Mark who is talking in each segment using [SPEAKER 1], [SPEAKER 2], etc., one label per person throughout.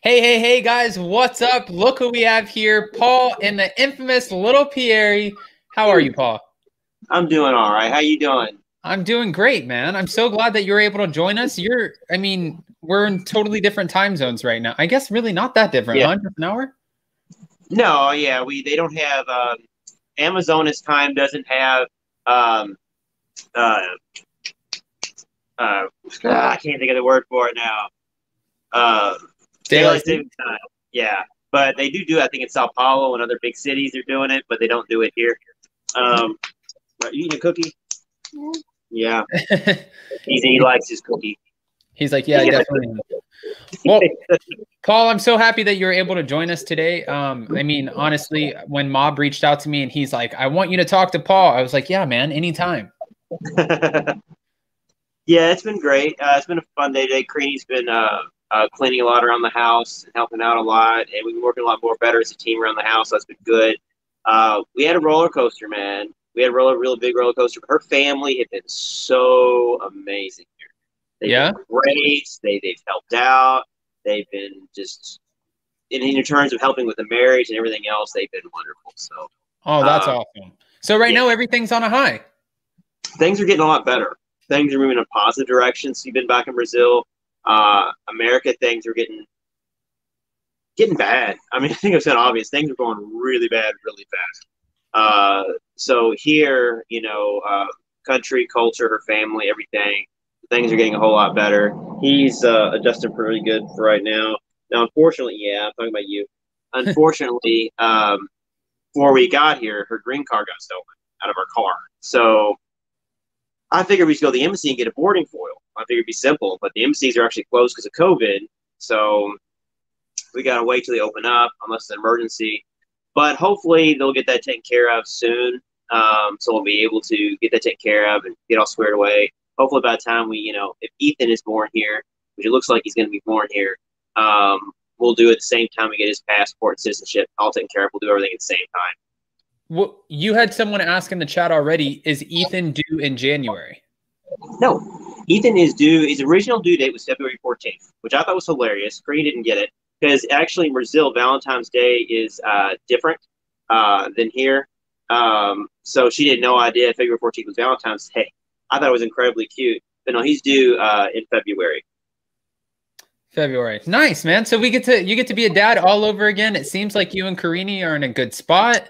[SPEAKER 1] Hey, hey, hey, guys, what's up? Look who we have here, Paul and the infamous Little Pierre. How are you, Paul?
[SPEAKER 2] I'm doing all right. How you doing?
[SPEAKER 1] I'm doing great, man. I'm so glad that you're able to join us. You're, I mean, we're in totally different time zones right now. I guess really not that different, yeah. huh? Just an hour?
[SPEAKER 2] No, yeah, we they don't have um, Amazonas time doesn't have um, uh, uh, I can't think of the word for it now. Uh, daylight saving time. Yeah, but they do do. I think in Sao Paulo and other big cities they're doing it, but they don't do it here. Um, are you eating a cookie? Yeah, He's, he likes his cookie.
[SPEAKER 1] He's like, yeah, definitely. Well, Paul, I'm so happy that you're able to join us today. Um, I mean, honestly, when Mob reached out to me and he's like, I want you to talk to Paul, I was like, yeah, man, anytime.
[SPEAKER 2] yeah, it's been great. Uh, it's been a fun day today. Creany's been uh, uh, cleaning a lot around the house and helping out a lot, and we've been working a lot more better as a team around the house. So that's been good. Uh, we had a roller coaster, man. We had a roller, real big roller coaster. Her family had been so amazing here. They've
[SPEAKER 1] yeah,
[SPEAKER 2] great. They they've helped out. They've been just in, in terms of helping with the marriage and everything else. They've been wonderful. So,
[SPEAKER 1] oh, that's uh, awesome. So right yeah. now everything's on a high.
[SPEAKER 2] Things are getting a lot better. Things are moving in a positive direction. So you've been back in Brazil. Uh, America, things are getting getting bad. I mean, I think I've said obvious. Things are going really bad, really fast. Uh, so here, you know, uh, country, culture, her family, everything, things are getting a whole lot better. He's uh, adjusting pretty good for right now. Now, unfortunately, yeah, I'm talking about you. Unfortunately, um, before we got here, her green card got stolen out of our car. So I figured we should go to the embassy and get a boarding foil. I figured it'd be simple, but the embassies are actually closed because of COVID. So we got to wait till they open up unless it's an emergency. But hopefully they'll get that taken care of soon. Um, so we'll be able to get that taken care of and get all squared away. Hopefully by the time we, you know, if Ethan is born here, which it looks like he's going to be born here, um, we'll do it at the same time we get his passport and citizenship all taken care of. We'll do everything at the same time.
[SPEAKER 1] Well, you had someone ask in the chat already. Is Ethan due in January?
[SPEAKER 2] No, Ethan is due. His original due date was February 14th, which I thought was hilarious. Green didn't get it because actually in Brazil, Valentine's Day is uh, different uh, than here. Um, so she had no idea February 14th was Valentine's Day. I thought it was incredibly cute. But no, he's due uh, in February.
[SPEAKER 1] February. Nice, man. So we get to you get to be a dad all over again. It seems like you and Karine are in a good spot.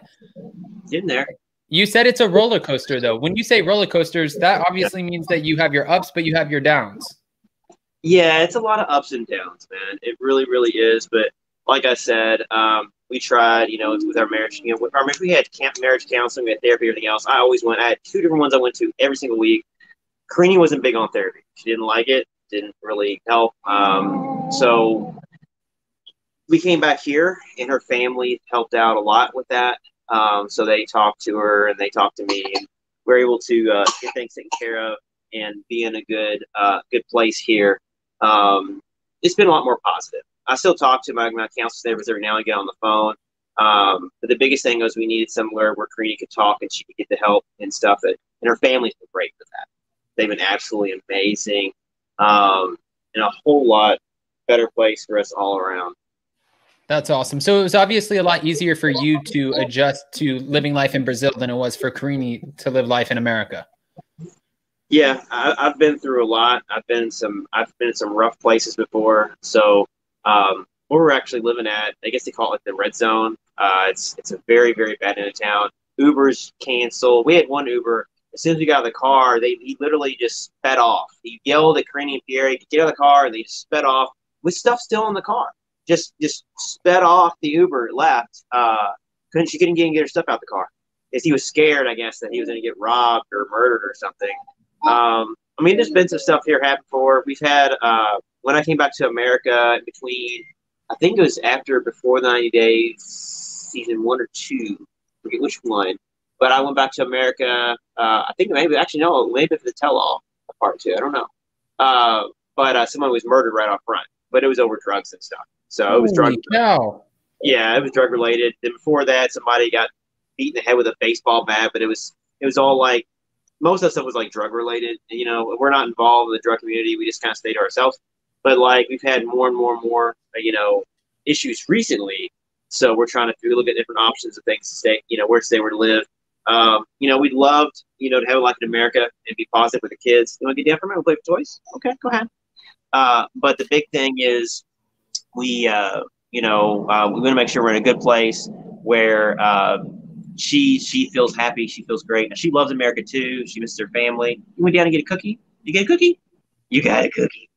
[SPEAKER 2] In there.
[SPEAKER 1] You said it's a roller coaster though. When you say roller coasters, that obviously means that you have your ups, but you have your downs.
[SPEAKER 2] Yeah, it's a lot of ups and downs, man. It really, really is. But like I said, um, we tried, you know, with our marriage. You know, with our, we had camp marriage counseling, we had therapy, everything else. I always went. I had two different ones I went to every single week. Karine wasn't big on therapy. She didn't like it. Didn't really help. Um, so we came back here, and her family helped out a lot with that. Um, so they talked to her, and they talked to me, and we are able to uh, get things taken care of and be in a good, uh, good place here. Um, it's been a lot more positive. I still talk to my, my counselor therapist every now and again on the phone. Um, but the biggest thing was we needed somewhere where Karine could talk and she could get the help and stuff. And her family's been great for that. They've been absolutely amazing um, and a whole lot better place for us all around.
[SPEAKER 1] That's awesome. So it was obviously a lot easier for you to adjust to living life in Brazil than it was for Karine to live life in America.
[SPEAKER 2] Yeah, I, have been through a lot. I've been in some I've been in some rough places before. So um, where we're actually living at, I guess they call it like the red zone. Uh, it's it's a very very bad end of town. Uber's canceled. We had one Uber. As soon as we got out of the car, they he literally just sped off. He yelled at Karine and Pierre, "Get out of the car!" and they just sped off with stuff still in the car. Just just sped off the Uber, left. Uh, couldn't she couldn't get, get her stuff out the car because he was scared, I guess, that he was going to get robbed or murdered or something. Um, I mean, there's been some stuff here happened before. We've had uh, when I came back to America between, I think it was after before the 90 days, season one or two, forget which one. But I went back to America. Uh, I think maybe actually no, maybe for the tell-all part two. I don't know. Uh, but uh, someone was murdered right off front, but it was over drugs and stuff. So it was drug.
[SPEAKER 1] Cow.
[SPEAKER 2] Yeah, it was drug related. Then before that, somebody got beat in the head with a baseball bat, but it was it was all like most of the stuff was like drug related. You know, we're not involved in the drug community. We just kind of stay to ourselves. But like we've had more and more and more, you know, issues recently. So we're trying to look at different options of things to stay, you know, where to stay, where to live. Um, you know, we'd love, you know, to have a life in America and be positive with the kids. You want to get down for a minute? We'll play with toys? Okay, go ahead. Uh, but the big thing is we, uh, you know, uh, we want to make sure we're in a good place where uh, she she feels happy, she feels great. She loves America too. She misses her family. You went down and get a cookie. You get a cookie. You got a cookie.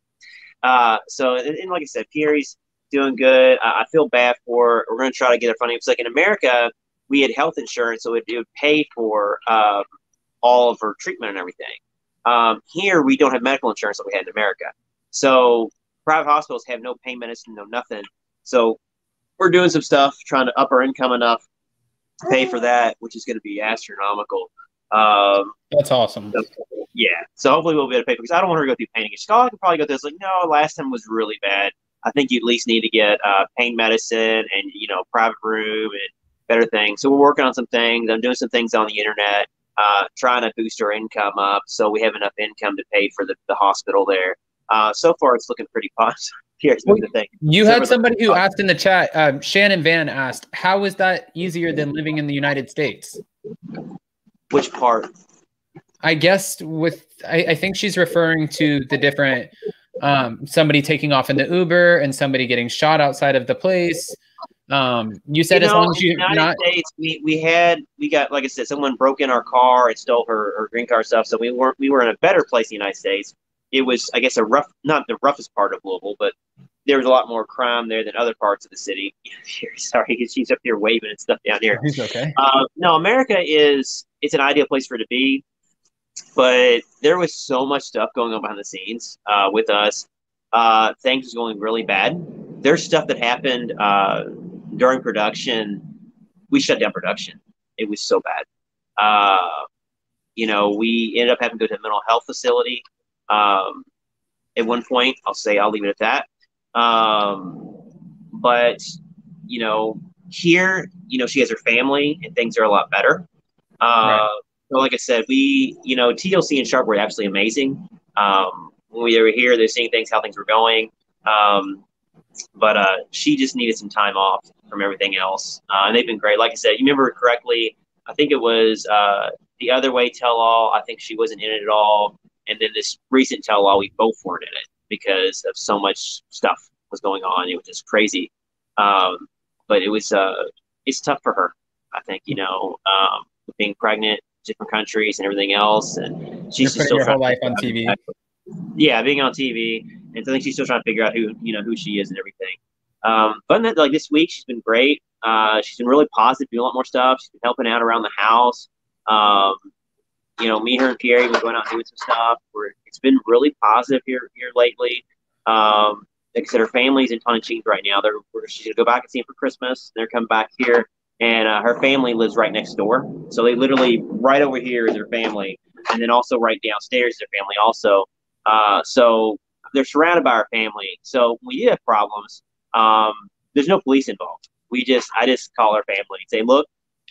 [SPEAKER 2] Uh, so and, and, like I said, Pierre's doing good. I, I feel bad for. Her. We're going to try to get her funding. It's like in America, we had health insurance, so it, it would pay for um, all of her treatment and everything. Um, here, we don't have medical insurance that we had in America. So private hospitals have no pain medicine, no nothing. So we're doing some stuff trying to up our income enough to pay for that, which is going to be astronomical. Um,
[SPEAKER 1] That's awesome.
[SPEAKER 2] Yeah. So hopefully we'll be able to pay because I don't want her to go through pain again. She oh, I could probably go through this. Like, no, last time was really bad. I think you at least need to get uh, pain medicine and you know private room and better things. So we're working on some things. I'm doing some things on the internet, uh, trying to boost our income up so we have enough income to pay for the, the hospital there. Uh, so far, it's looking pretty positive. Here's well, the thing.
[SPEAKER 1] You had somebody who asked in the chat. Um, Shannon Van asked, "How is that easier than living in the United States?"
[SPEAKER 2] Which part?
[SPEAKER 1] I guess with I, I think she's referring to the different um, somebody taking off in the Uber and somebody getting shot outside of the place. Um, you said you as know, long as you United not
[SPEAKER 2] States, we, we had we got like I said, someone broke in our car and stole her, her green card stuff. So we weren't we were in a better place in the United States it was, I guess, a rough, not the roughest part of Louisville, but there was a lot more crime there than other parts of the city. Sorry, she's up here waving and stuff down here.
[SPEAKER 1] He's okay.
[SPEAKER 2] Uh, no, America is it's an ideal place for it to be, but there was so much stuff going on behind the scenes uh, with us. Uh, things was going really bad. There's stuff that happened uh, during production. We shut down production. It was so bad. Uh, you know, we ended up having to go to a mental health facility um, at one point, I'll say I'll leave it at that. Um, but you know, here, you know, she has her family and things are a lot better. Uh, right. So, like I said, we, you know, TLC and Sharp were absolutely amazing. Um, when we were here, they're seeing things, how things were going. Um, but uh, she just needed some time off from everything else, uh, and they've been great. Like I said, you remember correctly. I think it was uh, the other way tell all. I think she wasn't in it at all. And then this recent tell all, we both weren't in it because of so much stuff was going on. It was just crazy. Um, but it was uh, it's tough for her. I think you know, um, being pregnant, different countries, and everything else, and she's
[SPEAKER 1] just still her whole life on TV.
[SPEAKER 2] Yeah, being on TV, and so I think she's still trying to figure out who you know who she is and everything. Um, but then, like this week, she's been great. Uh, she's been really positive, doing a lot more stuff. She's been helping out around the house. Um, you know, me, her, and Pierre been going out doing some stuff. Where it's been really positive here here lately. Um, like I said, her family's in Tocantins right now. They're she's gonna go back and see him for Christmas. They're coming back here, and uh, her family lives right next door. So they literally right over here is her family, and then also right downstairs is their family also. Uh, so they're surrounded by our family. So when we have problems, um, there's no police involved. We just I just call our family and say, look,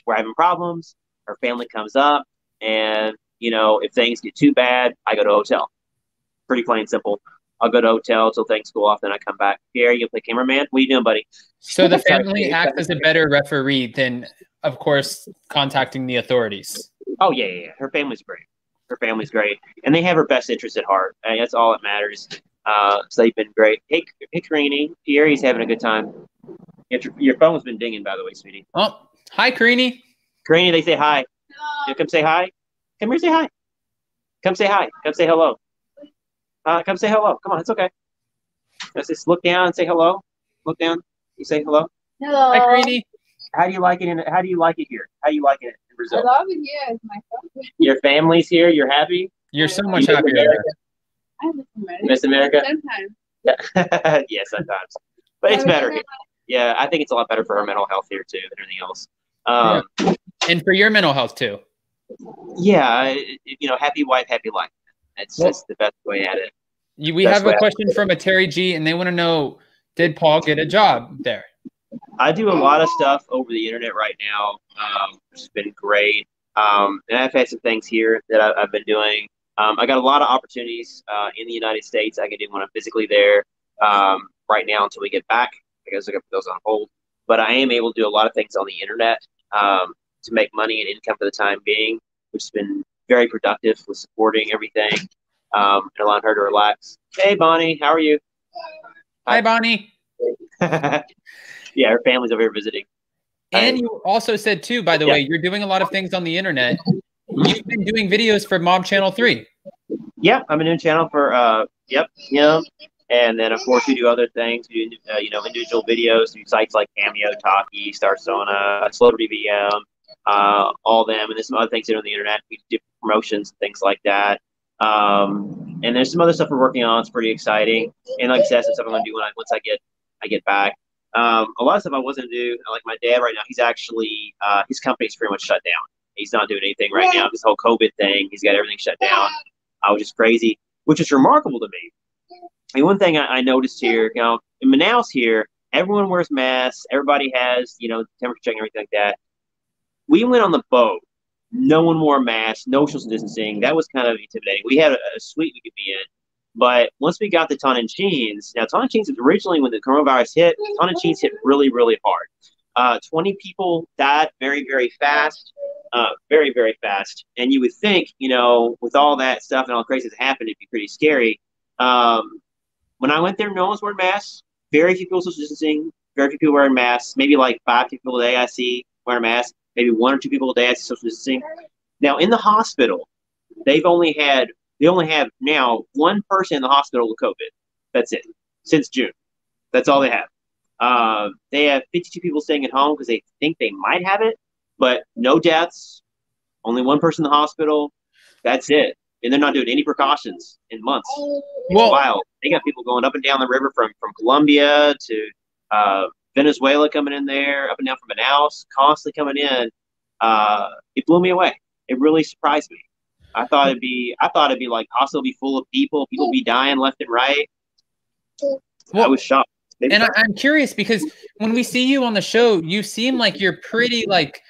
[SPEAKER 2] we're having problems. Her family comes up. And, you know, if things get too bad, I go to a hotel. Pretty plain simple. I'll go to hotel until things cool off, then I come back. Pierre, you play cameraman? What are you doing, buddy?
[SPEAKER 1] So the family acts as a better referee than, of course, contacting the authorities.
[SPEAKER 2] Oh, yeah, yeah, yeah. Her family's great. Her family's great. And they have her best interest at heart. And that's all that matters. Uh, so they've been great. Hey, hey, Karine. Pierre, he's having a good time. Your, your phone's been dinging, by the way, sweetie.
[SPEAKER 1] Oh, hi, Karine.
[SPEAKER 2] Karine, they say hi. You come say hi. Come here, say hi. Come say hi. Come say hello. Uh, come say hello. Come on, it's okay. Let's just look down and say hello. Look down. You say hello.
[SPEAKER 3] Hello.
[SPEAKER 1] Hi, Greeny.
[SPEAKER 2] How do you like it in? How do you like it here? How do you like it in Brazil?
[SPEAKER 3] I love it here. It's my
[SPEAKER 2] family. Your family's here. You're happy.
[SPEAKER 1] You're so much you happier.
[SPEAKER 3] I miss America.
[SPEAKER 2] Miss America.
[SPEAKER 3] Sometimes.
[SPEAKER 2] Yeah. yeah, sometimes. But it's better here. Yeah, I think it's a lot better for our mental health here too than anything else. Um,
[SPEAKER 1] yeah. And for your mental health too.
[SPEAKER 2] Yeah, you know, happy wife, happy life. That's well, that's the best way at it.
[SPEAKER 1] You, we have a question from a Terry G, and they want to know: Did Paul get a job there?
[SPEAKER 2] I do a lot of stuff over the internet right now, um, which has been great. Um, and I've had some things here that I, have been doing. Um, I got a lot of opportunities uh, in the United States. I can do when I'm physically there. Um, right now, until we get back, I guess I got those on hold. But I am able to do a lot of things on the internet um, to make money and income for the time being, which has been very productive with supporting everything um, and allowing her to relax. Hey, Bonnie, how are you?
[SPEAKER 1] Hi, Bonnie.
[SPEAKER 2] yeah, her family's over here visiting.
[SPEAKER 1] And you also said too, by the yeah. way, you're doing a lot of things on the internet. You've been doing videos for Mom Channel Three.
[SPEAKER 2] Yeah, I'm a new channel for uh, yep, yeah, and then of course we do other things. We do uh, you know individual videos through sites like Cameo, Talkie, Starsona, Celebrity VM, uh, all them, and there's some other things that are on the internet. We do promotions, things like that. Um, and there's some other stuff we're working on. It's pretty exciting. And like I said, some stuff I'm gonna do when I once I get I get back. Um, a lot of stuff I wasn't do. Like my dad right now, he's actually uh, his company's pretty much shut down. He's not doing anything right now. This whole COVID thing, he's got everything shut down, I was just crazy, which is remarkable to me. And one thing I, I noticed here, you know, in Manaus here, everyone wears masks. Everybody has, you know, temperature check and everything like that. We went on the boat. No one wore masks. No social distancing. That was kind of intimidating. We had a, a suite we could be in but once we got the Tocantins, now Tocantins was originally when the coronavirus hit, Tocantins hit really, really hard. Uh, 20 people died very, very fast, uh, very, very fast. And you would think, you know, with all that stuff and all the crazy that happened, it'd be pretty scary. Um, when I went there, no one's wearing masks. Very few people social distancing. Very few people wearing masks. Maybe like five people a day I see wearing masks. Maybe one or two people a day I see social distancing. Now in the hospital, they've only had they only have now one person in the hospital with COVID. That's it since June. That's all they have. Uh, they have 52 people staying at home because they think they might have it, but no deaths. Only one person in the hospital. That's it. And they're not doing any precautions in months. It's well, wild. They got people going up and down the river from from Colombia to uh, Venezuela coming in there, up and down from Manaus, constantly coming in. Uh, it blew me away. It really surprised me. I thought it'd be I thought it'd be like hospital be full of people, people be dying left and right. Well, I was shocked.
[SPEAKER 1] Maybe and I, am curious because when we see you on the show, you seem like you're pretty like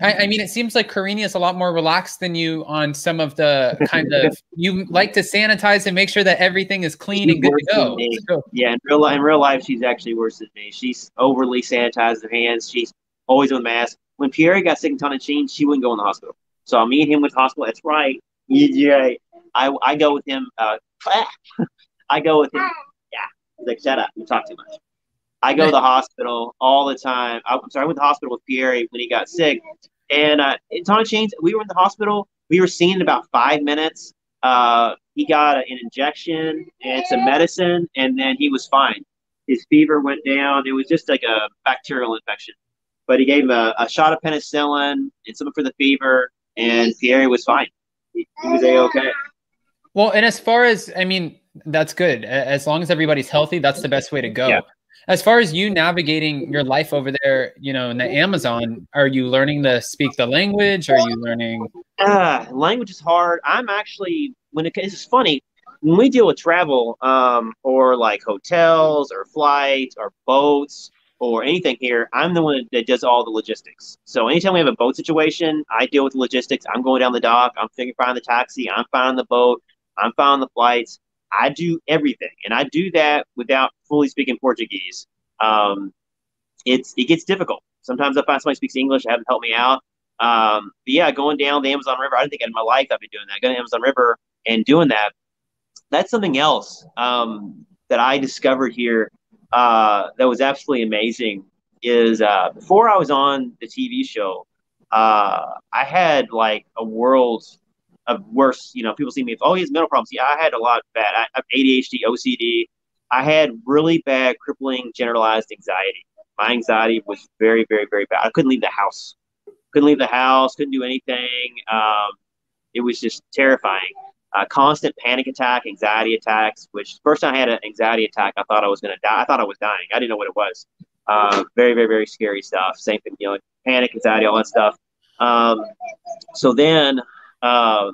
[SPEAKER 1] I, I mean it seems like Karina is a lot more relaxed than you on some of the kind of you like to sanitize and make sure that everything is clean she's and good to go.
[SPEAKER 2] So. Yeah, in real in real life she's actually worse than me. She's overly sanitized her hands. She's always with a mask. When Pierre got sick in Tocantins, she wouldn't go in the hospital. So me and him went to hospital. That's right. Yeah. I, I go with him. Uh, I go with him. He's like, shut up. You talk too much. I go to the hospital all the time. I'm sorry, I went to the hospital with Pierre when he got sick. And uh, a change. We were in the hospital. We were seen in about five minutes. Uh, he got an injection and some medicine, and then he was fine. His fever went down. It was just like a bacterial infection. But he gave him a, a shot of penicillin and something for the fever, and Pierre was fine. He, he was a okay.
[SPEAKER 1] Well, and as far as I mean, that's good. As long as everybody's healthy, that's the best way to go. Yeah. As far as you navigating your life over there, you know, in the Amazon, are you learning to speak the language? Are you learning?
[SPEAKER 2] Uh, language is hard. I'm actually when it it's funny when we deal with travel, um, or like hotels or flights or boats or anything here, I'm the one that does all the logistics. So anytime we have a boat situation, I deal with the logistics. I'm going down the dock, I'm figuring finding the taxi, I'm finding the boat, I'm finding the flights. I do everything, and I do that without fully speaking Portuguese. Um, it's it gets difficult. Sometimes I find somebody speaks English, have them help me out. Um, but yeah, going down the Amazon River, I didn't think in my life I'd be doing that. Going to Amazon River and doing that, that's something else um, that I discovered here uh, that was absolutely amazing is uh, before I was on the TV show, uh, I had like a world of worse. You know, people see me, oh, he has mental problems. Yeah, I had a lot bad. I have ADHD, OCD. I had really bad, crippling, generalized anxiety. My anxiety was very, very, very bad. I couldn't leave the house. Couldn't leave the house. Couldn't do anything. Um, it was just terrifying uh, constant panic attack, anxiety attacks. Which first time I had an anxiety attack, I thought I was going to die. I thought I was dying. I didn't know what it was. Uh, very, very, very scary stuff. Same thing, you know, panic, anxiety, all that stuff. Um, so then uh,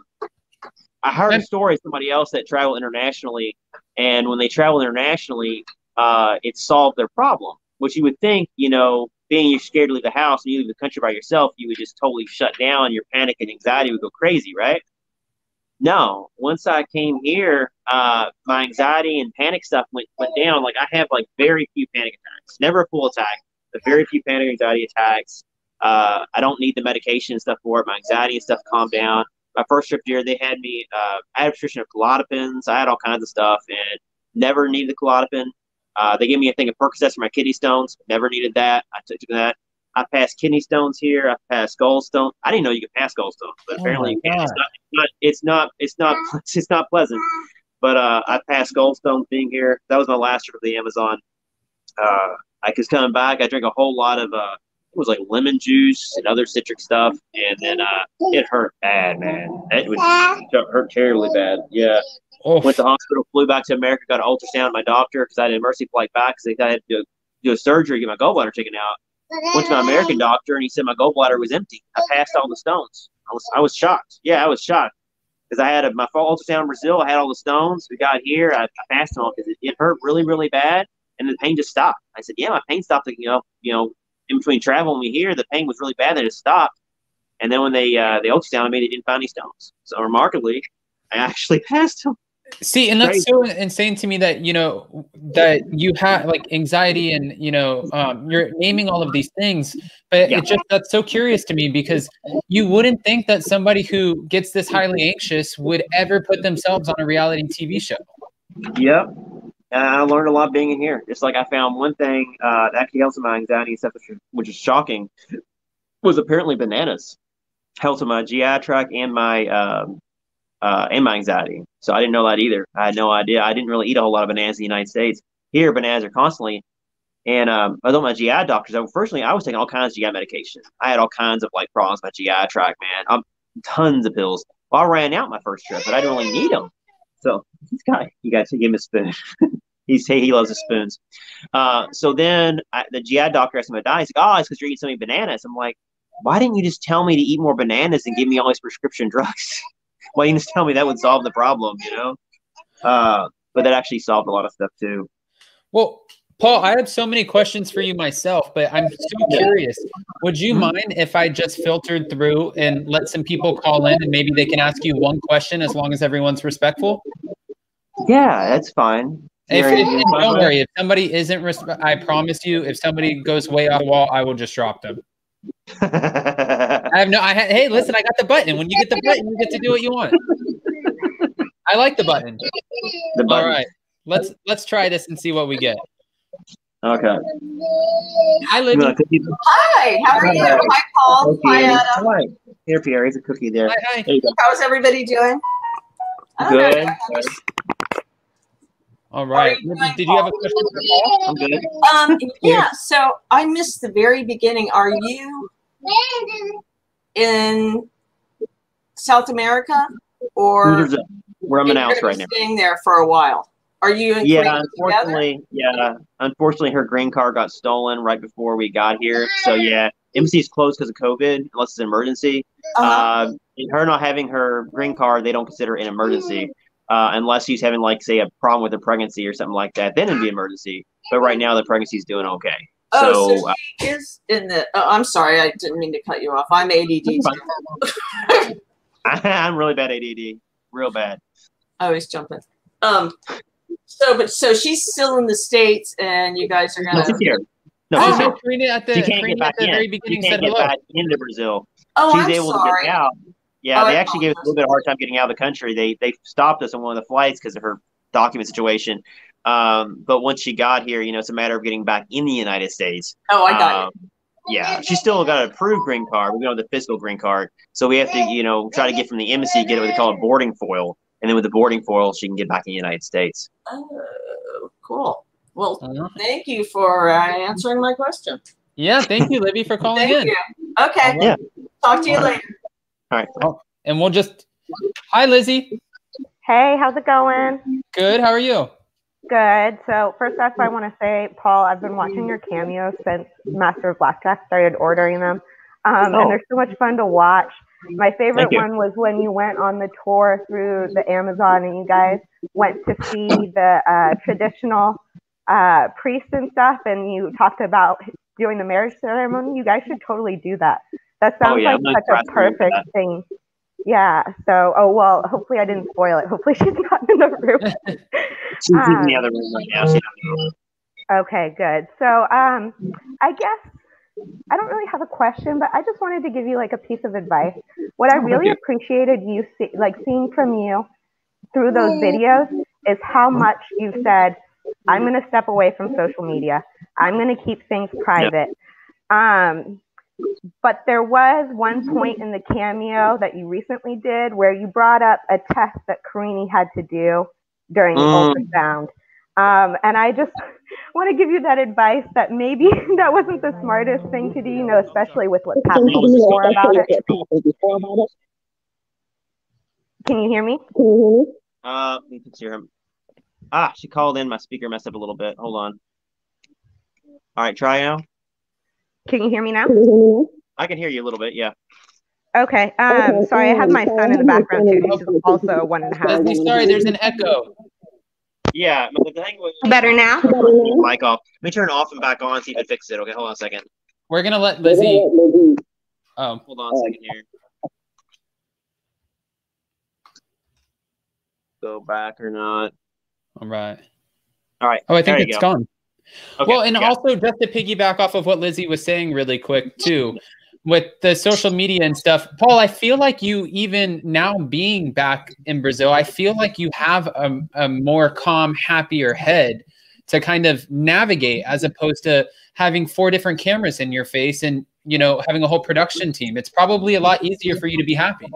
[SPEAKER 2] I heard a story of somebody else that traveled internationally, and when they travel internationally, uh, it solved their problem. Which you would think, you know, being you're scared to leave the house and you leave the country by yourself, you would just totally shut down. Your panic and anxiety would go crazy, right? no, once I came here, uh, my anxiety and panic stuff went went down. Like I have like very few panic attacks, never a full attack, but very few panic anxiety attacks. Uh, I don't need the medication and stuff for it. My anxiety and stuff calm down. My first trip here, they had me. Uh, I had a prescription of Klonopins. I had all kinds of stuff, and never needed the Klonopin. Uh, they gave me a thing of Percocet for my kidney stones. Never needed that. I took that. I passed kidney stones here. I passed gallstones. I didn't know you could pass gallstones, but
[SPEAKER 1] Oh
[SPEAKER 2] apparently you can. It's not, it's not. It's not. It's not. It's not pleasant. But uh, I passed gallstones being here. That was my last trip of the Amazon. Uh, I was coming back. I drank a whole lot of. Uh, it was like lemon juice and other citric stuff, and then uh, it hurt bad, man. It was it hurt terribly bad. Yeah
[SPEAKER 1] Oh,
[SPEAKER 2] went to the hospital, flew back to America, got an ultrasound. My doctor, because I had an emergency flight back, because they had to do, do a surgery, get my gallbladder taken out. Went to my American doctor, and he said my gallbladder was empty. I passed all the stones. I was I was shocked. Yeah, I was shocked because I had a, my ultrasound in Brazil. I had all the stones. We got here. I, I passed them all because it, it hurt really really bad, and the pain just stopped. I said, yeah, my pain stopped. You know, you know, in between traveling me here, the pain was really bad. Then it stopped. And then when they uh, they ultrasounded me, they didn't find any stones. So remarkably, I actually passed them.
[SPEAKER 1] See, and that's
[SPEAKER 2] Crazy.
[SPEAKER 1] so insane to me that you know that you have like anxiety and you know um, you're naming all of these things, but
[SPEAKER 2] Yeah.
[SPEAKER 1] it just that's so curious to me because you wouldn't think that somebody who gets this highly anxious would ever put themselves on a reality TV show.
[SPEAKER 2] Yep. And I learned a lot being in here. Just like I found one thing uh, that actually helps with my anxiety and stuff, which, is shocking, was apparently bananas helped with my GI tract and my um, uh, and my anxiety. So I didn't know that either. I had no idea. I didn't really eat a whole lot of bananas in the United States. Here, bananas are constantly. And um, I told my GI doctors, firstly, I was taking all kinds of GI medication. I had all kinds of like problems with my GI tract, man. I'm tons of pills. Well, I ran out my first trip, but I didn't really need them. So this guy, you guys give him a spoon. He's he loves the spoons. Uh, so then I, the GI doctor asked him about diet. He's like, "Oh, it's because you're eating so many bananas." I'm like, "Why didn't you just tell me to eat more bananas and give me all these prescription drugs? Why didn't you just tell me that would solve the problem?" You know. Uh, but that actually solved a lot of stuff too.
[SPEAKER 1] Well, Paul, I have so many questions for you myself, but I'm so curious. Would you mind if I just filtered through and let some people call in and maybe they can ask you one question as long as everyone's respectful?
[SPEAKER 2] Yeah, that's fine.
[SPEAKER 1] If,
[SPEAKER 2] You're-
[SPEAKER 1] if-
[SPEAKER 2] you're
[SPEAKER 1] and
[SPEAKER 2] fine
[SPEAKER 1] don't worry, if somebody isn't, resp- I promise you, if somebody goes way off the wall, I will just drop them. I have no. I ha- hey, listen, I got the button. When you get the button, you get to do what you want. I like the button.
[SPEAKER 2] the button.
[SPEAKER 1] right, let's let's try this and see what we get.
[SPEAKER 2] Okay.
[SPEAKER 1] Hi,
[SPEAKER 2] You
[SPEAKER 1] Libby.
[SPEAKER 2] want?
[SPEAKER 4] Hi, how are you?
[SPEAKER 2] Hi.
[SPEAKER 4] Hi, Paul. Hi, Adam.
[SPEAKER 2] Hi. Here, Pierre. Here's a cookie there.
[SPEAKER 1] Hi, hi.
[SPEAKER 2] There.
[SPEAKER 4] How's everybody doing? I don't know.
[SPEAKER 2] Good.
[SPEAKER 1] All right.
[SPEAKER 4] you
[SPEAKER 1] Libby, Did you have a question for Paul?
[SPEAKER 2] I'm good.
[SPEAKER 4] Um, yeah, so I missed the very beginning. Are you in South America or
[SPEAKER 2] Hooters up. We're in
[SPEAKER 4] you're
[SPEAKER 2] right now.
[SPEAKER 4] staying there for a while? Are you and
[SPEAKER 2] Yeah,
[SPEAKER 4] Karina together?
[SPEAKER 2] unfortunately, yeah, unfortunately, her green card got stolen right before we got here. So yeah, embassy's closed because of COVID, unless it's an emergency.
[SPEAKER 4] Uh-huh.
[SPEAKER 2] Uh, her not having her green card, they don't consider an emergency, uh, unless he's having like say a problem with a pregnancy or something like that. Then it'd be emergency. But right now, the pregnancy's doing okay.
[SPEAKER 4] oh,
[SPEAKER 2] so,
[SPEAKER 4] so she is in the. Oh, I'm sorry, I didn't mean to cut you off. I'm ADD.
[SPEAKER 2] I'm really bad ADD, real bad.
[SPEAKER 4] I always jump in. Um, so but so she's still in the states, and you guys are gonna.
[SPEAKER 2] she's here. No,
[SPEAKER 1] Oh,
[SPEAKER 2] she's
[SPEAKER 1] no,
[SPEAKER 2] here.
[SPEAKER 1] Karina at the
[SPEAKER 2] She can't
[SPEAKER 1] Karina
[SPEAKER 2] get back
[SPEAKER 1] at the
[SPEAKER 2] in.
[SPEAKER 1] very
[SPEAKER 2] She
[SPEAKER 1] beginning
[SPEAKER 2] can't
[SPEAKER 1] said
[SPEAKER 2] get
[SPEAKER 1] hello.
[SPEAKER 2] back into Brazil.
[SPEAKER 4] Oh,
[SPEAKER 2] she's
[SPEAKER 4] I'm
[SPEAKER 2] able
[SPEAKER 4] sorry.
[SPEAKER 2] to get out. Yeah, they actually gave us a little bit of a hard time getting out of the country. They they stopped us on one of the flights because of her document situation. Um, but once she got here, you know, it's a matter of getting back in the United States.
[SPEAKER 4] Oh, I got
[SPEAKER 2] Um, Yeah, she's still got an approved green card. We don't have the physical green card, so we have to, you know, try to get from the embassy, get what they call a boarding foil, and then with the boarding foil, she can get back in the United States.
[SPEAKER 4] Oh, cool. Well,
[SPEAKER 1] Uh-huh.
[SPEAKER 4] thank you for uh, answering my question.
[SPEAKER 1] Yeah, thank you, Libby, for calling
[SPEAKER 4] Thank
[SPEAKER 1] in.
[SPEAKER 4] you. Okay.
[SPEAKER 2] Yeah.
[SPEAKER 4] Talk to you
[SPEAKER 2] All right.
[SPEAKER 4] later.
[SPEAKER 2] All right.
[SPEAKER 1] And we'll just. Hi, Lizzie.
[SPEAKER 5] Hey, how's it going?
[SPEAKER 1] Good. How are you?
[SPEAKER 5] Good. So first off, I want to say, Paul, I've been watching your cameos since Master of Blackjack started ordering them, um,
[SPEAKER 2] Oh.
[SPEAKER 5] and they're so much fun to watch. My favorite one was when you went on the tour through the Amazon and you guys went to see the uh, traditional uh, priests and stuff, and you talked about doing the marriage ceremony. You guys should totally do that. That
[SPEAKER 2] Oh,
[SPEAKER 5] sounds
[SPEAKER 2] yeah,
[SPEAKER 5] like such a perfect thing Yeah. So, oh well. Hopefully, I didn't spoil it. Hopefully, she's not in the room.
[SPEAKER 2] She's in
[SPEAKER 5] Um,
[SPEAKER 2] the other room right now. She.
[SPEAKER 5] Okay, good. So, um, I guess I don't really have a question, but I just wanted to give you like a piece of advice. What I really appreciated you see, like seeing from you through those videos is how much you said, "I'm going to step away from social media. I'm going to keep things private." Um, but there was one point in the cameo that you recently did where you brought up a test that Karine had to do during the
[SPEAKER 2] Mm.
[SPEAKER 5] ultrasound. Um, and I just want to give you that advice that maybe that wasn't the smartest thing to do, you know, especially with what's happened before about it. Can you hear me?
[SPEAKER 2] Uh, let me fix your Ah, she called in. My speaker messed up a little bit. Hold on. All right, try now.
[SPEAKER 5] Can you hear me now?
[SPEAKER 2] I can hear you a little bit. Yeah.
[SPEAKER 5] Okay. Um, sorry, I have my son in the background too. He's also one and a half.
[SPEAKER 1] Leslie, sorry, there's an echo.
[SPEAKER 2] Yeah. But the thing was,
[SPEAKER 5] Better now?
[SPEAKER 2] mic off. Let me turn off and back on. See if it fixes it. Okay, hold on a second.
[SPEAKER 1] We're gonna let Lizzie. Oh,
[SPEAKER 2] Hold on a second here. Go back or not?
[SPEAKER 1] all right.
[SPEAKER 2] All right.
[SPEAKER 1] Oh, I think
[SPEAKER 2] you
[SPEAKER 1] it's
[SPEAKER 2] go.
[SPEAKER 1] gone.
[SPEAKER 2] Okay,
[SPEAKER 1] well, and
[SPEAKER 2] yeah.
[SPEAKER 1] also just to piggyback off of what Lizzie was saying really quick too, with the social media and stuff, Paul, I feel like you even now being back in Brazil, I feel like you have a, a more calm, happier head to kind of navigate as opposed to having four different cameras in your face and you know having a whole production team. It's probably a lot easier for you to be happy.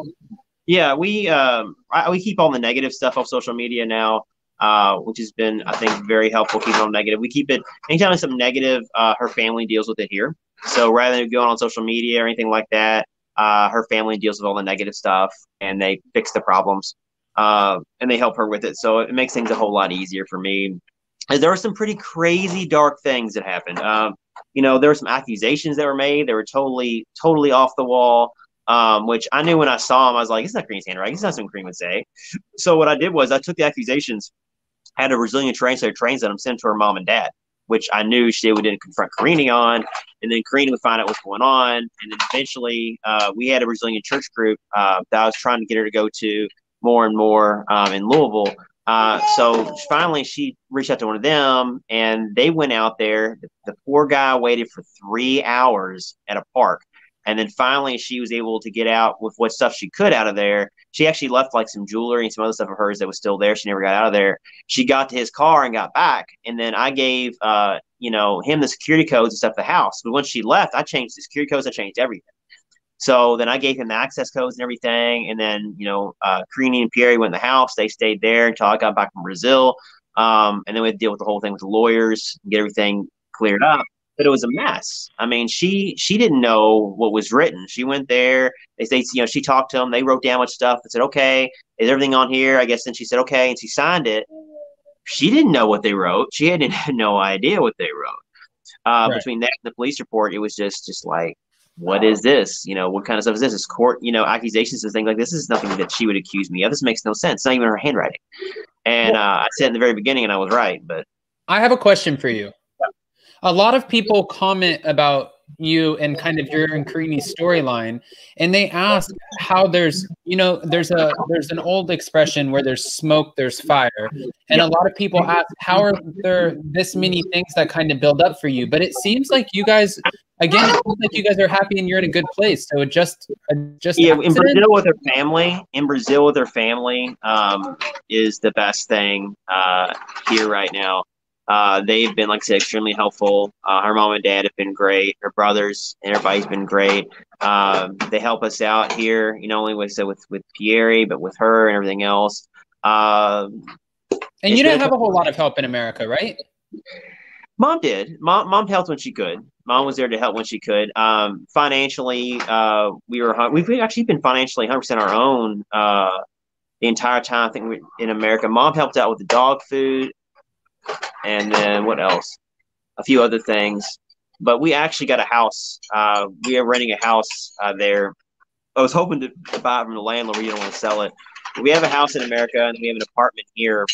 [SPEAKER 2] Yeah, we um I, we keep all the negative stuff off social media now, uh, which has been I think very helpful keeping all negative. We keep it anytime there's something negative, uh, her family deals with it here. So rather than going on social media or anything like that, uh, her family deals with all the negative stuff and they fix the problems, uh, and they help her with it. So it makes things a whole lot easier for me. There were some pretty crazy dark things that happened. Um, you know, there were some accusations that were made. They were totally, totally off the wall um, which I knew when I saw him, I was like, it's not Green's handwriting. It's not something Green would say. So what I did was I took the accusations, had a Brazilian translator translate them, sent to her mom and dad, which I knew she would then confront Karine on, and then Karine would find out what's going on, and then eventually uh, we had a Brazilian church group uh, that I was trying to get her to go to more and more um, in Louisville. Uh, so finally, she reached out to one of them, and they went out there. The, the poor guy waited for three hours at a park and then finally, she was able to get out with what stuff she could out of there. She actually left like some jewelry and some other stuff of hers that was still there. She never got out of there. She got to his car and got back. And then I gave, uh, you know, him the security codes and stuff the house. But once she left, I changed the security codes. I changed everything. So then I gave him the access codes and everything. And then, you know, uh, Karine and Pierre went in the house. They stayed there until I got back from Brazil. Um, and then we had to deal with the whole thing with the lawyers, get everything cleared up but it was a mess. I mean, she she didn't know what was written. She went there. They say, you know, she talked to them. They wrote down much stuff and said, "Okay, is everything on here?" I guess. Then she said, "Okay," and she signed it. She didn't know what they wrote. She had, had no idea what they wrote. Uh,
[SPEAKER 1] Right.
[SPEAKER 2] Between that and the police report, it was just just like, what is this? You know, what kind of stuff is this? It's court, you know, accusations and things like this. This is nothing that she would accuse me of. This makes no sense. It's not even her handwriting. And uh, I said in the very beginning, and I was right, but
[SPEAKER 1] I have a question for you. A lot of people comment about you and kind of your and Karine's storyline, and they ask how there's, you know, there's a there's an old expression where there's smoke, there's fire, and a lot of people ask how are there this many things that kind of build up for you? But it seems like you guys, again, it seems like you guys are happy and you're in a good place. So it just, just
[SPEAKER 2] yeah, in? Brazil with her family, in Brazil with her family, um, is the best thing uh, here right now. Uh, they've been, like I said, extremely helpful. Uh, her mom and dad have been great. Her brothers and everybody's been great. Um, they help us out here, you know, only with so with with Pieri, but with her and everything else. Um,
[SPEAKER 1] and you didn't have a whole lot of help in America, right?
[SPEAKER 2] Mom did. Mom, mom helped when she could. Mom was there to help when she could. Um, financially, uh, we were we've actually been financially 100 percent our own uh, the entire time. I think we, in America, mom helped out with the dog food, and then what else? A few other things. But we actually got a house. Uh, we are renting a house uh, there. I was hoping to, buy from the landlord. We don't want to sell it. We have a house in America, and we have an apartment here.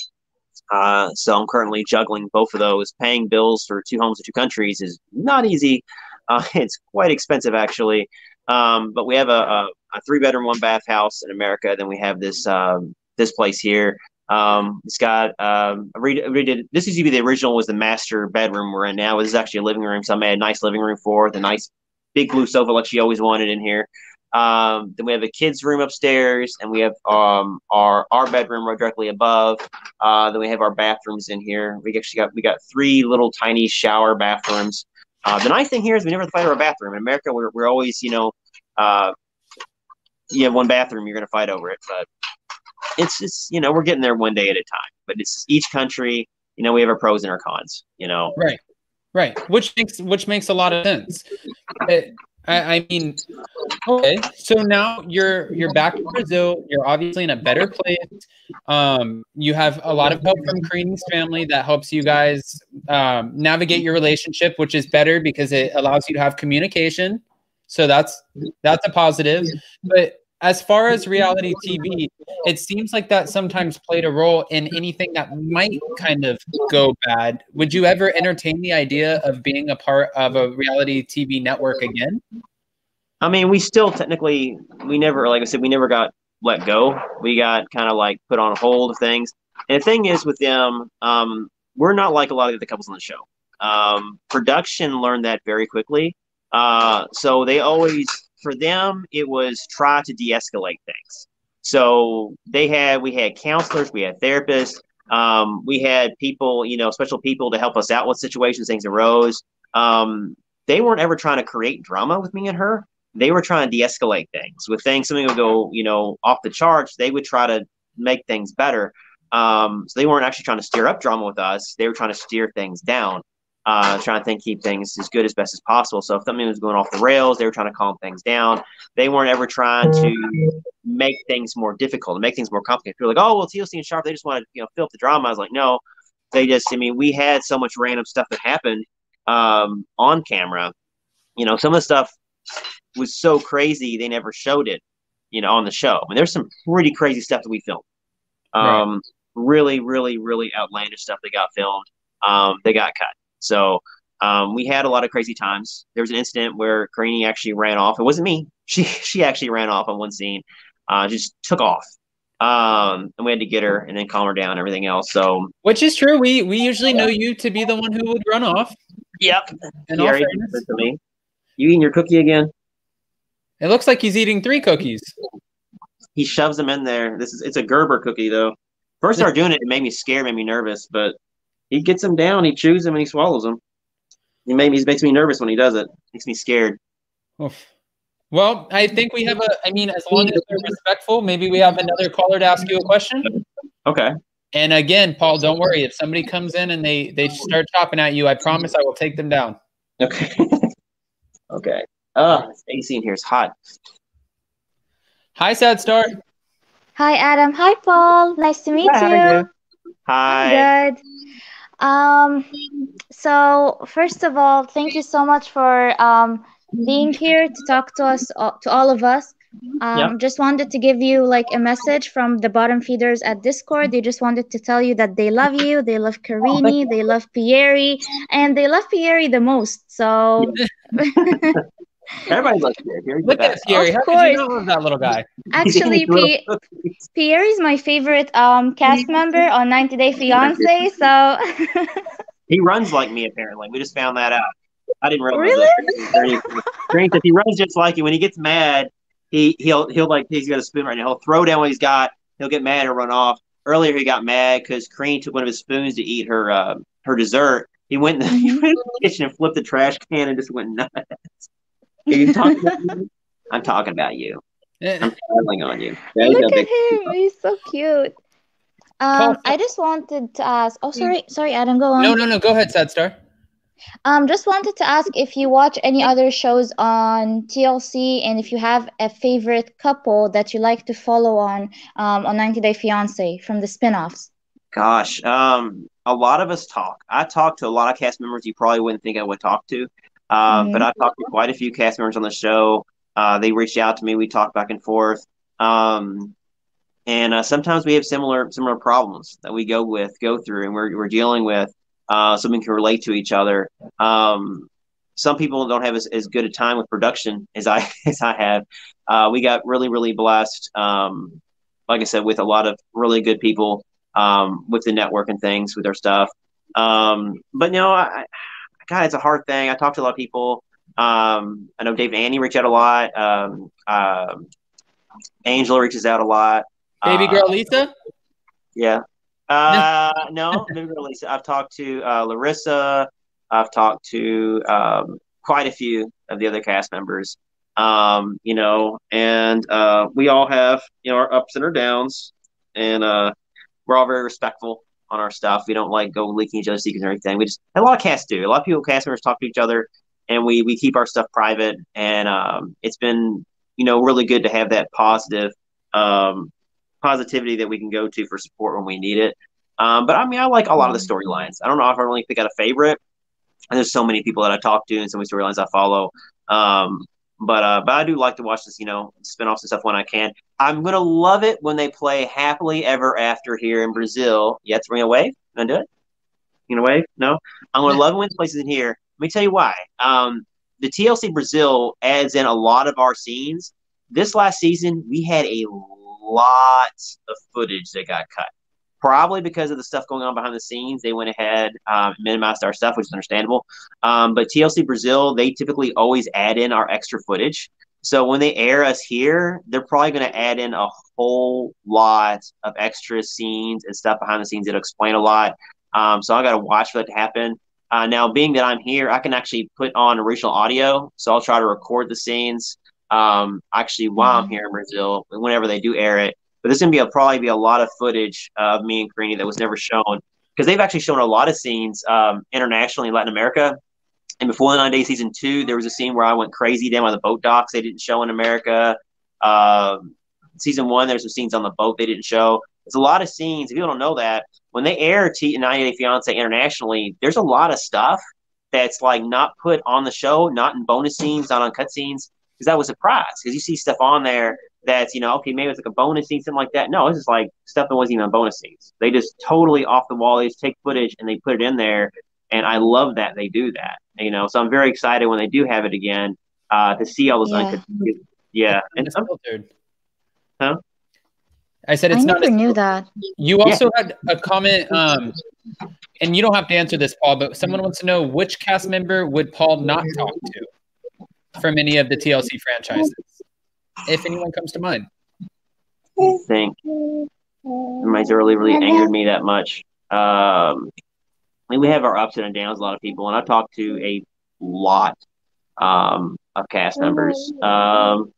[SPEAKER 2] Uh, so I'm currently juggling both of those. Paying bills for two homes in two countries is not easy. Uh, it's quite expensive, actually. Um, but we have a, a a three bedroom, one bath house in America. Then we have this um, this place here. Um, it's got um, read, I redid. This used to be the original was the master bedroom we're in now. This is actually a living room, so I made a nice living room for. The nice big blue sofa like she always wanted in here. Um, then we have a kids' room upstairs, and we have um, our our bedroom right directly above. Uh, then we have our bathrooms in here. We actually got we got three little tiny shower bathrooms. Uh, the nice thing here is we never fight over a bathroom. In America, we're, we're always you know, uh, you have one bathroom, you're going to fight over it. But it's just you know we're getting there one day at a time. But it's each country. You know, we have our pros and our cons. You know,
[SPEAKER 1] Right. Right. Which makes which makes a lot of sense. I, I mean, okay. So now you're you're back in Brazil. You're obviously in a better place. Um, you have a lot of help from Karine's family that helps you guys um, navigate your relationship, which is better because it allows you to have communication. So that's that's a positive. But as far as reality TV, it seems like that sometimes played a role in anything that might kind of go bad. Would you ever entertain the idea of being a part of a reality TV network again?
[SPEAKER 2] I mean, we still technically, we never, like I said, we never got let go. We got kind of like put on hold of things. And the thing is with them, um, we're not like a lot of the couples on the show. Um, production learned that very quickly. Uh, so they always, for them, it was try to de-escalate things. So they had, we had counselors, we had therapists, um, we had people, you know, special people to help us out with situations, things arose. Um, they weren't ever trying to create drama with me and her. They were trying to de-escalate things. With things, something would go, you know, off the charts. They would try to make things better. Um, so they weren't actually trying to steer up drama with us. They were trying to steer things down, uh, trying to think keep things as good as best as possible. So if something was going off the rails, they were trying to calm things down. They weren't ever trying to make things more difficult, to make things more complicated. People like, oh, well, TLC and Sharp, they just want to, you know, fill up the drama. I was like, no, they just, I mean, we had so much random stuff that happened um, on camera. You know, some of the stuff was so crazy they never showed it, you know, on the show. I mean, there's some pretty crazy stuff that we filmed. Um, really, really, really outlandish stuff that got filmed. Um, they got cut. So um, we had a lot of crazy times. There was an incident where Karine actually ran off. It wasn't me. She she actually ran off on one scene. Uh, just took off. Um, and we had to get her and then calm her down and everything else. So
[SPEAKER 1] Which is true. We we usually know you to be the one who would run off.
[SPEAKER 2] yep.
[SPEAKER 1] In all
[SPEAKER 2] Gary, to me. You eating your cookie again?
[SPEAKER 1] It looks like he's eating three cookies.
[SPEAKER 2] He shoves them in there. This is it's a Gerber cookie though. First started doing it, it made me scared, made me nervous, but he gets them down, he chews them and he swallows them. He made me he makes me nervous when he does it. Makes me scared.
[SPEAKER 1] Oof. Well, I think we have a. I mean, as long as they're respectful, maybe we have another caller to ask you a question.
[SPEAKER 2] Okay.
[SPEAKER 1] And again, Paul, don't worry. If somebody comes in and they they start chopping at you, I promise I will take them down.
[SPEAKER 2] Okay. okay. Uh AC in here is hot.
[SPEAKER 1] Hi, Sad Star.
[SPEAKER 6] Hi, Adam. Hi, Paul. Nice to meet
[SPEAKER 5] Hi, how are
[SPEAKER 6] you.
[SPEAKER 5] you?
[SPEAKER 2] Hi.
[SPEAKER 6] Good. Um, so first of all, thank you so much for um being here to talk to us, uh, to all of us. Um,
[SPEAKER 2] Yeah.
[SPEAKER 6] just wanted to give you like a message from the bottom feeders at Discord. They just wanted to tell you that they love you, they love Karine, they love Pieri, and they love Pieri the most. So
[SPEAKER 2] Everybody loves Gary. Gary's
[SPEAKER 1] Look at
[SPEAKER 2] best.
[SPEAKER 1] Fury.
[SPEAKER 6] Of
[SPEAKER 1] How could
[SPEAKER 6] course.
[SPEAKER 1] you not love that little guy?
[SPEAKER 6] actually,
[SPEAKER 2] Little
[SPEAKER 6] Pi-
[SPEAKER 2] cookies.
[SPEAKER 6] Pieri is my favorite um cast member on 90 Day Fiance. So
[SPEAKER 2] He runs like me apparently. We just found that out. I didn't realize
[SPEAKER 6] Really?
[SPEAKER 2] it. Green he runs just like you. When he gets mad, he he'll he'll like he's got a spoon right now. He'll throw down what he's got. He'll get mad and run off. Earlier he got mad because Crean took one of his spoons to eat her uh, her dessert. He went, in the, he went in the kitchen and flipped the trash can and just went nuts. Are you talking about? I'm talking about you.
[SPEAKER 1] Eh,
[SPEAKER 2] I'm telling on you. There you
[SPEAKER 6] Look
[SPEAKER 2] go,
[SPEAKER 6] at
[SPEAKER 2] big-
[SPEAKER 6] him. He's so cute.
[SPEAKER 1] Paul,
[SPEAKER 6] Um, I just wanted to ask. Oh, sorry, sorry, Adam. Go on.
[SPEAKER 1] No, no, no. Go ahead, Sad Star.
[SPEAKER 6] Um, just wanted to ask if you watch any other shows on TLC and if you have a favorite couple that you like to follow on um on 90 Day Fiance from the spin-offs.
[SPEAKER 2] Gosh, um, a lot of us talk. I talk to a lot of cast members you probably wouldn't think I would talk to. Uh,
[SPEAKER 6] Mhm.
[SPEAKER 2] But I talked to quite a few cast members on the show. Uh, they reached out to me. We talked back and forth. Um, and uh, sometimes we have similar similar problems that we go with, go through, and we're we're dealing with. Uh, so we can relate to each other. Um, some people don't have as, as good a time with production as I as I have. Uh, we got really really blessed. Um, like I said, with a lot of really good people um, with the network and things with our stuff. Um, but you know, I, God, it's a hard thing. I talk to a lot of people. Um, I know Dave and Annie reach out a lot. Um, uh, Angela reaches out a lot.
[SPEAKER 1] Baby
[SPEAKER 2] Uh,
[SPEAKER 1] girl Lisa.
[SPEAKER 2] yeah. Uh, no, maybe Lisa. I've talked to uh, Larissa. I've talked to um, quite a few of the other cast members. Um, you know, and uh, we all have you know our ups and our downs, and uh, we're all very respectful on our stuff. We don't like go leaking each other's secrets or anything. We just a lot of casts do. A lot of people cast members talk to each other, and we we keep our stuff private. And um, it's been you know really good to have that positive um, positivity that we can go to for support when we need it. Um, but I mean, I like a lot of the storylines. I don't know if I really I got a favorite. And there's so many people that I talk to and so many storylines I follow. Um, but uh, but I do like to watch this, you know, spinoffs and stuff when I can. I'm gonna love it when they play happily ever after here in Brazil. You have to bring a wave. Gonna do it? You gonna wave? No. I'm gonna love it when it places in here. Let me tell you why. Um, the TLC Brazil adds in a lot of our scenes. This last season, we had a lot of footage that got cut. Probably because of the stuff going on behind the scenes, they went ahead um, minimized our stuff, which is understandable. Um, but TLC Brazil, they typically always add in our extra footage. So when they air us here, they're probably going to add in a whole lot of extra scenes and stuff behind the scenes that'll explain a lot. Um, so I got to watch for that to happen. Uh, now, being that I'm here, I can actually put on original audio. So I'll try to record the scenes um, actually while I'm here in Brazil, whenever they do air it. But there's going to be a, probably be a lot of footage of me and Karine that was never shown because they've actually shown a lot of scenes um, internationally in Latin America. And before the nine day season two, there was a scene where I went crazy down by the boat docks. They didn't show in America. Um, season one, there's some scenes on the boat they didn't show. There's a lot of scenes. If you don't know that, when they air T 90 Day Fiance internationally, there's a lot of stuff that's like not put on the show, not in bonus scenes, not on cut scenes. Because that was a surprise. Because you see stuff on there that's you know okay maybe it's like a bonus scene something like that. No, it's just like stuff that wasn't even on bonus scenes. They just totally off the wall. They just take footage and they put it in there, and I love that they do that. You know, so I'm very excited when they do have it again uh, to see all those
[SPEAKER 6] Yeah.
[SPEAKER 2] uncut. Yeah, and
[SPEAKER 1] It's
[SPEAKER 2] some,
[SPEAKER 1] filtered.
[SPEAKER 2] Huh?
[SPEAKER 1] I said
[SPEAKER 6] I
[SPEAKER 1] it's not.
[SPEAKER 6] never knew that.
[SPEAKER 1] You also had a comment, um, and you don't have to answer this, Paul, but someone wants to know which cast member would Paul not talk to from any of the TLC franchises, if anyone comes to mind.
[SPEAKER 2] I think everybody's really really angered me that much. Um, I mean, we have our ups and downs. A lot of people, and I've talked to a lot um, of cast members. Um,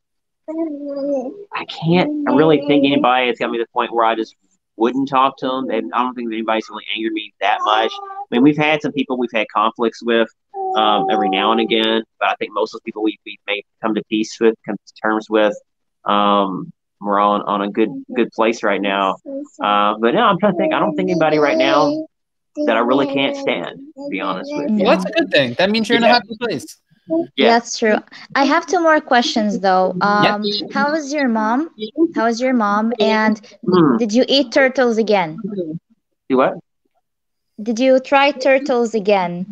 [SPEAKER 2] I can't really think anybody has got me to the point where I just wouldn't talk to them. And I don't think anybody's really angered me that much. I mean, we've had some people we've had conflicts with um, every now and again, but I think most of the people we we may come to peace with, come to terms with. Um, we're on on a good good place right now. Uh, but no, I'm trying to think. I don't think anybody right now that I really can't stand. To be honest with you.
[SPEAKER 1] Well, that's a good thing. That means you're in a happy place.
[SPEAKER 2] Yeah.
[SPEAKER 6] That's true. I have two more questions though. Um, how is your mom? How is your mom? And
[SPEAKER 2] Hmm.
[SPEAKER 6] did you eat turtles again?
[SPEAKER 2] Do what?
[SPEAKER 6] Did you try turtles again?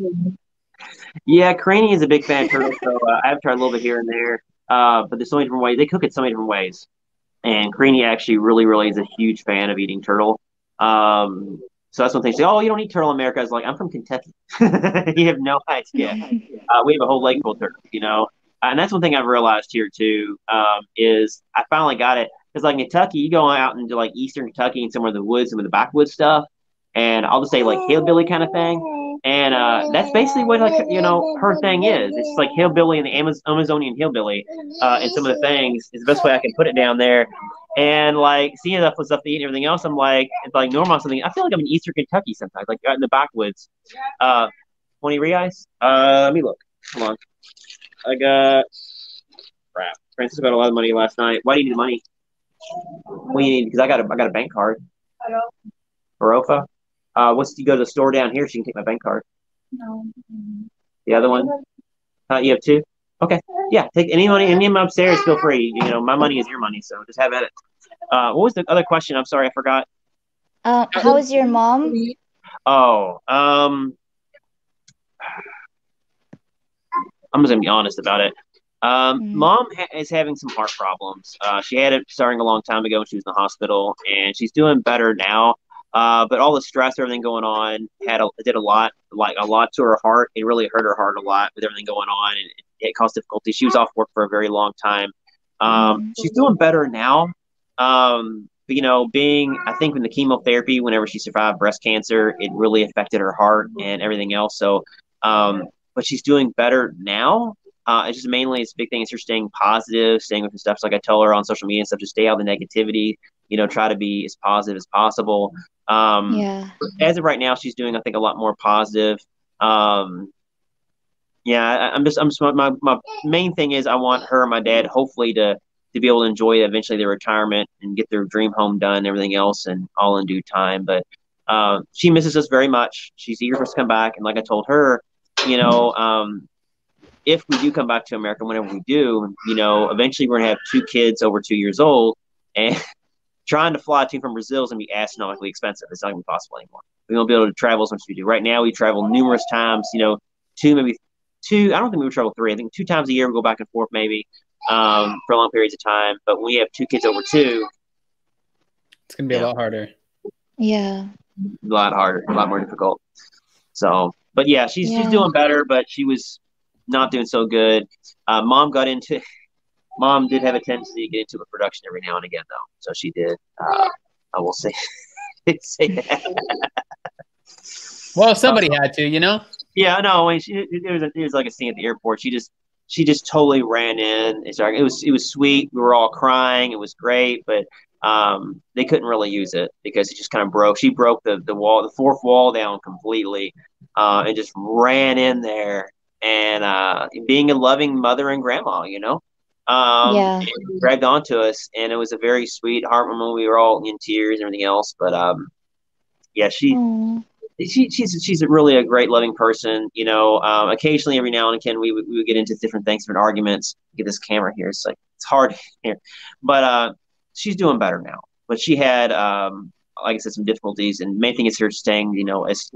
[SPEAKER 2] Yeah, Karine is a big fan of turtles, so uh, I've tried a little bit here and there. Uh, but there's so many different ways. They cook it so many different ways. And Karine actually really, really is a huge fan of eating turtle. Um, so that's one thing. Say, oh, you don't eat turtle in America. I was like, I'm from Kentucky. you have no idea. Uh, we have a whole lake full of turtles, you know. And that's one thing I've realized here too um, is I finally got it because like in Kentucky, you go out into like Eastern Kentucky and somewhere in the woods, some of the backwoods stuff, and I'll just say like hillbilly kind of thing. And uh, that's basically what like you know her thing is. It's like hillbilly and the Amaz- Amazonian hillbilly, uh, and some of the things is the best way I can put it down there. And like seeing enough stuff to eat and everything else, I'm like it's like normal something. I feel like I'm in Eastern Kentucky sometimes, like out in the backwoods. Uh, twenty reais. Uh, let me look. Come on. I got crap. Francis got a lot of money last night. Why do you need money? What do you need? Because I got a I got a bank card. Barofa. Uh, once you go to the store down here, she can take my bank card.
[SPEAKER 3] No.
[SPEAKER 2] The other one, uh, you have two. Okay, yeah. Take any money, any of them upstairs. Feel free. You know, my money is your money, so just have at it. Uh, what was the other question? I'm sorry, I forgot.
[SPEAKER 6] Uh, how is your mom?
[SPEAKER 2] Oh, um, I'm just gonna be honest about it. Um,
[SPEAKER 6] Mm.
[SPEAKER 2] Mom ha- is having some heart problems. Uh, she had it starting a long time ago when she was in the hospital, and she's doing better now. Uh, but all the stress, everything going on, had a, did a lot, like a lot to her heart. It really hurt her heart a lot with everything going on, and it, it caused difficulty. She was off work for a very long time. Um, she's doing better now. Um, but, you know, being, I think, when the chemotherapy, whenever she survived breast cancer, it really affected her heart and everything else. So, um, but she's doing better now. Uh, it's just mainly it's a big thing is her staying positive, staying with the stuff. So like I tell her on social media and stuff, just stay out of the negativity. You know, try to be as positive as possible. Um,
[SPEAKER 6] Yeah.
[SPEAKER 2] as of right now, she's doing I think a lot more positive. Um, yeah, I, I'm just I'm just my my main thing is I want her and my dad hopefully to to be able to enjoy eventually their retirement and get their dream home done and everything else and all in due time. But uh, she misses us very much. She's eager for us to come back, and like I told her, you know, um, if we do come back to America, whenever we do, you know, eventually we're gonna have two kids over two years old, and trying to fly to from Brazil is gonna be astronomically expensive. It's not gonna be possible anymore. We won't be able to travel as much as we do right now. We travel numerous times, you know, two maybe two. I don't think we would travel three. I think two times a year we go back and forth maybe um, for long periods of time. But when we have two kids over two,
[SPEAKER 1] It's gonna be
[SPEAKER 2] Yeah.
[SPEAKER 1] a lot harder.
[SPEAKER 6] Yeah.
[SPEAKER 2] a lot harder, a lot more difficult. So, but yeah, she's she's doing better, but she was not doing so good. Uh, mom got into. Mom did have a tendency to get into a production every now and again, though. So she did. Uh, I will say, say that.
[SPEAKER 1] Well, somebody had to, you know.
[SPEAKER 2] Yeah, no. She, there was a, there was like a scene at the airport. She just she just totally ran in. It was it was sweet. We were all crying. It was great, but um, they couldn't really use it because it just kind of broke. She broke the the wall, the fourth wall down completely, uh, and just ran in there. And uh, being a loving mother and grandma, you know, um,
[SPEAKER 6] Yeah.
[SPEAKER 2] and grabbed onto us, and it was a very sweet, heartwarming. moment. We were all in tears and everything else, but um, yeah, she
[SPEAKER 6] Aw.
[SPEAKER 2] she, she's she's a really a great loving person. You know, um, occasionally every now and again we would we would get into different things, different arguments. Get this camera here; it's like it's hard here, but uh, she's doing better now. But she had, um, like I said, some difficulties, and main thing is her staying, you know, as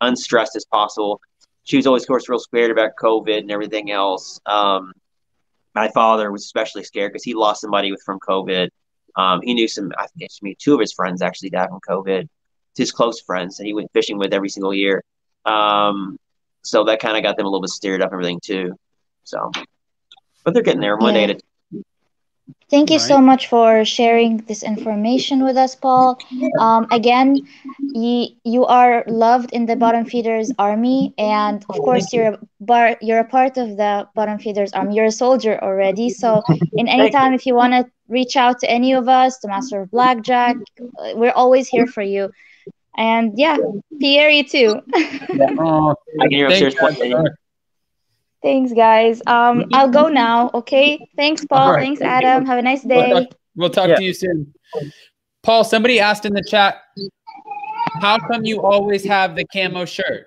[SPEAKER 2] unstressed as possible. She was always, of course, real scared about COVID and everything else. Um, my father was especially scared because he lost somebody with from COVID. Um, he knew some, I think, me two of his friends actually died from COVID his close friends that he went fishing with every single year. Um, so that kind of got them a little bit stirred up and everything too. So, but they're getting there one day at a
[SPEAKER 6] Thank you
[SPEAKER 1] Right.
[SPEAKER 6] so much for sharing this information with us, Paul. Um, again, you, you are loved in the Bottom Feeders Army, and of course, you're a bar, you're a part of the Bottom Feeders Army. You're a soldier already. So, in any time, if you want to reach out to any of us, the Master of Blackjack, uh, we're always here for you. And yeah, Pierre too.
[SPEAKER 1] Oh,
[SPEAKER 2] I can hear
[SPEAKER 1] thank
[SPEAKER 2] upstairs
[SPEAKER 1] you.
[SPEAKER 2] Playing.
[SPEAKER 6] Thanks, guys. Um, I'll go now. Okay. Thanks, Paul.
[SPEAKER 1] All right.
[SPEAKER 6] Thanks, Adam. Have a nice
[SPEAKER 1] We'll
[SPEAKER 6] day.
[SPEAKER 1] talk, we'll talk
[SPEAKER 2] Yeah.
[SPEAKER 1] to you soon. Paul, somebody asked in the chat, how come you always have the camo shirt?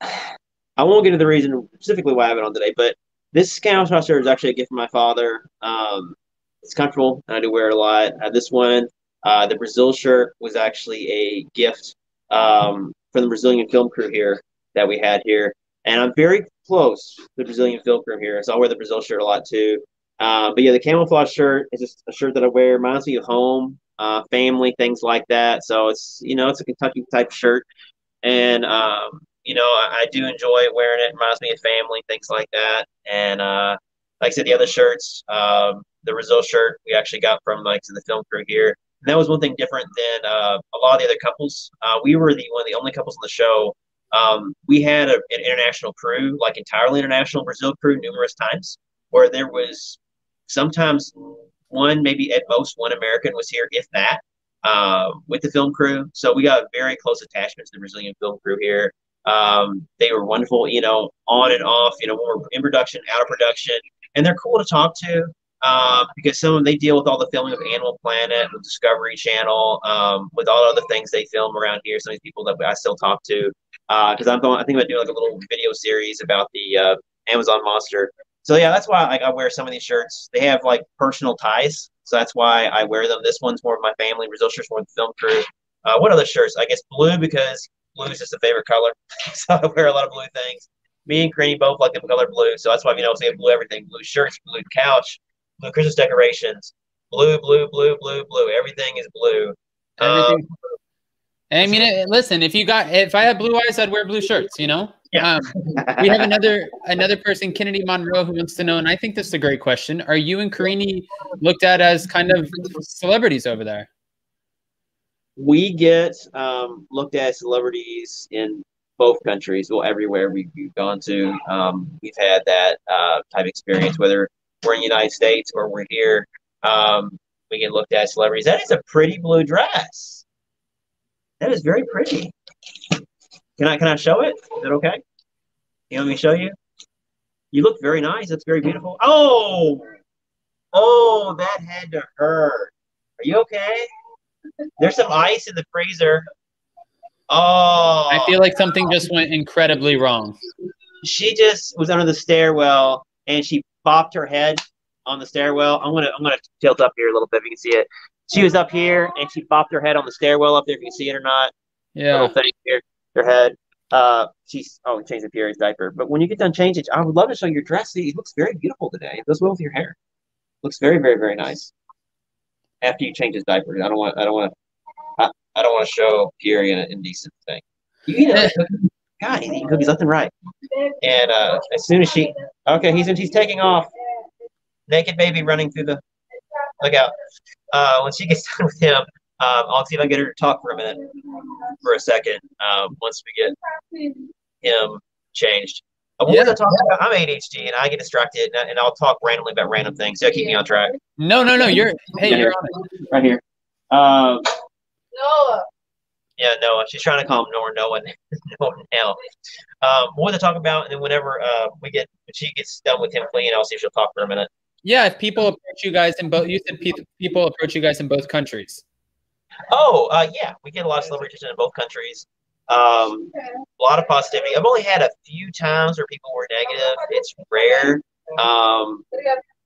[SPEAKER 2] I won't get into the reason specifically why I have it on today, but this camo shirt is actually a gift from my father. Um, it's comfortable, and I do wear it a lot. Uh, this one, uh, the Brazil shirt, was actually a gift um, from the Brazilian film crew here that we had here, and I'm very close the Brazilian film crew here, so I wear the Brazil shirt a lot too. Uh, but yeah, the camouflage shirt is just a shirt that I wear. Reminds me of home, uh, family, things like that. So it's you know it's a Kentucky type shirt, and um, you know I, I do enjoy wearing it. Reminds me of family, things like that. And uh, like I said, the other shirts, um, the Brazil shirt we actually got from like the film crew here. And that was one thing different than uh, a lot of the other couples. Uh, we were the one of the only couples on the show. Um, we had a, an international crew, like entirely international Brazil crew, numerous times, where there was sometimes one, maybe at most one American was here, if that, uh, with the film crew. So we got very close attachment to the Brazilian film crew here. Um, they were wonderful, you know, on and off, you know, when we're in production, out of production, and they're cool to talk to um, because some of them they deal with all the filming of Animal Planet, with Discovery Channel, um, with all the other things they film around here. Some of these people that I still talk to because I'm going, I think about doing like a little video series about the uh, Amazon monster. So yeah, that's why I, I wear some of these shirts. They have like personal ties, so that's why I wear them. This one's more of my family. Brazil shirts more of the film crew. Uh, what other shirts? I guess blue because blue is just a favorite color, so I wear a lot of blue things. Me and Karine both like the color blue, so that's why you know we have blue everything: blue shirts, blue couch, blue Christmas decorations, blue, blue, blue, blue, blue. Everything is blue. Um,
[SPEAKER 1] Everything. I mean, listen. If you got, if I had blue eyes, I'd wear blue shirts. You know.
[SPEAKER 2] Yeah.
[SPEAKER 1] Um, we have another another person, Kennedy Monroe, who wants to know, and I think this is a great question. Are you and Karine looked at as kind of celebrities over there?
[SPEAKER 2] we get um, looked at as celebrities in both countries. Well, everywhere we, we've gone to, um, we've had that uh, type of experience. Whether we're in the United States or we're here, um, we get looked at as celebrities. That is a pretty blue dress. That is very pretty. Can I can I show it? Is that okay? You want me to show you? You look very nice. That's very beautiful. Oh, oh, that had to hurt. Are you okay? There's some ice in the freezer. Oh,
[SPEAKER 1] I feel like something just went incredibly wrong.
[SPEAKER 2] she just was under the stairwell and she bopped her head on the stairwell. I'm gonna I'm gonna tilt up here a little bit if you can see it. She was up here and she bopped her head on the stairwell up there if you can see it or not.
[SPEAKER 1] Yeah.
[SPEAKER 2] Little thing here, her head. Uh, she's oh, changed the Pierre's diaper. But when you get done changing, I would love to show your dress. See, It looks very beautiful today. It goes well with your hair. Looks very very very nice. After you change his diaper, I don't want I don't want to I, I don't want to show Pierre in an indecent thing. You it. God, he's eating cookies left and right. And uh, as soon as she, okay, he's he's taking off. Naked baby running through the. Look out! Uh, when she gets done with him, um, I'll see if I can get her to talk for a minute, for a second. Um, once we get him changed. Uh, what was I talking about? I'm ADHD and I get distracted, and, I, and I'll talk randomly about random things. So keep me on track.
[SPEAKER 1] No, no, no. You're hey, you're on it.
[SPEAKER 2] Right here. Um,
[SPEAKER 3] No.
[SPEAKER 2] Yeah, Noah. She's trying to call him Noah, Noah, Noah now. Um, more to talk about, and then whenever uh, we get, when she gets done with him fleeing, I'll see if she'll talk for a minute.
[SPEAKER 1] Yeah, if people approach you guys in both, you said pe- people approach you guys in both countries.
[SPEAKER 2] Oh, uh, yeah, we get a lot of celebrity attention in both countries. Um, a lot of positivity. I've only had a few times where people were negative. It's rare, um,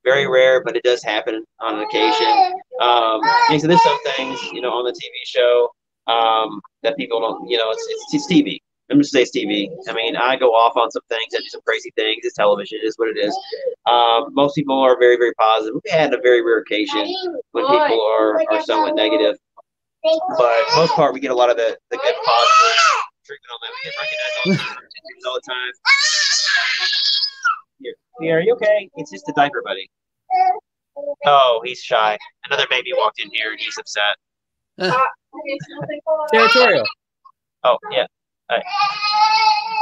[SPEAKER 2] very rare, but it does happen on occasion. Um, and so there's some things, you know, on the TV show um, that people don't, you know, it's, it's, it's TV. I'm just say it's TV. I mean, I go off on some things. I do some crazy things. It's television. It is what it is. Um, most people are very, very positive. We had a very rare occasion when people are, are somewhat negative. But most part, we get a lot of the, the good positive treatment on that. We get recognized all the time, all the time. Here, here, are you okay? It's just a diaper, buddy. Oh, he's shy. Another baby walked in here and he's upset.
[SPEAKER 1] Territorial.
[SPEAKER 2] Oh, yeah. All right.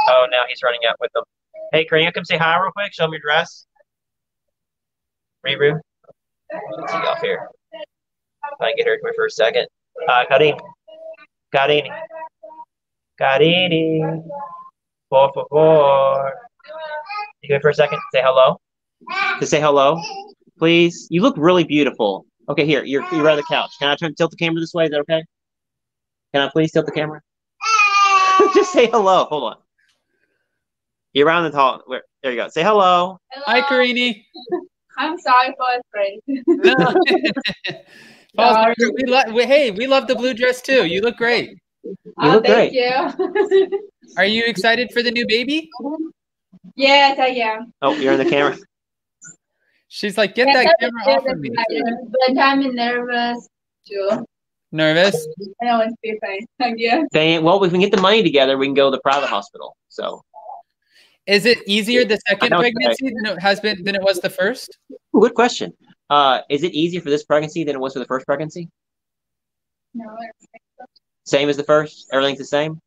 [SPEAKER 2] Oh, now he's running out with them. Hey, can you come say hi real quick? Show me your dress. Ruru. Let's see off here. If I can get her to come here for a second. Uh, Karin. Karin. Karine. Por favor. You come here for a second? Say hello. To say hello, please. You look really beautiful. Okay, here. You're, you're on the couch. Can I turn tilt the camera this way? Is that okay? Can I please tilt the camera? Just say hello. Hold on. You're around the tall. Where? There you go. Say hello.
[SPEAKER 1] Hi, Karine.
[SPEAKER 3] I'm sorry for afraid.
[SPEAKER 1] No. Paul's we lo- we, hey, we love the blue dress too. You look great.
[SPEAKER 2] You
[SPEAKER 3] Oh,
[SPEAKER 2] look ah,
[SPEAKER 3] thank
[SPEAKER 2] great.
[SPEAKER 3] you.
[SPEAKER 1] Are you excited for the new baby?
[SPEAKER 3] yes, I am.
[SPEAKER 2] Oh, you're in the camera.
[SPEAKER 1] She's like, get
[SPEAKER 3] Yes,
[SPEAKER 1] that camera off of me.
[SPEAKER 3] But I'm nervous too.
[SPEAKER 1] Nervous?
[SPEAKER 3] I know it's different. Thank you.
[SPEAKER 2] Dang, well, if we can get the money together, we can go to the private hospital. So,
[SPEAKER 1] Is it easier the second
[SPEAKER 2] know,
[SPEAKER 1] pregnancy than it has been than it was the first?
[SPEAKER 2] Good question. Uh, is it easier for this pregnancy than it was for the first pregnancy?
[SPEAKER 3] No,
[SPEAKER 2] Same as the first? Everything's the same?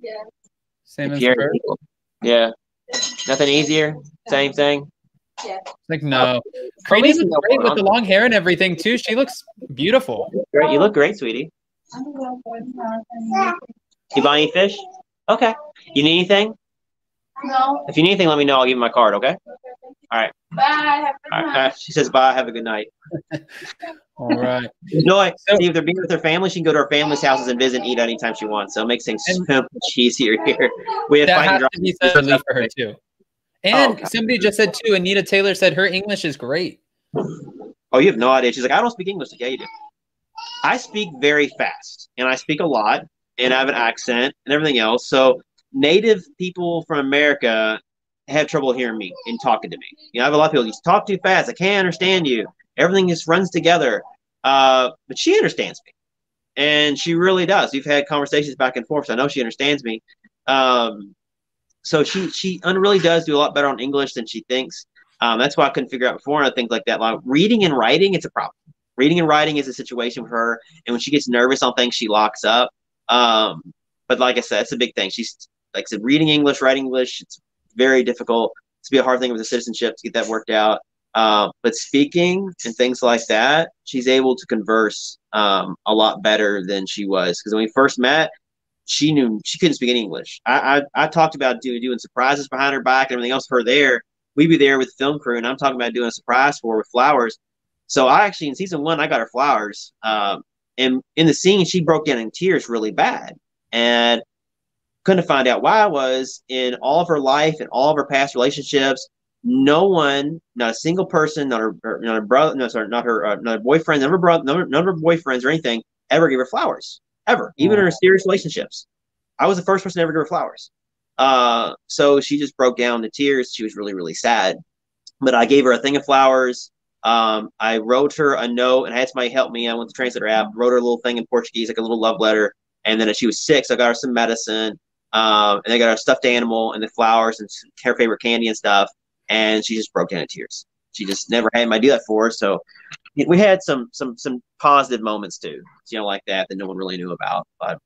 [SPEAKER 3] yeah.
[SPEAKER 1] Same as the
[SPEAKER 2] Pierre-
[SPEAKER 1] first?
[SPEAKER 2] Yeah. Nothing easier? Same thing?
[SPEAKER 1] Like no.
[SPEAKER 2] At
[SPEAKER 1] Karine
[SPEAKER 2] least you
[SPEAKER 1] looks
[SPEAKER 2] know
[SPEAKER 1] great with the long hair and everything too. She looks beautiful.
[SPEAKER 2] Great. You look great, sweetie. You buy any fish? Okay. You need anything?
[SPEAKER 3] No.
[SPEAKER 2] If you need anything, let me know. I'll give you my card, okay? All right.
[SPEAKER 3] Bye. Have a good
[SPEAKER 2] All right.
[SPEAKER 3] night.
[SPEAKER 2] She says bye. Have a good night.
[SPEAKER 1] All right.
[SPEAKER 2] No, I,
[SPEAKER 1] So-
[SPEAKER 2] see, if they're being with her family, she can go to her family's houses and visit and eat anytime she wants. So it makes things so much easier here. We have
[SPEAKER 1] That
[SPEAKER 2] fighting
[SPEAKER 1] has to be such relief for her too. And
[SPEAKER 2] okay.
[SPEAKER 1] somebody just said too, Anita Taylor said her English is great.
[SPEAKER 2] Oh, you have no idea. She's like, I don't speak English. Like, yeah, you do. I speak very fast, and I speak a lot, and I have an accent and everything else. So native people from America have trouble hearing me and talking to me. You know, I have a lot of people. You talk too fast. I can't understand you. Everything just runs together. Uh, but she understands me, and she really does. We've had conversations back and forth. So I know she understands me. Um, so she she really does do a lot better on English than she thinks. Um, that's why I couldn't figure out before and things like that. Like reading and writing, it's a problem. Reading and writing is a situation for her, and when she gets nervous on things, she locks up. Um, but like I said, it's a big thing. She's like I said, reading English, writing English, it's very difficult. It's be a hard thing with the citizenship to get that worked out. Uh, but speaking and things like that, she's able to converse um, a lot better than she was. Because when we first met, she knew she couldn't speak any English. I, I, I talked about doing doing surprises behind her back and everything else her there. We'd be there with the film crew, and I'm talking about doing a surprise for her with flowers. So I actually in season one I got her flowers, um, and in the scene she broke down in tears really bad, and couldn't find out why I was in all of her life and all of her past relationships no one, not a single person, not her, not her brother, no, sorry, not her, uh, not her boyfriend, her brother, none of her boyfriends or anything ever gave her flowers, ever, even in her serious relationships. I was the first person to ever give her flowers. Uh, so she just broke down to tears. She was really, really sad. But I gave her a thing of flowers. Um, I wrote her a note and I had somebody help me. I went to translator app, wrote her a little thing in Portuguese, like a little love letter. And then she was sick, so I got her some medicine. Um, and I got her a stuffed animal and the flowers and her favorite candy and stuff and she just broke down in tears. She just never had anybody do that for her. So we had some some some positive moments too, you know, like that that no one really knew about. But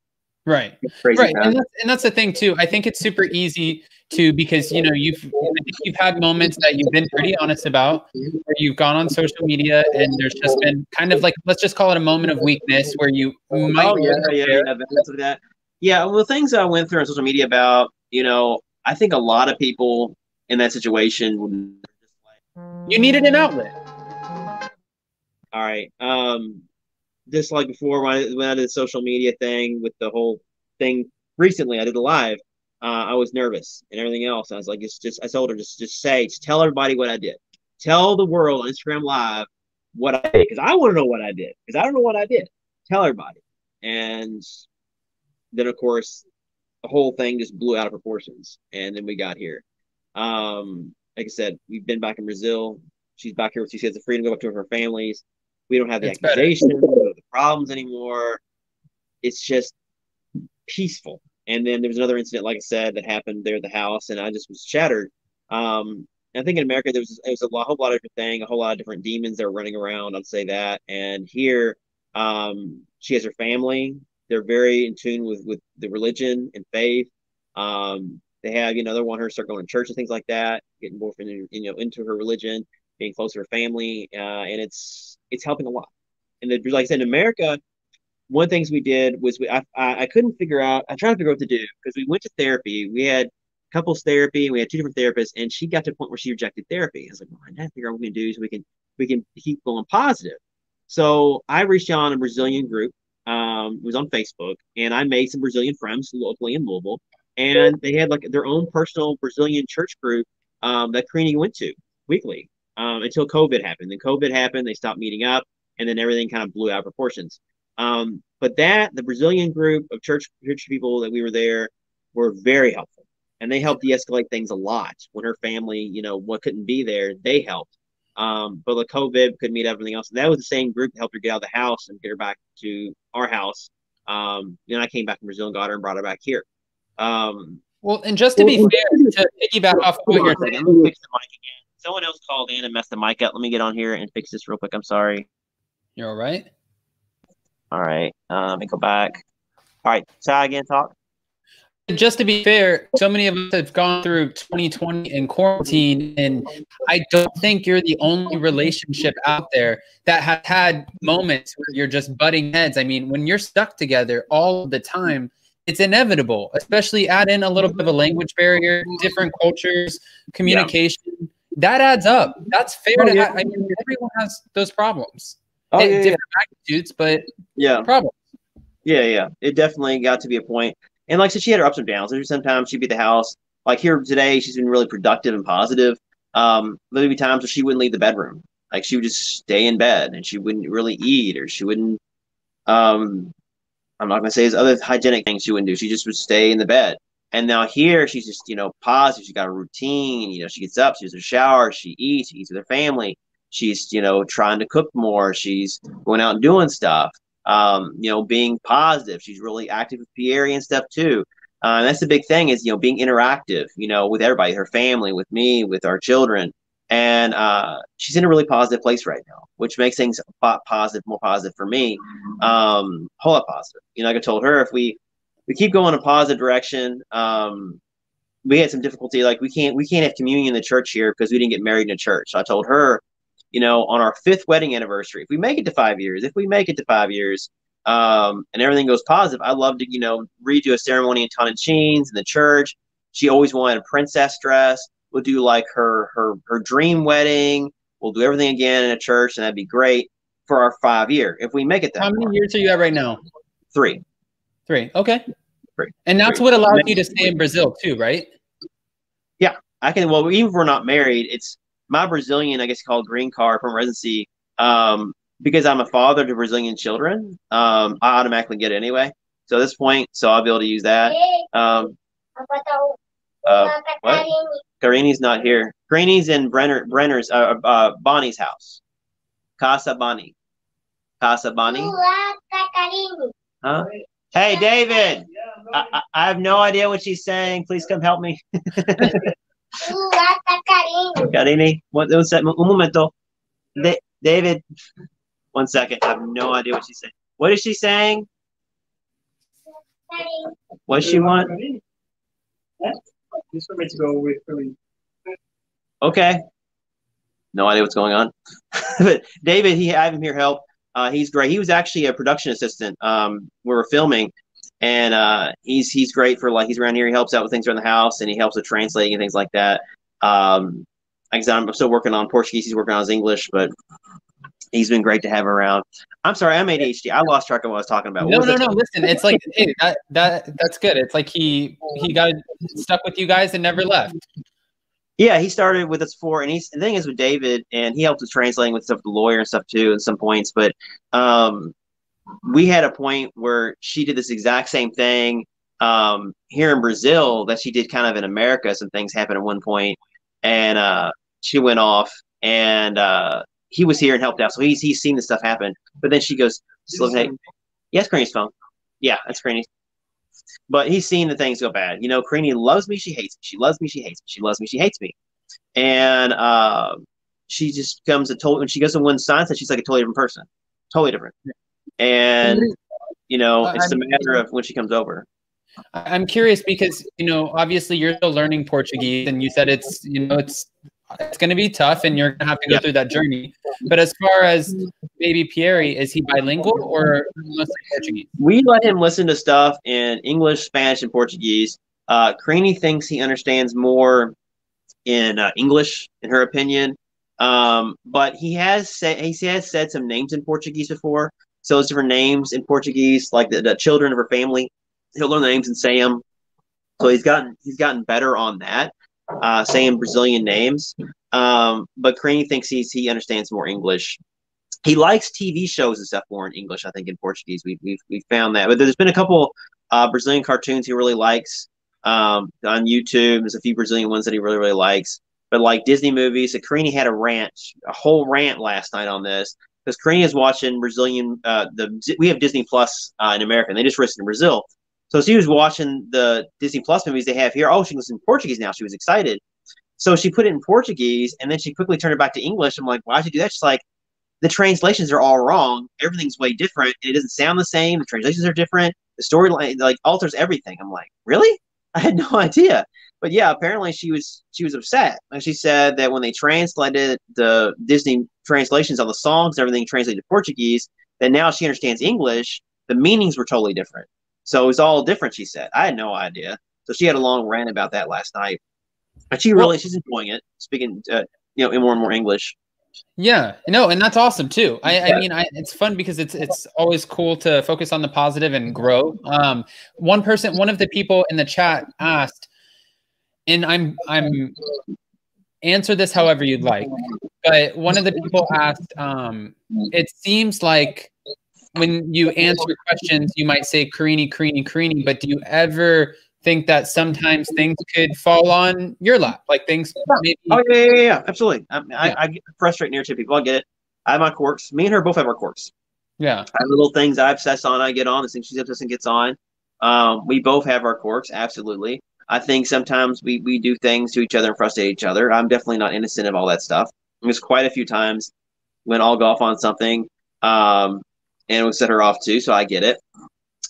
[SPEAKER 1] right, right, and that's, and that's the thing too. I think it's super easy to because you know you've you've had moments that you've been pretty honest about where you've gone on social media and there's just been kind of like let's just call it a moment of weakness where you might
[SPEAKER 2] oh, yeah, yeah, yeah, yeah, that. Yeah, well, things I went through on social media about, you know, I think a lot of people in that situation
[SPEAKER 1] you needed an outlet.
[SPEAKER 2] All right. Um, just like before when I, when I did the social media thing with the whole thing recently, I did a live. Uh, I was nervous and everything else. I was like, just, just, I told her, just, just say, just tell everybody what I did. Tell the world on Instagram Live what I did because I want to know what I did because I don't know what I did. Tell everybody. And then, of course, the whole thing just blew out of proportions. And then we got here. Um, like I said, we've been back in Brazil. She's back here. She has the freedom to go back to her families. We don't have the it's accusations, the problems anymore. It's just peaceful. And then there was another incident, like I said, that happened there at the house, and I just was shattered. Um, I think in America there was it was a, lot, a whole lot of different thing, a whole lot of different demons that are running around. I'd say that. And here, um, she has her family. They're very in tune with with the religion and faith. Um, they have, you know, they want her to start going to church and things like that, getting more, you know, into her religion, being closer to her family, uh, and it's it's helping a lot. And the, like I said, in America, one of the things we did was we I, I couldn't figure out. I tried to figure out what to do because we went to therapy. We had couples therapy, and we had two different therapists, and she got to the point where she rejected therapy. I was like, well, I got to figure out what we can do so we can we can keep going positive. So I reached out on a Brazilian group. Um, it was on Facebook, and I made some Brazilian friends locally in Louisville and they had like their own personal Brazilian church group um, that Karine went to weekly um, until COVID happened. Then COVID happened, they stopped meeting up, and then everything kind of blew out of proportions. Um, but that the Brazilian group of church church people that we were there were very helpful, and they helped de-escalate things a lot. When her family, you know, what couldn't be there, they helped. Um, but the COVID couldn't meet everything else. And that was the same group that helped her get out of the house and get her back to our house. Um, then I came back from Brazil and got her and brought her back here. Um,
[SPEAKER 1] well, and just to be fair, to piggyback off what you're saying,
[SPEAKER 2] fix the mic again. Someone else called in and messed the mic up. Let me get on here and fix this real quick. I'm sorry.
[SPEAKER 1] You're all right.
[SPEAKER 2] All right. Let me go back. All right. Try again. Talk.
[SPEAKER 1] Just to be fair, so many of us have gone through 2020 and quarantine, and I don't think you're the only relationship out there that has had moments where you're just butting heads. I mean, when you're stuck together all the time, it's inevitable, especially add in a little bit of a language barrier, different cultures, communication. Yeah. That adds up. That's fair oh, to yeah. I mean, everyone has those problems.
[SPEAKER 2] Oh, yeah,
[SPEAKER 1] different magnitudes, but
[SPEAKER 2] yeah,
[SPEAKER 1] problems.
[SPEAKER 2] Yeah, yeah. It definitely got to be a point. And like I said, she had her ups and downs. There's sometimes she'd be at the house. Like here today, she's been really productive and positive. Um, there'd be times where she wouldn't leave the bedroom. Like she would just stay in bed and she wouldn't really eat or she wouldn't um I'm not to say his other hygienic things she wouldn't do. She just would stay in the bed. And now here she's just, you know, positive. She's got a routine. You know, she gets up, she has a shower, she eats, she eats with her family. She's, you know, trying to cook more. She's going out and doing stuff. Um, you know, being positive. She's really active with Pierre and stuff too. Uh, and that's the big thing is, you know, being interactive, you know, with everybody, her family, with me, with our children. And uh, she's in a really positive place right now, which makes things positive, more positive for me. Um, whole lot positive. You know, like I told her, if we we keep going a positive direction, um, we had some difficulty. Like we can't we can't have communion in the church here because we didn't get married in a church. So I told her, you know, on our fifth wedding anniversary, if we make it to five years, if we make it to five years, um, and everything goes positive, I love to, you know, redo a ceremony in Tocantins in the church. She always wanted a princess dress. We'll do like her her her dream wedding. We'll do everything again in a church, and that'd be great for our five year. If we make it that
[SPEAKER 1] How many
[SPEAKER 2] far.
[SPEAKER 1] years are you at right now?
[SPEAKER 2] Three.
[SPEAKER 1] Three. Okay.
[SPEAKER 2] Three.
[SPEAKER 1] And that's
[SPEAKER 2] Three.
[SPEAKER 1] what allowed you to stay in Brazil too, right?
[SPEAKER 2] Yeah, I can well even if we're not married, it's my Brazilian, I guess called green card from residency. Um, because I'm a father to Brazilian children, um, I automatically get it anyway. So at this point, so I'll be able to use that. Um, uh, what? Karine's not here. Karine's in Brenner Brenner's uh, uh, Bonnie's house. Casa Bonnie. Casa Bonnie. Huh? Hey, David. I, I, I have no idea what she's saying. Please come help me. Karine, one, one, sec- un momento. Da- David, one second. I have no idea what she's saying. What is she saying? What does she want?
[SPEAKER 7] This one to go with Philly.
[SPEAKER 2] Okay. No idea what's going on. but David, he I have him here help. Uh, he's great. He was actually a production assistant. Um, we were filming, and uh, he's he's great for like he's around here. He helps out with things around the house, and he helps with translating and things like that. Um, like I I'm still working on Portuguese. He's working on his English, but he's been great to have around. I'm sorry, I'm ADHD. I lost track of what I was talking about. What
[SPEAKER 1] No, no, no.
[SPEAKER 2] talking-
[SPEAKER 1] Listen, it's like hey, that that that's good. It's like he he got stuck with you guys and never left.
[SPEAKER 2] Yeah, he started with us four, and he's the thing is with David, and he helped with translating with stuff, the lawyer and stuff too, at some points. But um, we had a point where she did this exact same thing um, here in Brazil that she did kind of in America. Some things happened at one point, and uh, she went off, and uh, he was here and helped out. So he's he's seen this stuff happen. But then she goes, "Slow hey, yes, Karine's phone. Yeah, that's Karine's." But he's seen the things go bad. You know, Karine loves me, she hates me. She loves me, she hates me. She loves me, she hates me. And uh, she just becomes a total. When she goes to one sunset, she's like a totally different person, totally different. And you know, it's a matter of when she comes over.
[SPEAKER 1] I'm curious because you know obviously you're still learning Portuguese, and you said it's you know it's it's going to be tough, and you're going to have to go
[SPEAKER 2] Yeah.
[SPEAKER 1] through that journey. But as far as baby Pierre, is he bilingual or mostly Portuguese?
[SPEAKER 2] We let him listen to stuff in English, Spanish, and Portuguese. Uh, Karine thinks he understands more in uh, English, in her opinion. Um, but he has said he has said some names in Portuguese before. So those different names in Portuguese, like the, the children of her family, he'll learn the names and say them. So he's gotten he's gotten better on that, uh, saying Brazilian names. Um, but Karine thinks he's he understands more English. He likes TV shows and stuff more in English. I think in Portuguese we we we found that. But there's been a couple uh, Brazilian cartoons he really likes um, on YouTube. There's a few Brazilian ones that he really really likes. But like Disney movies, so Karine had a rant, a whole rant last night on this because Karine is watching Brazilian. Uh, the we have Disney Plus uh, in America, and they just released in Brazil. So she was watching the Disney Plus movies they have here. Oh, she was in Portuguese now. She was excited. So she put it in Portuguese, and then she quickly turned it back to English. I'm like, why'd you do that? She's like, the translations are all wrong. Everything's way different. It doesn't sound the same. The translations are different. The storyline like alters everything. I'm like, really? I had no idea. But yeah, apparently she was she was upset. And she said that when they translated the Disney translations on the songs everything translated to Portuguese, that now she understands English. The meanings were totally different. So it was all different. She said, I had no idea. So she had a long rant about that last night. But she really she's enjoying it, speaking uh, you know in more and more English.
[SPEAKER 1] Yeah, no, and that's awesome too. I, I mean, I, it's fun because it's it's always cool to focus on the positive and grow. Um, one person, one of the people in the chat asked, and I'm I'm answer this however you'd like, but one of the people asked, um, it seems like when you answer questions, you might say Karine, Karine, Karine, but do you ever think that sometimes things could fall on your lap, like things maybe.
[SPEAKER 2] Oh yeah, yeah, yeah, absolutely. I, I,
[SPEAKER 1] Yeah.
[SPEAKER 2] I get frustrated near to people. I get it. I have my quirks. Me and her both have our quirks.
[SPEAKER 1] Yeah,
[SPEAKER 2] I have little things I obsess on. I get on. The things she obsesses and gets on. Um, we both have our quirks. Absolutely. I think sometimes we we do things to each other and frustrate each other. I'm definitely not innocent of all that stuff. There's quite a few times when I'll go off on something, um, and it will set her off too. So I get it.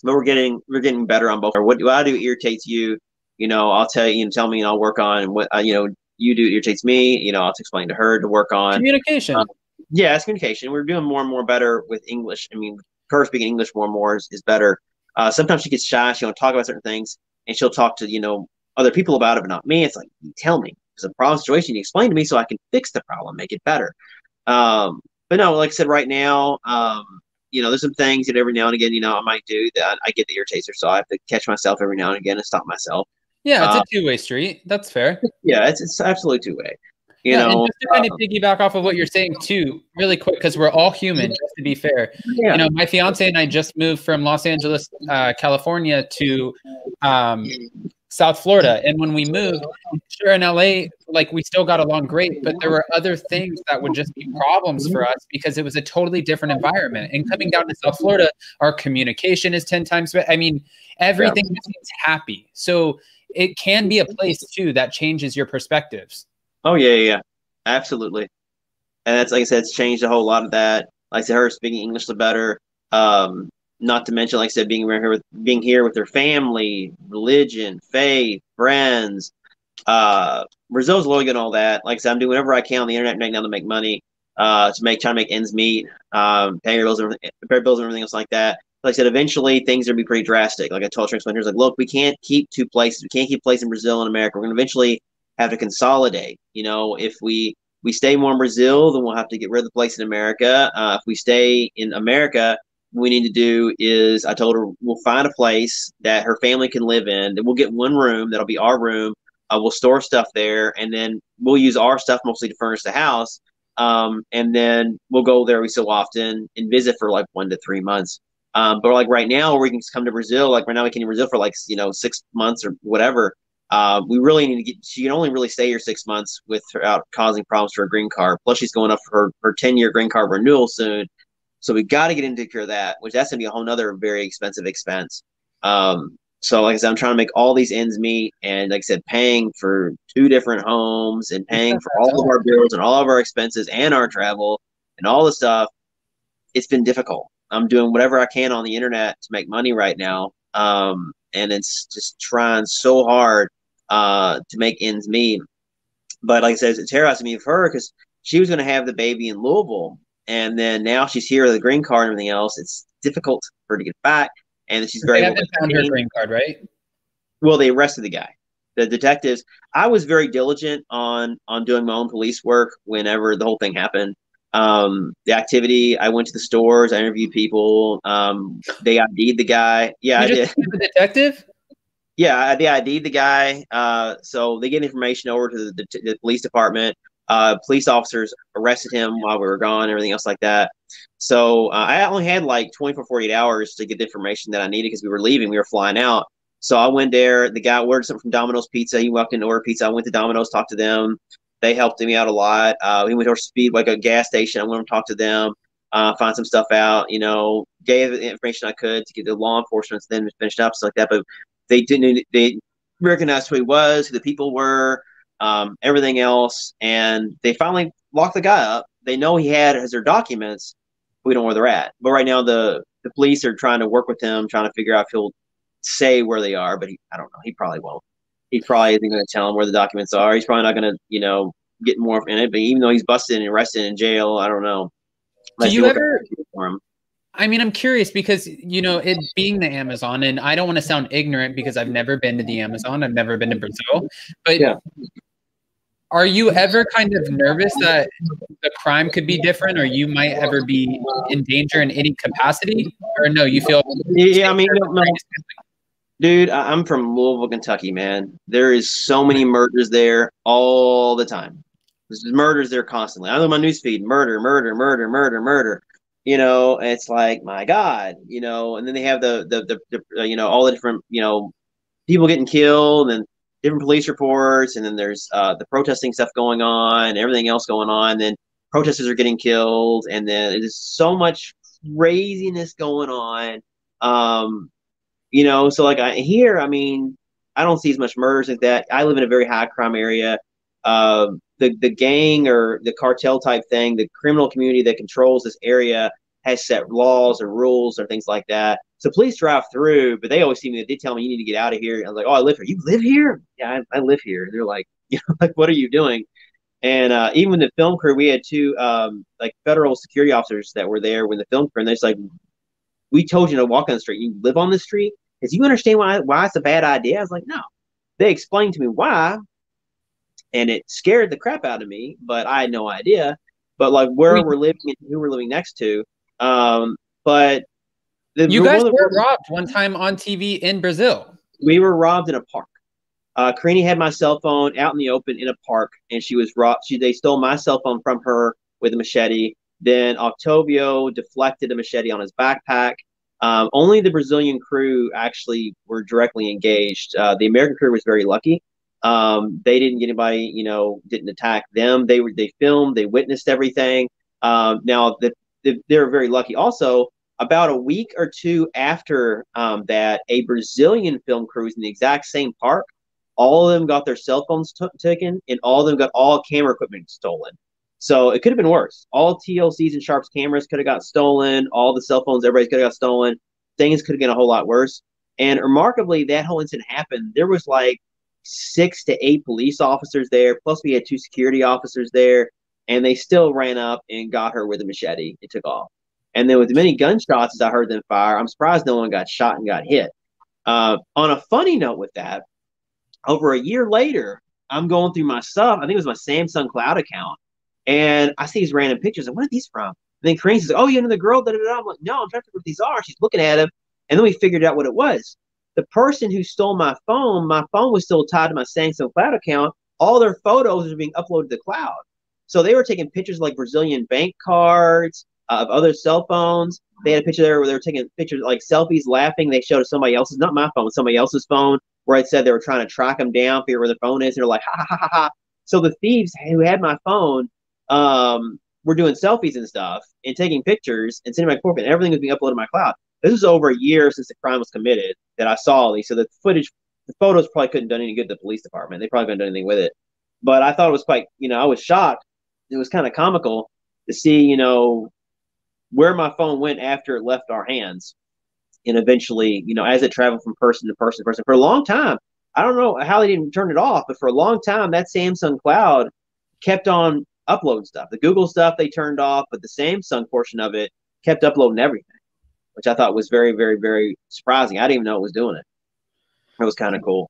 [SPEAKER 2] But we're getting we're getting better on both. What do I do irritates you? You know, I'll tell you, you know, tell me, and I'll work on what uh, you know you do irritates me. You know, I'll explain to her to work on.
[SPEAKER 1] communication.
[SPEAKER 2] Um, Yeah, it's communication. We're doing more and more better with English. I mean, her speaking English more and more is, is better. Uh, sometimes she gets shy. She won't talk about certain things, and she'll talk to you know other people about it, but not me. It's like you tell me it's a problem situation. You explain to me so I can fix the problem, make it better. Um, but no, like I said, right now, um, you know, there's some things that every now and again, you know, I might do that I get the irritates her, so I have to catch myself every now and again and stop myself.
[SPEAKER 1] yeah, it's
[SPEAKER 2] uh,
[SPEAKER 1] a two way street. That's fair.
[SPEAKER 2] Yeah, it's it's absolutely two way. You
[SPEAKER 1] yeah,
[SPEAKER 2] know,
[SPEAKER 1] and just to kind of piggyback off of what you're saying too, really quick, because we're all human. Just to be fair,
[SPEAKER 2] yeah.
[SPEAKER 1] you know, my fiance and I just moved from Los Angeles, uh, California to um, South Florida. And when we moved, sure in LA, like we still got along great, but there were other things that would just be problems for us because it was a totally different environment. And coming down to South Florida, our communication is 10 times better. I mean, everything just seems happy. So it can be a place too that changes your perspectives.
[SPEAKER 2] Oh yeah, yeah, yeah. absolutely. And that's like I said, it's changed a whole lot of that. Like I said, her speaking English the better. Um, not to mention, like I said, being here with being here with her family, religion, faith, friends. Uh, Brazil's good at all that. Like I said, I'm doing whatever I can on the internet right now to make money, uh, to make try to make ends meet, um, pay your bills, and pay bills and everything else like that. Like I said, eventually things are gonna be pretty drastic. Like I told transplanters, like, look, we can't keep two places. We can't keep place in Brazil and America. We're gonna eventually have to consolidate. You know, if we we stay more in Brazil, then we'll have to get rid of the place in America. Uh, if we stay in America, we need to do is I told her we'll find a place that her family can live in. That we'll get one room that'll be our room. Uh, we'll store stuff there, and then we'll use our stuff mostly to furnish the house. Um, and then we'll go there every so often and visit for like one to three months. Um, but like right now, we can just come to Brazil. Like right now, we can Brazil for like you know six months or whatever. Uh, we really need to get. She can only really stay here six months without causing problems for a green card. Plus, she's going up for her, her ten year green card renewal soon. So we got to get into care of that, which that's gonna be a whole nother very expensive expense. Um, so like I said, I'm trying to make all these ends meet, and like I said, paying for two different homes and paying for all of our bills and all of our expenses and our travel and all the stuff. It's been difficult. I'm doing whatever I can on the internet to make money right now, um, and it's just trying so hard uh, to make ends meet. But like I said, it's terrorizing me for her because she was going to have the baby in Louisville, and then now she's here with a green card and everything else. It's difficult for her to get back, and she's very
[SPEAKER 1] They haven't found her green card, right?
[SPEAKER 2] Well, they arrested the guy. The detectives. I was very diligent on on doing my own police work whenever the whole thing happened. Um, the activity. I went to the stores. I interviewed people. Um, they ID'd the guy. Yeah,
[SPEAKER 1] you
[SPEAKER 2] I did.
[SPEAKER 1] the detective?
[SPEAKER 2] Yeah, I- they ID'd the guy. Uh, so they get information over to the, the, the police department. Uh, police officers arrested him while we were gone, everything else like that. So uh, I only had like 24, 48 hours to get the information that I needed because we were leaving. We were flying out. So I went there. The guy ordered something from Domino's Pizza. He walked in to order pizza. I went to Domino's, talked to them. They helped me out a lot. Uh, we went to a speed like a gas station. I went and talked to them, uh, find some stuff out. You know, gave the information I could to get the law enforcement. Then finished up stuff like that. But they didn't. They recognized who he was, who the people were, um, everything else, and they finally locked the guy up. They know he had his their documents. We don't know where they're at. But right now, the the police are trying to work with him, trying to figure out if he'll say where they are. But he, I don't know. He probably won't. He probably isn't going to tell him where the documents are. He's probably not going to, you know, get more in it. But even though he's busted and arrested in jail, I don't know. Unless
[SPEAKER 1] you ever-. I mean, I'm curious because you know it being the Amazon, and I don't want to sound ignorant because I've never been to the Amazon, I've never been to Brazil, but
[SPEAKER 2] Yeah.
[SPEAKER 1] Are you ever kind of nervous that the crime could be different, or you might ever be in danger in any capacity, or no? You feel
[SPEAKER 2] Yeah, I mean, no. Dude, I'm from Louisville, Kentucky, man. There is so many murders there all the time. There's murders there constantly. I know my newsfeed, murder, murder, murder, murder, murder. You know, it's like my God, you know. And then they have the the the, the you know all the different you know people getting killed and different police reports, and then there's uh, the protesting stuff going on, and everything else going on. Then protesters are getting killed, and then there's so much craziness going on. Um, you know, so like I here, I mean, I don't see as much murders as that. I live in a very high crime area. Uh, the the gang or the cartel type thing, the criminal community that controls this area has set laws and rules and things like that. So police drive through, but they always see me. They tell me you need to get out of here. I was like, oh, I live here. You live here? Yeah, I, I live here. And They're like, you know, like what are you doing? And uh, even the film crew, we had two um, like federal security officers that were there when the film crew, and they're just like, "We told you to walk on the street. You live on the street. Is you understand why why it's a bad idea?" I was like, "No." They explained to me why, and it scared the crap out of me, but I had no idea. But like where we, we're living and who we're living next to, um, but
[SPEAKER 1] the, you guys were robbed one time on TV in Brazil.
[SPEAKER 2] We were robbed in a park. Uh, Karine had my cell phone out in the open in a park, and she was robbed. She they stole my cell phone from her with a machete. Then Octavio deflected a machete on his backpack. Um, only the Brazilian crew actually were directly engaged. Uh, the American crew was very lucky. Um, they didn't get anybody, you know, didn't attack them. They were they filmed, they witnessed everything. Um, now the, the, they were very lucky. Also, about a week or two after um, that, a Brazilian film crew was in the exact same park all of them got their cell phones t- taken, and all of them got all camera equipment stolen. So it could have been worse. All TLCs and Sharp's cameras could have got stolen. All the cell phones, everybody could have got stolen. Things could have been a whole lot worse. And remarkably, that whole incident happened. There was like six to eight police officers there. Plus, we had two security officers there, and they still ran up and got her with a machete and took off. And then, with many gunshots as I heard them fire, I'm surprised no one got shot and got hit. Uh, on a funny note, with that, over a year later, I'm going through my stuff. I think it was my Samsung Cloud account, and I see these random pictures. And what are these from? And then Karine says, "Oh, you know the girl." Da, da, da. I'm like, "No, I'm trying to figure what these are." She's looking at them, and then we figured out what it was. The person who stole my phone, my phone was still tied to my Samsung Cloud account. All their photos were being uploaded to the cloud. So they were taking pictures like Brazilian bank cards of other cell phones. They had a picture there where they were taking pictures like selfies, laughing. They showed somebody else's, not my phone, somebody else's phone where it said they were trying to track them down, figure where the phone is. They're like, ha ha ha ha. So the thieves who had my phone um, were doing selfies and stuff and taking pictures and sending my corporate, and everything was being uploaded to my cloud. This was over a year since the crime was committed that I saw these. So the footage, the photos probably couldn't done any good to the police department. They probably couldn't done anything with it. But I thought it was quite, you know, I was shocked. It was kind of comical to see, you know, where my phone went after it left our hands and eventually, you know, as it traveled from person to person to person for a long time, I don't know how they didn't turn it off, but for a long time, that Samsung Cloud kept on uploading stuff. The Google stuff they turned off, but the Samsung portion of it kept uploading everything, which I thought was very, very, very surprising. I didn't even know it was doing it. It was kind of cool.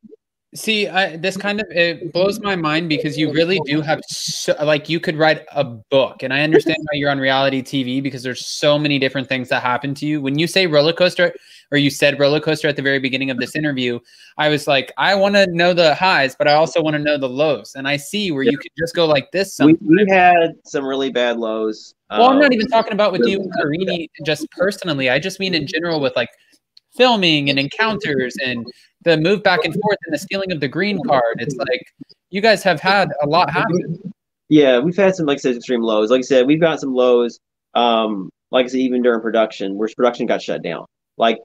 [SPEAKER 1] See, I, this kind of it blows my mind because you really do have so, like you could write a book, and I understand why you're on reality TV because there's so many different things that happen to you. When you say roller coaster, or you said roller coaster at the very beginning of this interview, I was like, I want to know the highs, but I also want to know the lows, and I see where you could just go like this.
[SPEAKER 2] We, we, had some really bad lows.
[SPEAKER 1] Well, um, I'm not um, even talking about with you and Karine just personally. I just mean in general with like filming and encounters and the move back and forth and the stealing of the green card. It's like you guys have had a lot happen.
[SPEAKER 2] Yeah, we've had some like I said extreme lows. Like I said, we've got some lows. Um, like I said, even during production, where production got shut down. Like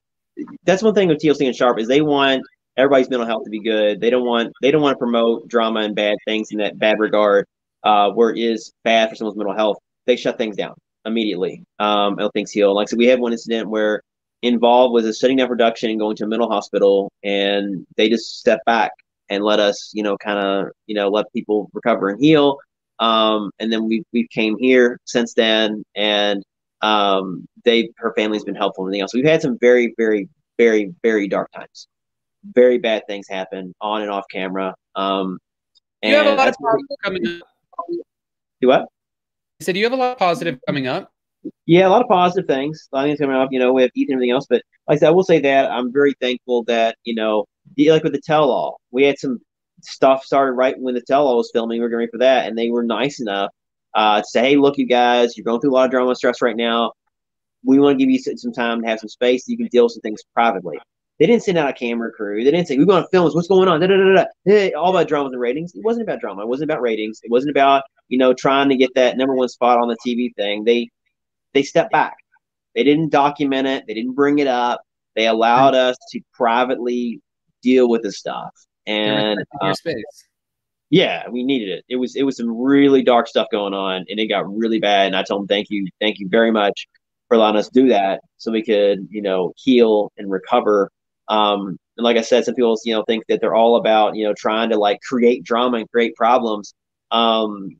[SPEAKER 2] that's one thing with TLC and Sharp is they want everybody's mental health to be good. They don't want they don't want to promote drama and bad things in that bad regard, uh, where it is bad for someone's mental health. They shut things down immediately. Um, and things heal. Like I said, we had one incident where involved was a sitting down production and going to a mental hospital, and they just stepped back and let us, you know, kind of, you know, let people recover and heal. Um, and then we we came here since then, and um, they her family's been helpful and everything else. We've had some very, very, very, very dark times. Very bad things happen on and off camera. Um, and
[SPEAKER 1] you have a lot of positive coming up.
[SPEAKER 2] Do what?
[SPEAKER 1] I said you have a lot of positive coming up.
[SPEAKER 2] Yeah, a lot of positive things. A lot of things coming up, you know, with Ethan and everything else. But like I said, I will say that I'm very thankful that, you know, like with the tell all, we had some stuff started right when the tell all was filming. We were getting ready for that, and they were nice enough uh, to say, hey, look, you guys, you're going through a lot of drama and stress right now. We want to give you some time to have some space. So you can deal with some things privately. They didn't send out a camera crew. They didn't say, we're going to film this. What's going on? Da, da, da, da. All about dramas and ratings. It wasn't about drama. It wasn't about ratings. It wasn't about, you know, trying to get that number one spot on the TV thing. They, they stepped back. They didn't document it. They didn't bring it up. They allowed us to privately deal with the stuff. And
[SPEAKER 1] Your space.
[SPEAKER 2] yeah, we needed it. It was it was some really dark stuff going on, and it got really bad. And I told them, thank you, thank you very much for allowing us to do that, so we could you know heal and recover. Um, and like I said, some people you know think that they're all about you know trying to like create drama and create problems. Um,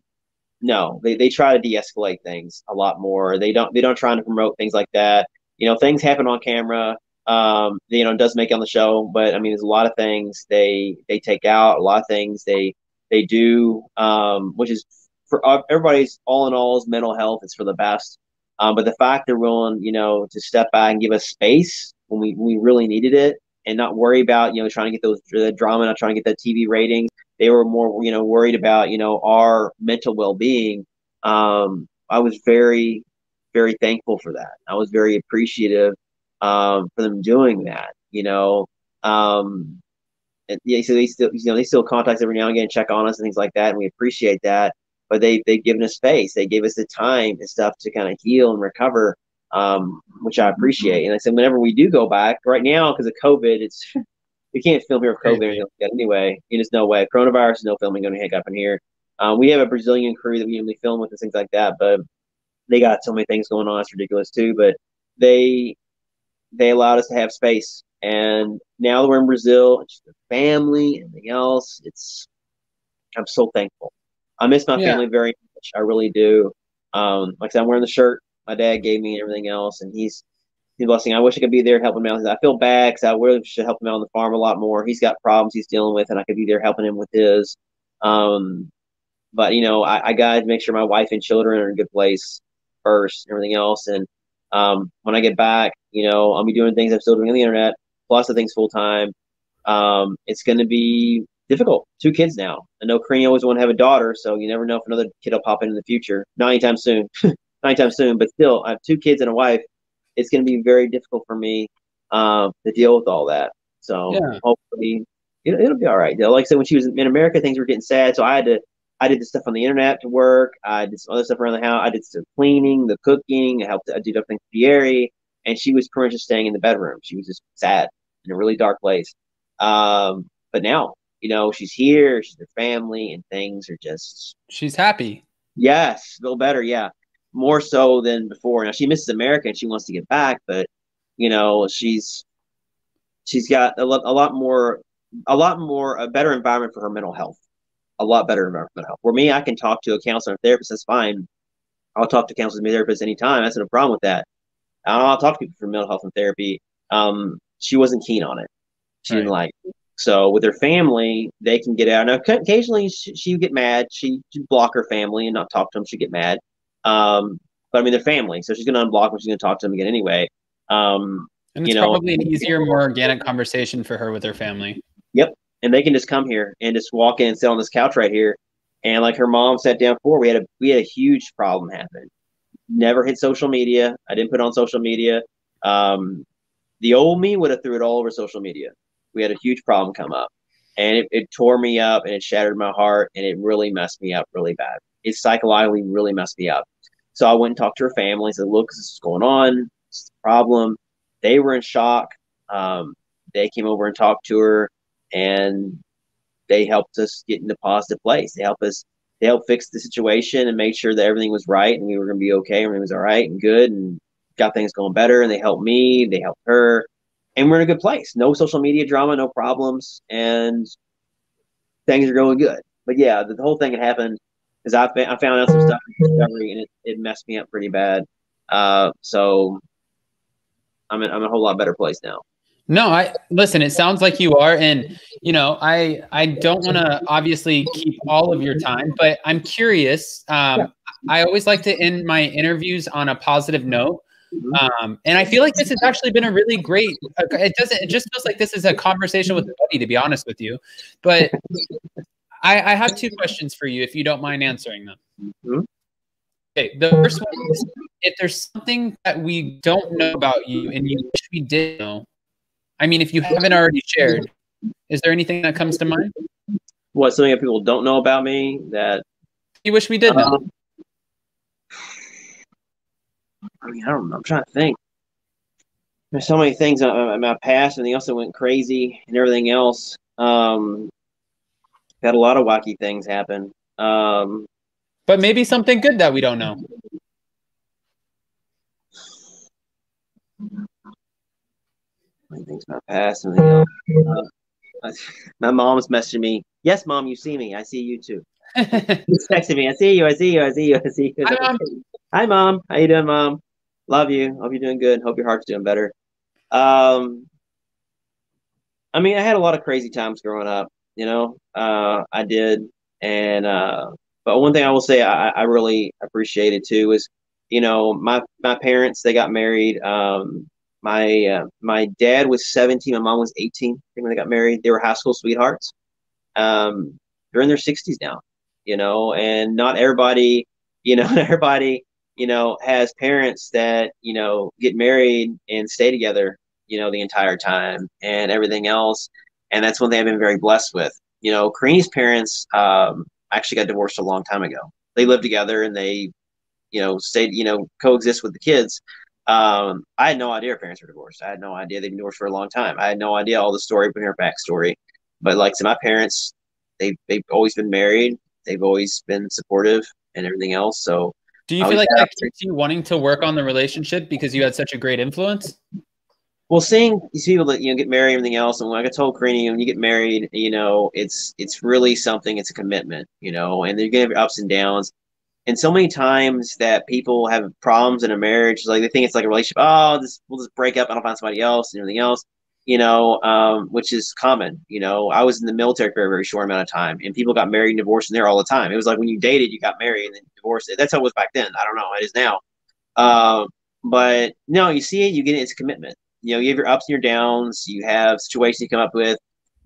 [SPEAKER 2] no, they, they try to de-escalate things a lot more. They don't they don't try to promote things like that. You know, things happen on camera. Um, you know, it does make it on the show, but I mean, there's a lot of things they they take out, a lot of things they they do, um, which is for uh, everybody's all in all's mental health. It's for the best. Um, but the fact they're willing, you know, to step back and give us space when we when we really needed it, and not worry about you know trying to get those the drama, not trying to get that TV ratings. They were more you know worried about you know our mental well being. Um, I was very very thankful for that. I was very appreciative um, for them doing that. You know, um, and yeah, so they still, you know, they still contact us every now and again, check on us and things like that, and we appreciate that. But they they've given us space, they gave us the time and stuff to kind of heal and recover, um, which I appreciate. And I said, whenever we do go back, right now because of COVID, it's you can't film here with COVID or anything like anyway. You just no way. Coronavirus, no filming going to hang up in here. Um, we have a Brazilian crew that we usually film with and things like that, but they got so many things going on. It's ridiculous too. But they they allowed us to have space. And now that we're in Brazil, it's just the family, everything else. It's I'm so thankful. I miss my
[SPEAKER 1] Yeah.
[SPEAKER 2] family very much. I really do. Um, like I said, I'm wearing the shirt my dad gave me and everything else, and he's he's blessing. I wish I could be there helping him out. I feel bad because I really should help him out on the farm a lot more. He's got problems he's dealing with, and I could be there helping him with his. Um, but you know, I, I got to make sure my wife and children are in a good place first, and everything else. And um, when I get back, you know, I'll be doing things I'm still doing on the internet, plus the things full time. Um, it's going to be difficult. Two kids now. I know Karine always want to have a daughter, so you never know if another kid will pop in in the future. Not anytime soon, not anytime soon. But still, I have two kids and a wife. It's going to be very difficult for me um, to deal with all that. So
[SPEAKER 1] Yeah.
[SPEAKER 2] hopefully, it, it'll be all right. Like I said, when she was in America, things were getting sad, so I had to. I did the stuff on the internet to work. I did some other stuff around the house. I did some cleaning, the cooking. I helped. I did everything for Pierre, and she was pretty much just staying in the bedroom. She was just sad in a really dark place. Um, but now, you know, she's here. She's her family, and things are just
[SPEAKER 1] She's happy.
[SPEAKER 2] Yes, a little better. Yeah, more so than before. Now she misses America and she wants to get back, but you know she's she's got a lot, a lot more, a lot more, a better environment for her mental health. A lot better environment for mental health. For me, I can talk to a counselor and therapist. That's fine. I'll talk to counselors and therapists anytime. That's no problem with that. I'll talk to people for mental health and therapy. Um, she wasn't keen on it. She didn't like. it. So with her family, they can get out. Now, occasionally she, she would get mad. She she'd block her family and not talk to them. She'd get mad. Um, but I mean, they're family, so she's gonna unblock them. She's gonna talk to them again anyway. Um,
[SPEAKER 1] And
[SPEAKER 2] You
[SPEAKER 1] it's
[SPEAKER 2] know-
[SPEAKER 1] probably an easier, more organic conversation for her with her family.
[SPEAKER 2] Yep, and they can just come here and just walk in and sit on this couch right here. And like her mom sat down for, we had a we had a huge problem happen. Never hit social media. I didn't put on social media. Um, the old me would have threw it all over social media. We had a huge problem come up, and it, it tore me up and it shattered my heart and it really messed me up really bad. It psychologically really messed me up. So I went and talked to her family. Said, "Look, this is going on. This is the problem." They were in shock. Um, they came over and talked to her, and they helped us get in a positive place. They helped us. They helped fix the situation and made sure that everything was right and we were going to be okay. Everything was all right and good and got things going better. And they helped me. They helped her, and we're in a good place. No social media drama, no problems, and things are going good. But yeah, the, the whole thing happened is I, I found out some stuff in discovery and it, it messed me up pretty bad. Uh, so I'm in, I'm in a whole lot better place now.
[SPEAKER 1] No, I listen. It sounds like you are, and you know, I I don't want to obviously keep all of your time, but I'm curious. Um, I always like to end my interviews on a positive note, um, and I feel like this has actually been a really great. uh, It doesn't. It just feels like this is a conversation with a buddy, to be honest with you. But I, I have two questions for you, if you don't mind answering them.
[SPEAKER 2] Mhm.
[SPEAKER 1] Okay, the first one is if there's something that we don't know about you and you wish we did know, I mean, if you haven't already shared, is there anything that comes to mind?
[SPEAKER 2] What something that people don't know about me that
[SPEAKER 1] You wish we did know.
[SPEAKER 2] Um, I mean, I don't know. I'm trying to think. There's so many things in my past, and the else that went crazy, and everything else. Um, had a lot of wacky things happen. Um,
[SPEAKER 1] but maybe something good that we don't know.
[SPEAKER 2] things in my past. Uh, my mom's messaging me. Yes, mom, you see me. I see you too. She's texting me. I see you. I see you. I see you. I see you.
[SPEAKER 1] Hi, Mom.
[SPEAKER 2] Hi, mom. How you doing, mom? Love you. Hope you're doing good. Hope your heart's doing better. Um, I mean, I had a lot of crazy times growing up. You know, uh, I did, and uh, but one thing I will say I, I really appreciated too is, you know, my my parents they got married. Um, my uh, my dad was 17, my mom was 18 when they got married. They were high school sweethearts. Um, they're in their 60s now, you know, and not everybody, you know, everybody, you know, has parents that you know get married and stay together, you know, the entire time and everything else. And that's one thing I've been very blessed with. You know, Karine's parents um, actually got divorced a long time ago. They lived together and they, you know, stayed, you know, coexist with the kids. Um, I had no idea her parents were divorced. I had no idea they've been divorced for a long time. I had no idea all the story from her backstory. But like said, my parents, they they've always been married. They've always been supportive and everything else. So
[SPEAKER 1] Do you feel like that keeps you wanting to work on the relationship because you had such a great influence?
[SPEAKER 2] Well, seeing these people that you know get married, and everything else, and like I told Karine, when you get married, you know, it's it's really something. It's a commitment, you know, and you're gonna have ups and downs. And so many times that people have problems in a marriage, like they think it's like a relationship. Oh, this we'll just break up and I'll find somebody else and everything else, you know, um, which is common. You know, I was in the military for a very short amount of time, and people got married and divorced in there all the time. It was like when you dated, you got married and then divorced. That's how it was back then. I don't know. It is now. Um, but no, you see it, you get it. It's a commitment. You know, you have your ups and your downs. You have situations you come up with.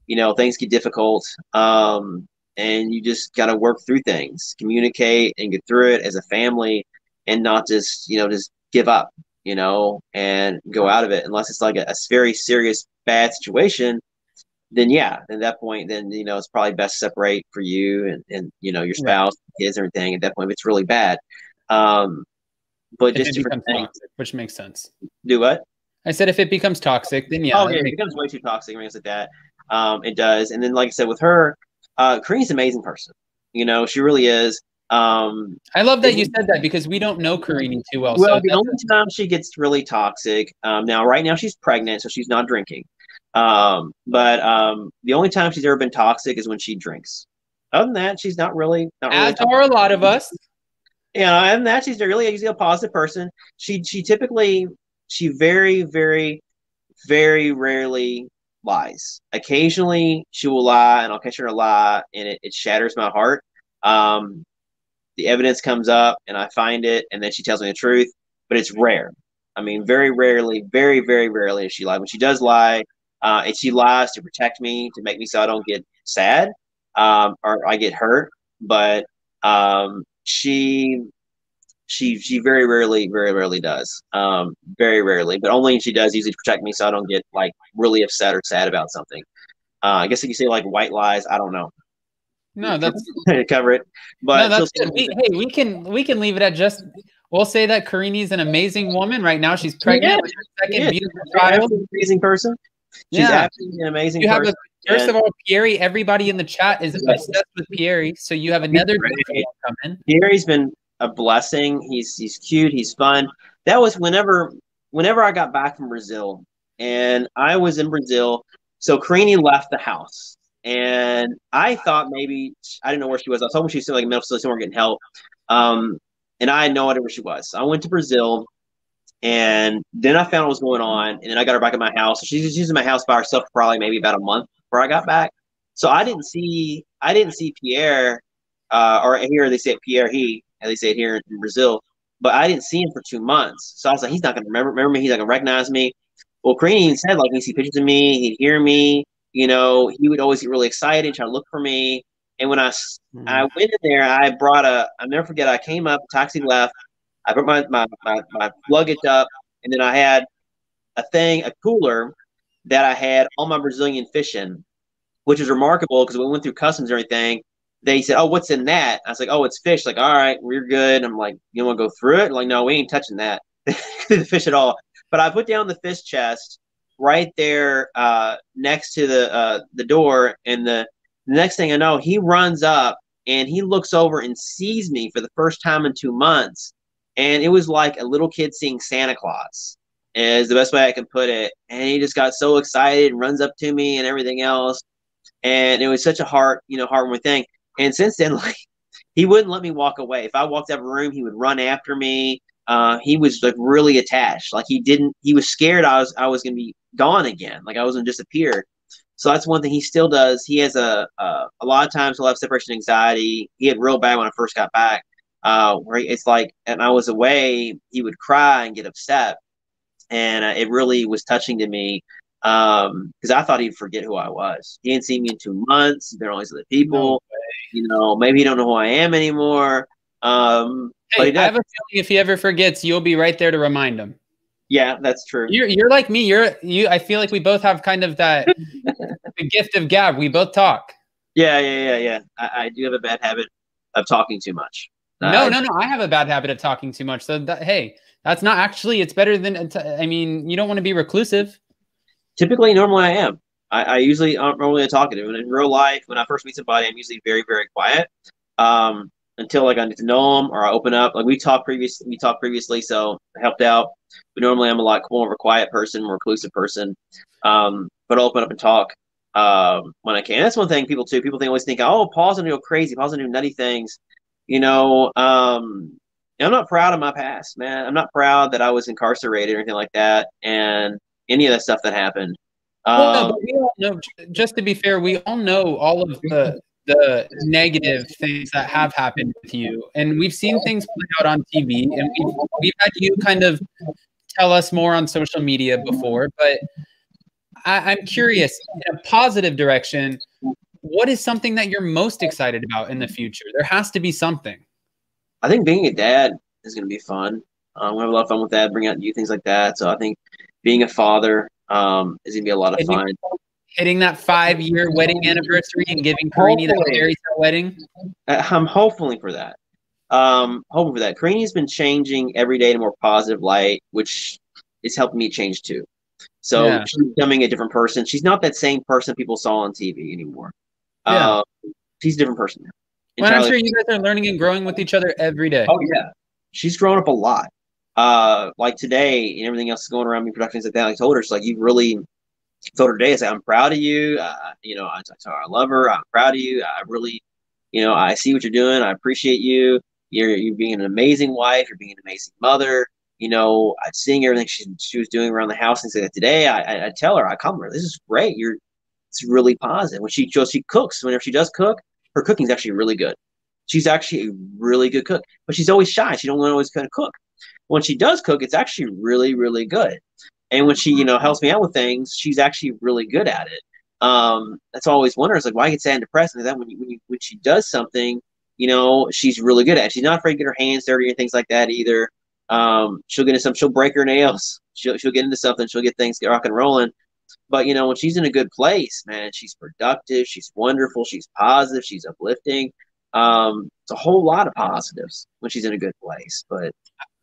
[SPEAKER 2] You know, things get difficult. Um, and you just got to work through things, communicate, and get through it as a family, and not just you know just give up, you know, and go out of it unless it's like a, a very serious bad situation. Then yeah, at that point, then you know it's probably best to separate for you and and you know your
[SPEAKER 1] Right.
[SPEAKER 2] spouse, kids, everything. At that point, if it's really bad, um, but
[SPEAKER 1] If
[SPEAKER 2] just
[SPEAKER 1] it
[SPEAKER 2] different things.
[SPEAKER 1] toxic, which makes sense.
[SPEAKER 2] Do what?
[SPEAKER 1] I said if it becomes toxic, then yeah.
[SPEAKER 2] oh yeah, it becomes way too toxic and things like that. Um, it does, and then like I said with her, uh, Karine's an amazing person. You know, she really is. Um,
[SPEAKER 1] I love that you said that because we don't know Karine too well.
[SPEAKER 2] well,
[SPEAKER 1] so
[SPEAKER 2] the only time she gets really toxic, um, now right now she's pregnant, so she's not drinking. Um, but um, the only time she's ever been toxic is when she drinks. Other than that, she's not really not really.
[SPEAKER 1] as are a lot of us.
[SPEAKER 2] you know, and that she's really usually a positive person. She she typically she very very very rarely lies. Occasionally she will lie, and I'll catch her a lie, and it, it shatters my heart. Um, the evidence comes up, and I find it, and then she tells me the truth, but it's rare. I mean, very rarely, very very rarely does she lie. When she does lie, uh, and she lies to protect me, to make me so I don't get sad um, or I get hurt, but um, she she she very rarely very rarely does um very rarely but only she does usually to protect me so i don't get like really upset or sad about something uh i guess if you say like white lies i don't know
[SPEAKER 1] No, that's
[SPEAKER 2] cover it but
[SPEAKER 1] no, that's. We, hey, we can we can leave it at just. We'll say that Karine's an amazing woman. Right now, she's pregnant
[SPEAKER 2] Yeah,
[SPEAKER 1] with her second
[SPEAKER 2] is.
[SPEAKER 1] beautiful
[SPEAKER 2] she's
[SPEAKER 1] child.
[SPEAKER 2] amazing person she's
[SPEAKER 1] Yeah.
[SPEAKER 2] absolutely an amazing
[SPEAKER 1] You have a, first
[SPEAKER 2] and
[SPEAKER 1] of all, Pierre. Everybody in the chat is obsessed with Pierre, so you have another
[SPEAKER 2] great.
[SPEAKER 1] beautiful one coming.
[SPEAKER 2] Gary's been a blessing. He's he's cute. He's fun. That was whenever whenever I got back from Brazil, and I was in Brazil. So Karine left the house, and I thought maybe I didn't know where she was. I was hoping she was still like in middle facility somewhere getting help. Um, and I had no idea where she was. So I went to Brazil, and then I found what was going on, and then I got her back at my house. She's just using my house by herself for probably maybe about a month before I got back. So I didn't see I didn't see Pierre uh, or here they say Pierre he, as they say it here in Brazil. But I didn't see him for two months, so I was like, he's not gonna remember, remember me. He's not gonna recognize me. Well, Karine said like he'd see pictures of me, he'd hear me. You know, he would always get really excited, and try to look for me. And when I hmm. I went in there, I brought a. I'll never forget. I came up, taxi left. I brought my my my, my luggage up, and then I had a thing, a cooler that I had all my Brazilian fish in, which is remarkable because we went through customs and everything. They said, "Oh, what's in that?" I was like, "Oh, it's fish." Like, all right, we're good. I'm like, "You want to go through it?" Like, no, we ain't touching that, the fish at all. But I put down the fish chest right there uh, next to the uh, the door, and the, the next thing I know, he runs up and he looks over and sees me for the first time in two months, and it was like a little kid seeing Santa Claus is the best way I can put it. And he just got so excited and runs up to me and everything else. And it was such a heart, you know, heartwarming thing. And since then, like he wouldn't let me walk away. If I walked out of a room, he would run after me. Uh, he was like really attached. Like he didn't. He was scared I was I was gonna be gone again. Like I was gonna disappear. So that's one thing he still does. He has a a, lot of times he'll have separation anxiety. He had real bad when I first got back. Uh, where it's like, and I was away, he would cry and get upset, and uh, it really was touching to me um because i thought he'd forget who i was he hadn't seen me in two months he's been around these other people you know maybe he don't know who i am anymore um
[SPEAKER 1] Hey,
[SPEAKER 2] he
[SPEAKER 1] I have a feeling if he ever forgets, you'll be right there to remind him.
[SPEAKER 2] yeah that's true
[SPEAKER 1] You're you're like me. You're you. I feel like we both have kind of that the gift of gab. We both talk.
[SPEAKER 2] yeah yeah yeah yeah I, I do have a bad habit of talking too much
[SPEAKER 1] No,
[SPEAKER 2] Uh,
[SPEAKER 1] no, no. I have a bad habit of talking too much. So that, hey, that's not actually. It's better than. I mean, you don't want to be reclusive.
[SPEAKER 2] Typically normally i am. I, I usually aren't normally a talkative. And in real life when i first meet somebody i'm usually very very quiet um until like i get to know them or i open up. Like we talked previously, we talked previously so it helped out. But normally i'm a lot more of a quiet person more reclusive person um but I'll open up and talk um when i can. That's one thing people too people think always think oh paul's gonna go crazy. Paul's gonna do nutty things. You know um I'm not proud of my past, man. I'm not proud that I was incarcerated or anything like that, and any of that stuff that happened.
[SPEAKER 1] Well, no,
[SPEAKER 2] Um,
[SPEAKER 1] but we all know. Just to be fair, we all know all of the the negative things that have happened with you, and we've seen things play out on TV, and we've we've had you kind of tell us more on social media before. But I, I'm curious, in a positive direction, what is something that you're most excited about in the future? There has to be something.
[SPEAKER 2] I think being a dad is going to be fun. I'm Um, we have a lot of fun with that, bring out new things like that. So I think being a father um, is going to be a lot of
[SPEAKER 1] you-
[SPEAKER 2] fun.
[SPEAKER 1] Hitting that five year wedding anniversary and giving Karine that tale wedding.
[SPEAKER 2] Uh, I'm hoping for that. Um, hoping for that. Karine's been changing every day in a more positive light, which is helping me change too. So
[SPEAKER 1] Yeah.
[SPEAKER 2] she's becoming a different person. She's not that same person people saw on TV anymore.
[SPEAKER 1] Yeah.
[SPEAKER 2] Um, she's a different person now.
[SPEAKER 1] Well, I'm sure you guys are learning and growing with each other every day.
[SPEAKER 2] Oh yeah, she's grown up a lot. Uh, like today and everything else is going around me, productions like that. I told her, she's like, you really told her today. I said, I'm proud of you. Uh, you know, I, I I love her. I'm proud of you. I really, you know, I see what you're doing. I appreciate you. You're you're being an amazing wife. You're being an amazing mother. You know, I'm seeing everything she she was doing around the house and say that today. I, I I tell her, I come her, this is great. You're it's really positive. When she she cooks, whenever she does cook, her cooking's actually really good. She's actually a really good cook, but she's always shy. She don't want to always kind of cook. When she does cook, it's actually really, really good. And when she, you know, helps me out with things, she's actually really good at it. Um, that's always wonder. It's like, why get sad and depressed? And then when you, when you, when she does something, you know, she's really good at it. She's not afraid to get her hands dirty and things like that either. Um, she'll get into some, she'll break her nails. She'll, she'll get into something. She'll get things get rock and rolling. But you know, when she's in a good place, man, she's productive. She's wonderful. She's positive. She's uplifting. Um, it's a whole lot of positives when she's in a good place. But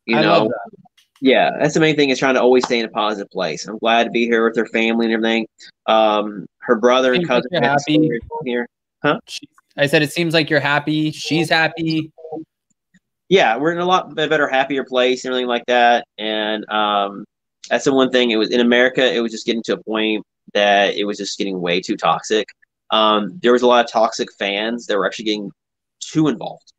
[SPEAKER 2] you
[SPEAKER 1] I
[SPEAKER 2] know,
[SPEAKER 1] that.
[SPEAKER 2] yeah, that's the main thing is trying to always stay in a positive place. I'm glad to be here with her family and everything. Um, her brother and
[SPEAKER 1] Seems like
[SPEAKER 2] cousin
[SPEAKER 1] you're
[SPEAKER 2] had a
[SPEAKER 1] happy.
[SPEAKER 2] story here.
[SPEAKER 1] I said it seems like you're happy. She's happy.
[SPEAKER 2] yeah, we're in a lot better, happier place and everything like that. And um, that's the one thing. It was in America. It was just getting to a point that it was just getting way too toxic. Um, there was a lot of toxic fans that were actually getting too involved,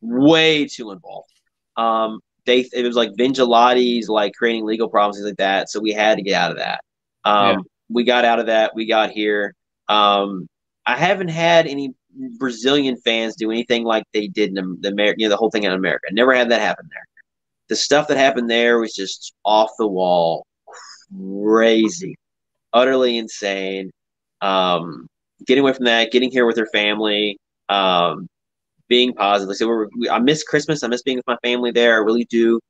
[SPEAKER 2] way too involved. Um, they it was like Vingilates, like creating legal problems things like that. So we had to get out of that. Um,
[SPEAKER 1] Yeah.
[SPEAKER 2] We got out of that. We got here. Um, I haven't had any Brazilian fans do anything like they did in the America, you know, the whole thing in America. Never had that happen there. The stuff that happened there was just off the wall, crazy, utterly insane. Um, getting away from that, getting here with her family, um, being positive. So we, I miss Christmas. I miss being with my family there. I really do.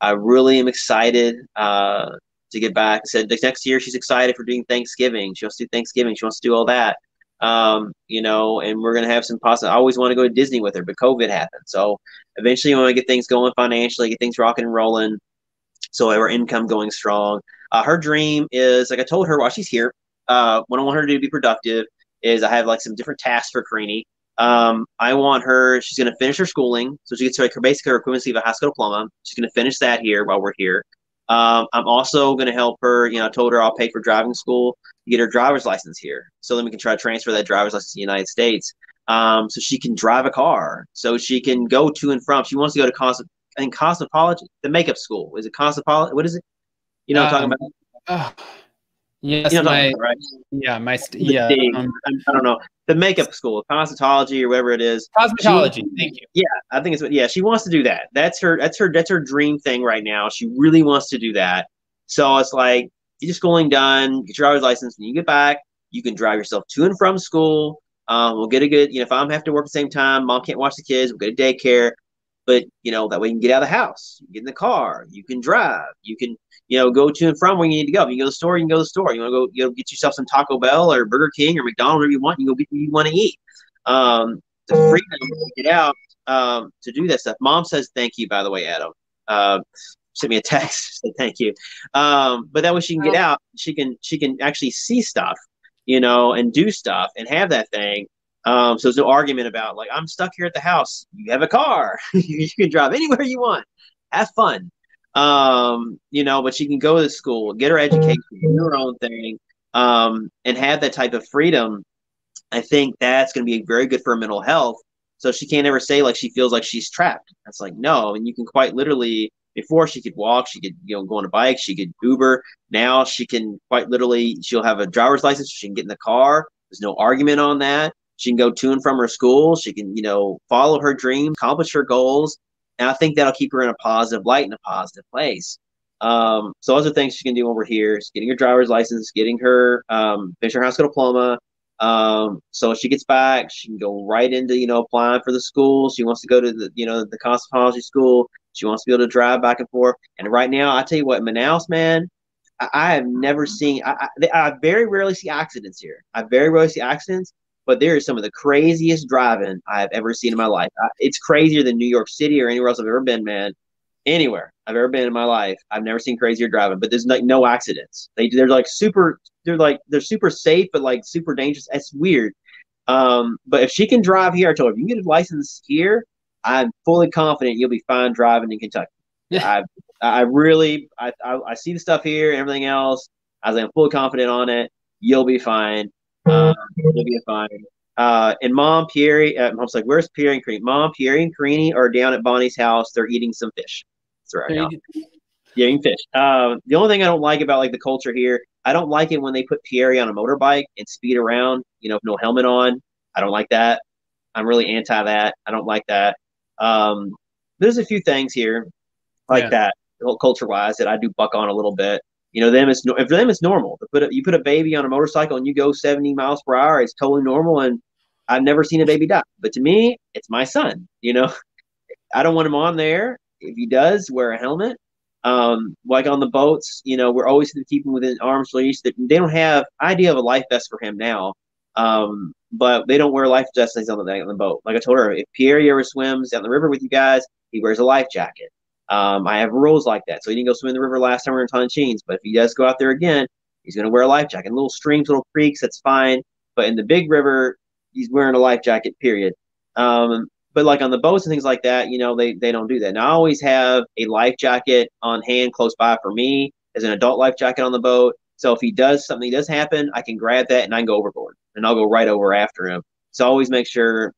[SPEAKER 2] I really am excited uh, to get back. Said the next year she's excited for doing Thanksgiving. She wants to do Thanksgiving. She wants to do all that. Um, you know, and we're gonna have some possible. I always want to go to Disney with her, but COVID happened. So eventually, want to get things going financially, get things rocking and rolling, so our income going strong. Uh, her dream is like I told her while she's here. Uh, what I want her to do to be productive is I have like some different tasks for Karine. Um, I want her. She's going to finish her schooling, so she gets like her basically her equivalency of a high school diploma. She's going to finish that here while we're here. Um, I'm also going to help her. You know, I told her I'll pay for driving school to get her driver's license here, so then we can try to transfer that driver's license to the United States, um, so she can drive a car, so she can go to and from. She wants to go to Cosmo, I think Cosmopolitan, the makeup school. Is it Cosmopolitan? What is it? You know, what I'm talking
[SPEAKER 1] Um,
[SPEAKER 2] about.
[SPEAKER 1] Oh, yes,
[SPEAKER 2] You know,
[SPEAKER 1] my
[SPEAKER 2] right?
[SPEAKER 1] yeah, my yeah,
[SPEAKER 2] thing.
[SPEAKER 1] um,
[SPEAKER 2] I don't know the makeup school, cosmetology or whatever it is.
[SPEAKER 1] cosmetology. Thank you.
[SPEAKER 2] Yeah, I think it's what. Yeah, she wants to do that. That's her. That's her. That's her dream thing right now. She really wants to do that. So it's like you just schooling done, get your driver's license. When you get back, you can drive yourself to and from school. Um, we'll get a good. You know, if I'm have to work at the same time, mom can't watch the kids. We'll get a daycare. But you know that way you can get out of the house, you get in the car, you can drive, you can you know go to and from where you need to go. If you go to the store, you can go to the store. You want to go, you know, get yourself some Taco Bell or Burger King or McDonald's, whatever you want. You go get what you want to eat. Um, the freedom to get out um, to do that stuff. Mom says thank you, by the way, Adam. Uh, sent me a text, said thank you. Um, but that way she can get out, she can she can actually see stuff, you know, and do stuff and have that thing. Um, so there's no argument about like I'm stuck here at the house. You have a car, you can drive anywhere you want, have fun. Um, you know, but she can go to school, get her education, do her own thing, um, and have that type of freedom. I think that's going to be very good for her mental health. So she can't ever say like she feels like she's trapped. That's like no, and you can quite literally. Before she could walk, she could you know go on a bike, she could Uber. Now she can quite literally. She'll have a driver's license. She can get in the car. There's no argument on that. She can go to and from her school. She can you know follow her dreams, accomplish her goals, and I think that'll keep her in a positive light in a positive place. Um, so those are things she can do over here: is getting her driver's license, getting her um, finish her high school diploma, um, so she gets back, she can go right into, you know, applying for the school. She wants to go to the, you know, the cosmetology school. She wants to be able to drive back and forth. And right now, I tell you what, Manaus, man, I, I have never seen, I, I, I very rarely see accidents here. I very rarely see accidents, but there is some of the craziest driving I've ever seen in my life. I, it's crazier than New York City or anywhere else I've ever been, man. Anywhere I've ever been in my life, I've never seen crazier driving. But there's like no accidents. They they're like super. They're like they're super safe, but like super dangerous. That's weird. Um, but if she can drive here, I told her if you can get a license here, I'm fully confident you'll be fine driving in Kentucky. I I really I, I I see the stuff here and everything else. I was like, I'm fully confident on it. You'll be fine. Um, you'll be fine. Uh, and mom, Pierre, uh, mom's like, where's Pierre and Karine? Mom, Pierre and Karine are down at Bonnie's house. They're eating some fish. That's right now. Eating fish. Uh, the only thing I don't like about like the culture here, I don't like it when they put Pierre on a motorbike and speed around, you know, with no helmet on. I don't like that. I'm really anti that. I don't like that. Um, there's a few things here like
[SPEAKER 1] Yeah.
[SPEAKER 2] that, culture wise, that I do buck on a little bit. You know, them it's for them it's normal to put a, you put a baby on a motorcycle and you go 70 miles per hour. It's totally normal, and I've never seen a baby die. But to me, it's my son. You know, I don't want him on there. If he does, wear a helmet. Um, like on the boats, you know, we're always going to keep him within arm's reach. That they don't have idea of a life vest for him now. Um, but they don't wear life vests on the on the boat. Like I told her, if Pierre ever swims down the river with you guys, he wears a life jacket. Um, I have rules like that. So he didn't go swim in the river last time we were in Tocantins, but if he does go out there again, he's going to wear a life jacket. Little streams, little creeks, that's fine. But in the big river, he's wearing a life jacket. Period. Um, but like on the boats and things like that, you know, they they don't do that. And I always have a life jacket on hand close by for me as an adult life jacket on the boat. So if he does something does happen, I can grab that and I can go overboard and I'll go right over after him. So always make sure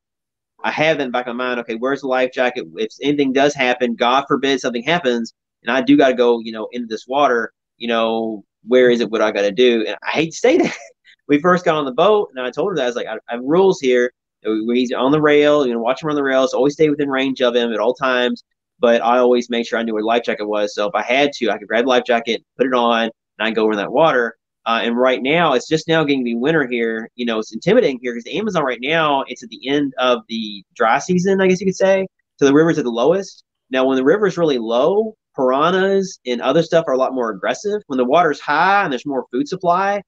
[SPEAKER 2] I have that in the back of my mind. Okay, where's the life jacket? If anything does happen, God forbid something happens, and I do got to go, you know, into this water, you know, where is it? What I got to do? And I hate to say that. we first got on the boat, and I told her that I was like, I, I have rules here. He's on the rail, you know, watch him on the rails. Always stay within range of him at all times. But I always make sure I knew where life jacket was. So if I had to, I could grab life jacket, put it on, and I go in that water. Uh, and right now, it's just now getting to be winter here. You know, it's intimidating here because the Amazon right now, it's at the end of the dry season, I guess you could say. So the river's at the lowest. Now, when the river's really low, piranhas and other stuff are a lot more aggressive. When the water's high and there's more food supply,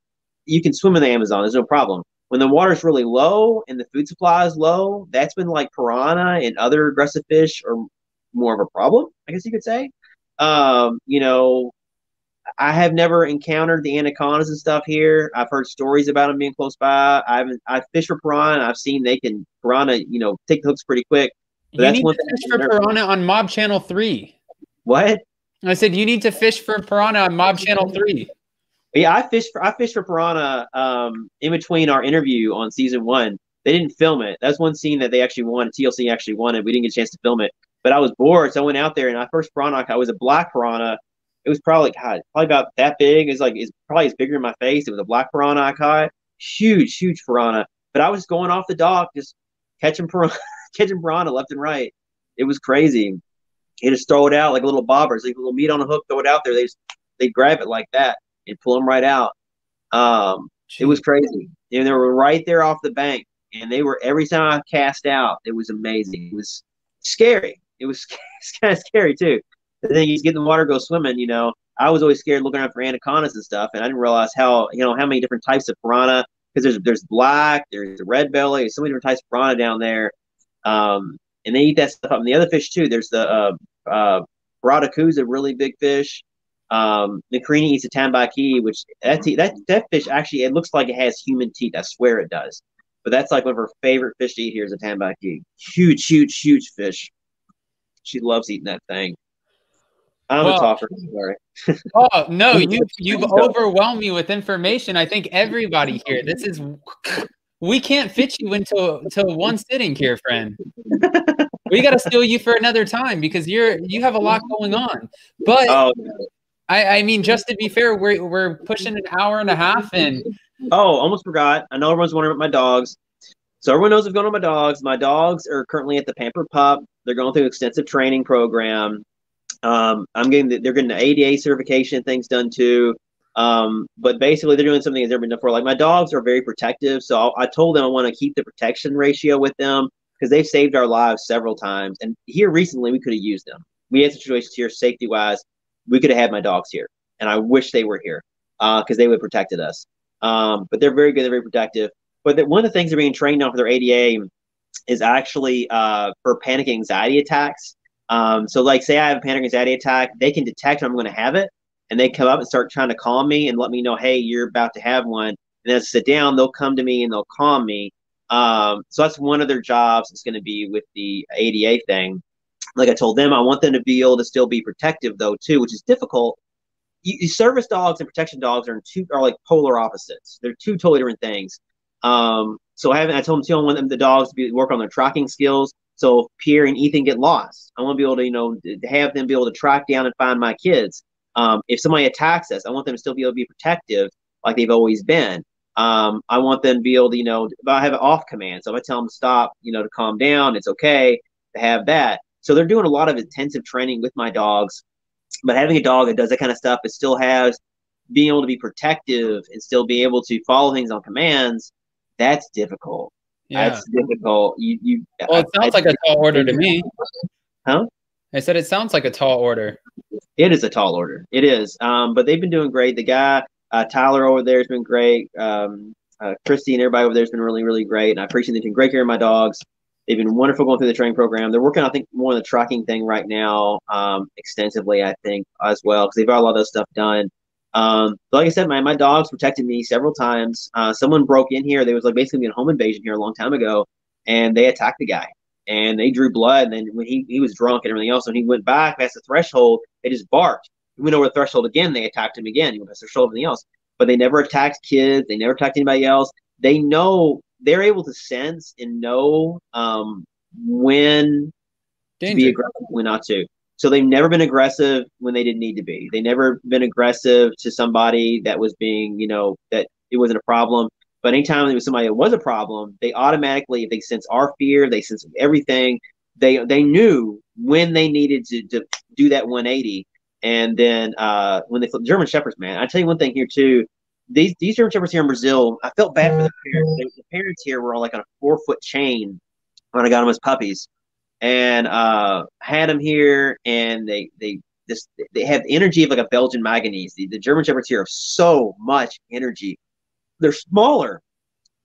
[SPEAKER 2] you can swim in the Amazon. There's no problem. When the water's really low and the food supply is low, that's when like piranha and other aggressive fish are more of a problem. I guess you could say. Um, you know, I have never encountered the anacondas and stuff here. I've heard stories about them being close by. I haven't. I fish for piranha. I've seen they can piranha. You know, take the hooks pretty quick.
[SPEAKER 1] But you need to fish for piranha on Mob Channel Three.
[SPEAKER 2] What?
[SPEAKER 1] I said you need to fish for piranha on Mob Channel Three.
[SPEAKER 2] Yeah, I fished for I fished for piranha um, in between our interview on season one. They didn't film it. That's one scene that they actually wanted. TLC actually wanted. We didn't get a chance to film it, but I was bored, so I went out there and I first piranha I was a black piranha. It was probably God, probably about that big. It's like it's probably as bigger in my face. It was a black piranha I caught, huge, huge piranha. But I was going off the dock, just catching piranha, catching piranha left and right. It was crazy. You just throw it out like a little bobbers, like a little meat on a hook, throw it out there. They just, they grab it like that and pull them right out. Um, it was crazy. And they were right there off the bank, and they were every time I cast out, it was amazing. It was scary. It was kind of scary too. The thing is, get in the water, go swimming. You know, I was always scared looking out for anacondas and stuff, and I didn't realize how you know how many different types of piranha. Because there's there's black, there's red belly, so many different types of piranha down there. Um, and they eat that stuff up. And the other fish too. There's the uh, uh, a really big fish. Um, Macrini eats a tambaqui, which that, that that fish actually it looks like it has human teeth. I swear it does. But that's like one of her favorite fish to eat here is a tambaqui. Huge, huge, huge fish. She loves eating that thing. I'm well, a talker. Sorry.
[SPEAKER 1] oh no, you you've overwhelmed me with information. I think everybody here. This is we can't fit you into to one sitting here, friend. we got to steal you for another time because you're you have a lot going on. But oh, I, I mean, just to be fair, we're we're pushing an hour and a half, and
[SPEAKER 2] oh, almost forgot. I know everyone's wondering about my dogs. So everyone knows what's going on with my dogs. My dogs are currently at the Pampered Pup. They're going through an extensive training program. Um, I'm getting the, they're getting the ADA certification things done too. Um, but basically, they're doing something that's never been done before. Like my dogs are very protective, so I, I told them I want to keep the protection ratio with them because they've saved our lives several times. And here recently, we could have used them. We had situations here, safety wise, we could have had my dogs here, and I wish they were here because uh, they would have protected us. Um, but they're very good, they're very protective. But the, one of the things they're being trained on for their ADA is actually uh, for panic anxiety attacks. Um, so, like, say I have a panic anxiety attack, they can detect I'm going to have it, and they come up and start trying to calm me and let me know, hey, you're about to have one. And as I sit down, they'll come to me and they'll calm me. Um, so that's one of their jobs. It's going to be with the ADA thing. Like I told them, I want them to be able to still be protective though too, which is difficult. You, you service dogs and protection dogs are two are like polar opposites. They're two totally different things. Um, so I haven't. I told them too. I want them the dogs to be work on their tracking skills. So if Pierre and Ethan get lost, I want to be able to you know have them be able to track down and find my kids. Um, if somebody attacks us, I want them to still be able to be protective like they've always been. Um, I want them to be able to, you know, if I have an off command, so if I tell them to stop, you know, to calm down, it's okay to have that. So they're doing a lot of intensive training with my dogs. But having a dog that does that kind of stuff, it still has being able to be protective and still be able to follow things on commands. That's difficult. Yeah. That's difficult. You, you.
[SPEAKER 1] Well, it sounds I, like a tall order to me.
[SPEAKER 2] Huh?
[SPEAKER 1] I said it sounds like a tall order.
[SPEAKER 2] It is a tall order. It is. Um, but they've been doing great. The guy uh, Tyler over there has been great. Um, uh, Christy and everybody over there has been really, really great. And I appreciate them taking great care of my dogs. They've been wonderful going through the training program. They're working, I think, more on the tracking thing right now, um, extensively, I think, as well, because they've got a lot of stuff done. Um, but like I said, my, my dogs protected me several times. Uh, someone broke in here. There was like basically a home invasion here a long time ago, and they attacked the guy. And they drew blood. And then when he, he was drunk and everything else, when he went back past the threshold, they just barked. He went over the threshold again. They attacked him again. He went past the threshold, everything else. But they never attacked kids. They never attacked anybody else. They know they're able to sense and know um, when Danger. to be aggressive, when not to. So they've never been aggressive when they didn't need to be. They never been aggressive to somebody that was being, you know, that it wasn't a problem. But anytime there was somebody that was a problem, they automatically, if they sense our fear, they sense everything. They they knew when they needed to, to do that 180. And then uh, when they German shepherds, man, I tell you one thing here too. These these German shepherds here in Brazil, I felt bad for the parents. the parents here were on like on a four foot chain when I got them as puppies, and uh, had them here, and they they this they have the energy of like a Belgian Malinois. The, the German Shepherds here have so much energy. They're smaller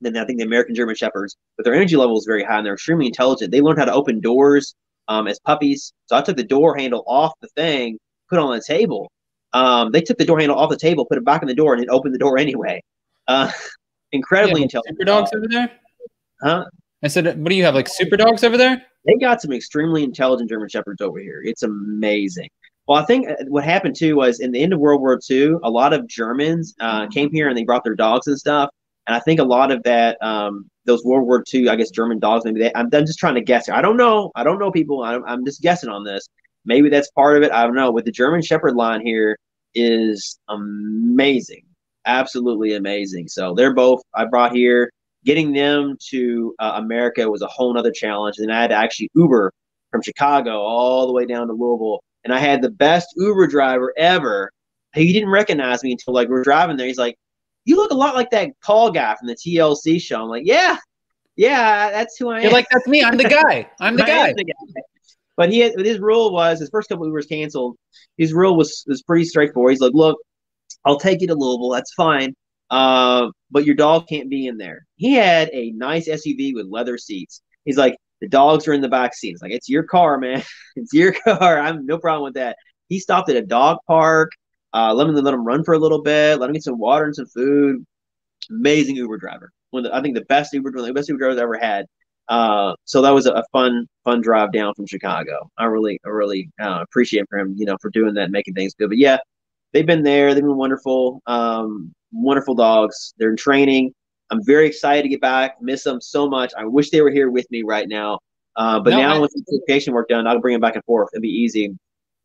[SPEAKER 2] than I think the American German Shepherds, but their energy level is very high and they're extremely intelligent. They learned how to open doors um, as puppies. So I took the door handle off the thing, put it on the table. Um, they took the door handle off the table, put it back in the door, and it opened the door anyway. Uh, incredibly
[SPEAKER 1] Yeah,
[SPEAKER 2] intelligent.
[SPEAKER 1] super dogs over there.
[SPEAKER 2] Huh?
[SPEAKER 1] I said, what do you have? Like super dogs over there?
[SPEAKER 2] They got some extremely intelligent German Shepherds over here. It's amazing. Well, I think uh, what happened too was in the end of World War II, a lot of Germans uh, came here and they brought their dogs and stuff. And I think a lot of that, um, those World War II, I guess German dogs, maybe they, I'm, I'm just trying to guess. here. I don't know. I don't know people. I'm, I'm just guessing on this. Maybe that's part of it. I don't know. With the German Shepherd line here is amazing, absolutely amazing. So they're both I brought here. Getting them to uh, America was a whole nother challenge, and I had to actually Uber from Chicago all the way down to Louisville, and I had the best Uber driver ever. He didn't recognize me until like we are driving there. He's like, "You look a lot like that Paul guy from the TLC show." I'm like, "Yeah, yeah, that's who I am."
[SPEAKER 1] You're like, that's me. I'm the guy. I'm the guy.
[SPEAKER 2] am the guy. But he had, his rule was his first couple Ubers canceled. His rule was was pretty straightforward. He's like, look, I'll take you to Louisville. That's fine. Uh, but your dog can't be in there. He had a nice SUV with leather seats. He's like, the dogs are in the back seat. It's like, it's your car, man. it's your car. I'm no problem with that. He stopped at a dog park. Uh, let him let him run for a little bit. Let him get some water and some food. Amazing Uber driver. One the, I think the best Uber, of the best Uber drivers I ever had. Uh, so that was a, fun, fun drive down from Chicago. I really, I really uh, appreciate for him, you know, for doing that, making things good. But yeah, they've been there. They've been wonderful, um, wonderful dogs. They're in training. I'm very excited to get back. Miss them so much. I wish they were here with me right now. Uh, but
[SPEAKER 1] No,
[SPEAKER 2] now with the certification work done, I'll bring them back and forth. It'll be easy.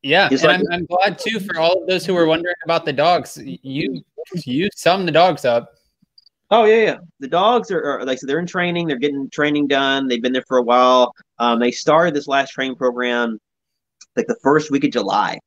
[SPEAKER 1] Yeah,
[SPEAKER 2] Just
[SPEAKER 1] and
[SPEAKER 2] like-
[SPEAKER 1] I'm, I'm glad too for all of those who were wondering about the dogs. You you sum the dogs up.
[SPEAKER 2] Oh yeah, yeah. The dogs are, are like I said, they're in training. They're getting training done. They've been there for a while. Um, they started this last training program like the first week of July.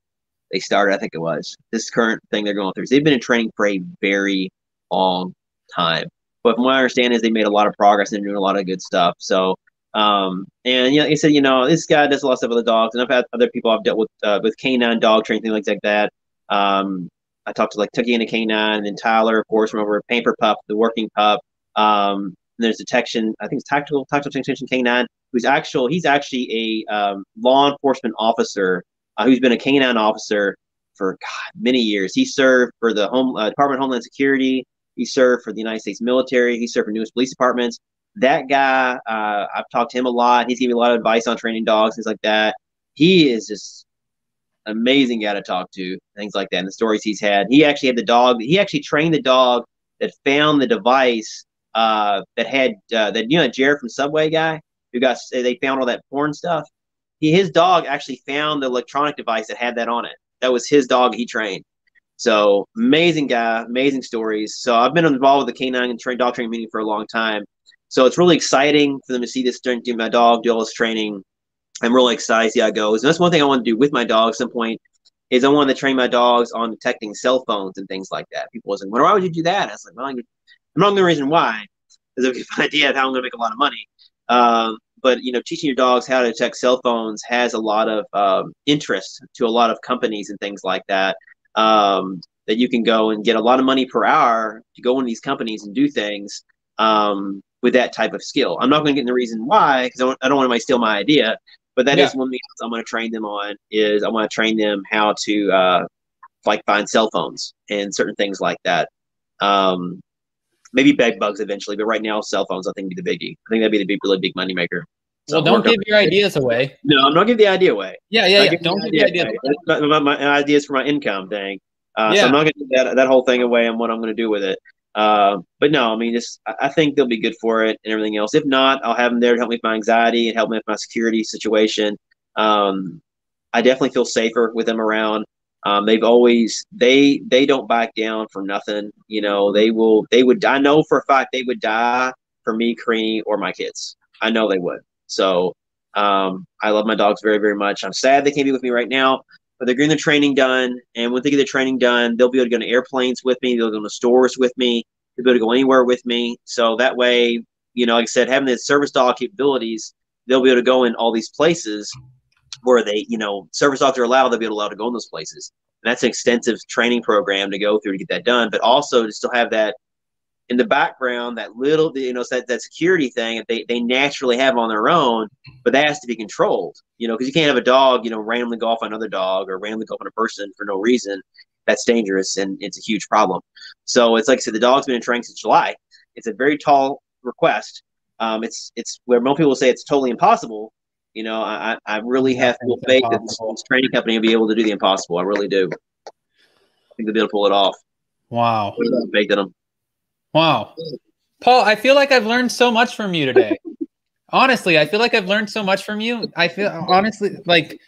[SPEAKER 2] They started, I think it was this current thing they're going through. So they've been in training for a very long time. But from what I understand is they made a lot of progress and doing a lot of good stuff. So um, and you know, he said, you know, this guy does a lot of stuff with the dogs, and I've had other people I've dealt with uh, with canine dog training things like that. Um, I talked to like Tucky and a canine, and then Tyler, of course, from over Pamper Pup, the working pup. Um, and there's detection. I think it's tactical tactical detection canine, who's actual. He's actually a um, law enforcement officer uh, who's been a canine officer for God, many years. He served for the home uh, Department of Homeland Security. He served for the United States military. He served for numerous police departments. That guy, uh, I've talked to him a lot. He's given me a lot of advice on training dogs, things like that. He is just amazing guy to talk to, things like that. And the stories he's had. He actually had the dog. He actually trained the dog that found the device uh, that had uh, that you know Jared from Subway guy who got they found all that porn stuff. He, his dog actually found the electronic device that had that on it. That was his dog he trained. So amazing guy, amazing stories. So I've been involved with the canine and train dog training meeting for a long time. So it's really exciting for them to see this during do my dog do all this training. I'm really excited to see how it goes. And that's one thing I want to do with my dog at some point is I want to train my dogs on detecting cell phones and things like that. People was like, well, why would you do that? I was like, well, I'm not the reason why. Because I have an idea of how I'm going to make a lot of money. Um, but you know, teaching your dogs how to detect cell phones has a lot of um, interest to a lot of companies and things like that. Um, that you can go and get a lot of money per hour to go in these companies and do things um, with that type of skill. I'm not going to get into the reason why because I don't, I don't want anybody to steal my idea. But that is
[SPEAKER 1] Yeah.
[SPEAKER 2] one thing I'm going to train them on is I want to train them how to uh, like find cell phones and certain things like that. Um, maybe bed bugs eventually, but right now cell phones I think would be the biggie. I think that'd be the big, really big money maker. So
[SPEAKER 1] Well, don't give your ideas away.
[SPEAKER 2] No, I'm not giving the idea away.
[SPEAKER 1] Yeah, yeah, yeah. Don't give your
[SPEAKER 2] idea away.
[SPEAKER 1] away.
[SPEAKER 2] My, my, ideas for my income thing. Uh, So
[SPEAKER 1] Yeah.
[SPEAKER 2] I'm not going to give that, that whole thing away and what I'm going to do with it. Uh, but no, I mean, just I I think they'll be good for it and everything else. If not, I'll have them there to help me with my anxiety and help me with my security situation. Um, I definitely feel safer with them around. Um, they've always they they don't back down for nothing. You know, they will they would I know for a fact they would die for me, Karine, or my kids. I know they would. So um, I love my dogs very very much. I'm sad they can't be with me right now, but they're getting their training done. And when they get their training done, they'll be able to go to airplanes with me. They'll go to stores with me. They'll be able to go anywhere with me. So that way, you know, like I said, having the service dog capabilities, they'll be able to go in all these places where they, you know, service dogs are allowed, they'll be allowed to go in those places. And that's an extensive training program to go through to get that done. But also to still have that in the background, that little, you know, that, that security thing that they, they naturally have on their own, but that has to be controlled, you know, because you can't have a dog, you know, randomly go off on another dog or randomly go off on a person for no reason. That's dangerous and it's a huge problem. So it's like I said, the dog's been in training since July. It's a very tall request. Um, it's it's where most people say it's totally impossible. You know, I, I really have full faith that this, this training company will be able to do the impossible. I really do. I think they'll be able to pull it off.
[SPEAKER 1] Wow.
[SPEAKER 2] Faith in them.
[SPEAKER 1] Wow. Paul, I feel like I've learned so much from you today. honestly, I feel like I've learned so much from you. I feel honestly like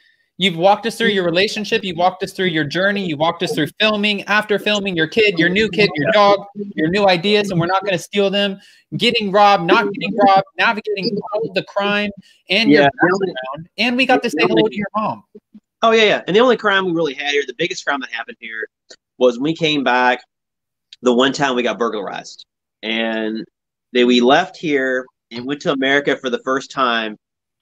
[SPEAKER 1] you've walked us through your relationship, you walked us through your journey, you walked us through filming, after filming your kid, your new kid, your dog, your new ideas, and we're not going to steal them, getting robbed, not getting robbed, navigating all of the crime and
[SPEAKER 2] Yeah.
[SPEAKER 1] your background. And we got to say hello to your mom.
[SPEAKER 2] Oh yeah, yeah. And the only crime we really had here, the biggest crime that happened here, was when we came back. The one time we got burglarized, and then we left here and went to America for the first time.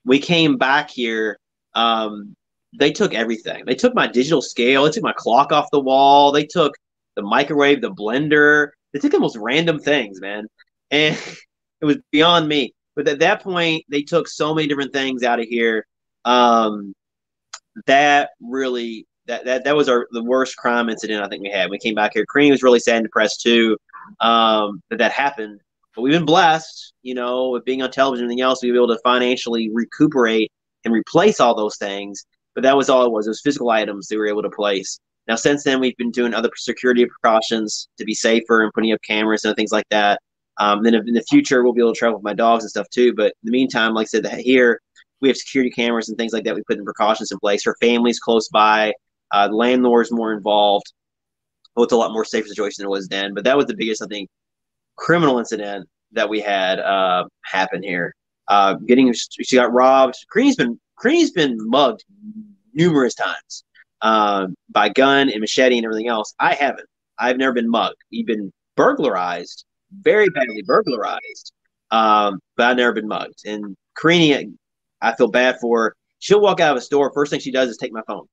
[SPEAKER 2] We came back here. Um, they took everything. They took my digital scale. They took my clock off the wall. They took the microwave, the blender. They took the most random things, man, and it was beyond me. But at that point, they took so many different things out of here. Um, that really that that that was our the worst crime incident I think we had. We came back here. Karine was really sad and depressed too um, that that happened. But we've been blessed, you know, with being on television and everything else, we were able to financially recuperate and replace all those things. But that was all it was. It was physical items they were able to place. Now, since then, we've been doing other security precautions to be safer and putting up cameras and things like that. Um, then in the future, we'll be able to travel with my dogs and stuff too. But in the meantime, like I said, here we have security cameras and things like that. We put in precautions in place. Her family's close by. Uh, landlord's more involved. It's a lot more safer situation than it was then. But that was the biggest, I think, criminal incident that we had uh, happen here. Uh, getting she got robbed. Karine's been Karine's been mugged numerous times uh, by gun and machete and everything else. I haven't. I've never been mugged. We've been burglarized, very badly burglarized, um, but I've never been mugged. And Karine, I feel bad for. She'll walk out of a store. First thing she does is take my phone.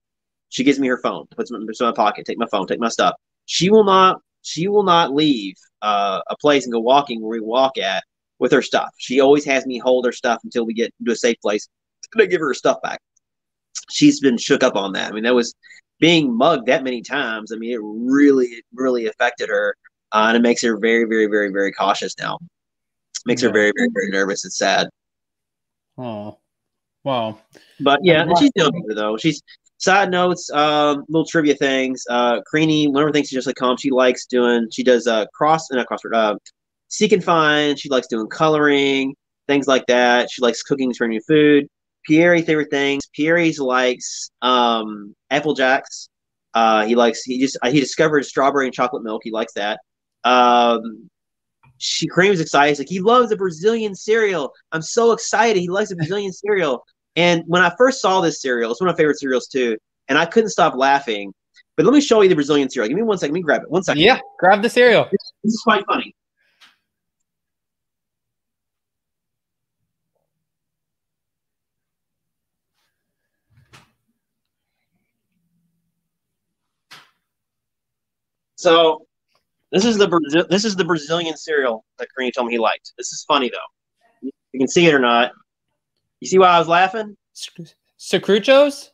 [SPEAKER 2] She gives me her phone, puts it in my pocket, take my phone, take my stuff. She will not. She will not leave uh, a place and go walking where we walk at with her stuff. She always has me hold her stuff until we get to a safe place. And I give her her stuff back. She's been shook up on that. I mean, that was being mugged that many times. I mean, it really, it really affected her, uh, and it makes her very, very, very, very cautious now. Makes her very, very, very nervous. It's sad.
[SPEAKER 1] Oh, wow.
[SPEAKER 2] But yeah, and she's doing better though. She's side notes, um, little trivia things. Uh, Karine, one of her things she just like calm. She likes doing. She does uh cross and not crossword. Uh, seek and find. She likes doing coloring, things like that. She likes cooking, for new food. Pierre favorite things. Pierre's likes um apple jacks. Uh, he likes he just he discovered strawberry and chocolate milk. He likes that. Um, she Karine's excited. He's like he loves the Brazilian cereal. I'm so excited. He likes the Brazilian cereal. And when I first saw this cereal, it's one of my favorite cereals too, and I couldn't stop laughing. But let me show you the Brazilian cereal. Give me one second. Let me grab it. One second.
[SPEAKER 1] Yeah, grab the cereal.
[SPEAKER 2] This is quite funny. So this is the Brazil- this is the Brazilian cereal that Karine told me he liked. This is funny though. You can see it or not. You see why I was laughing?
[SPEAKER 1] Sucrilhos?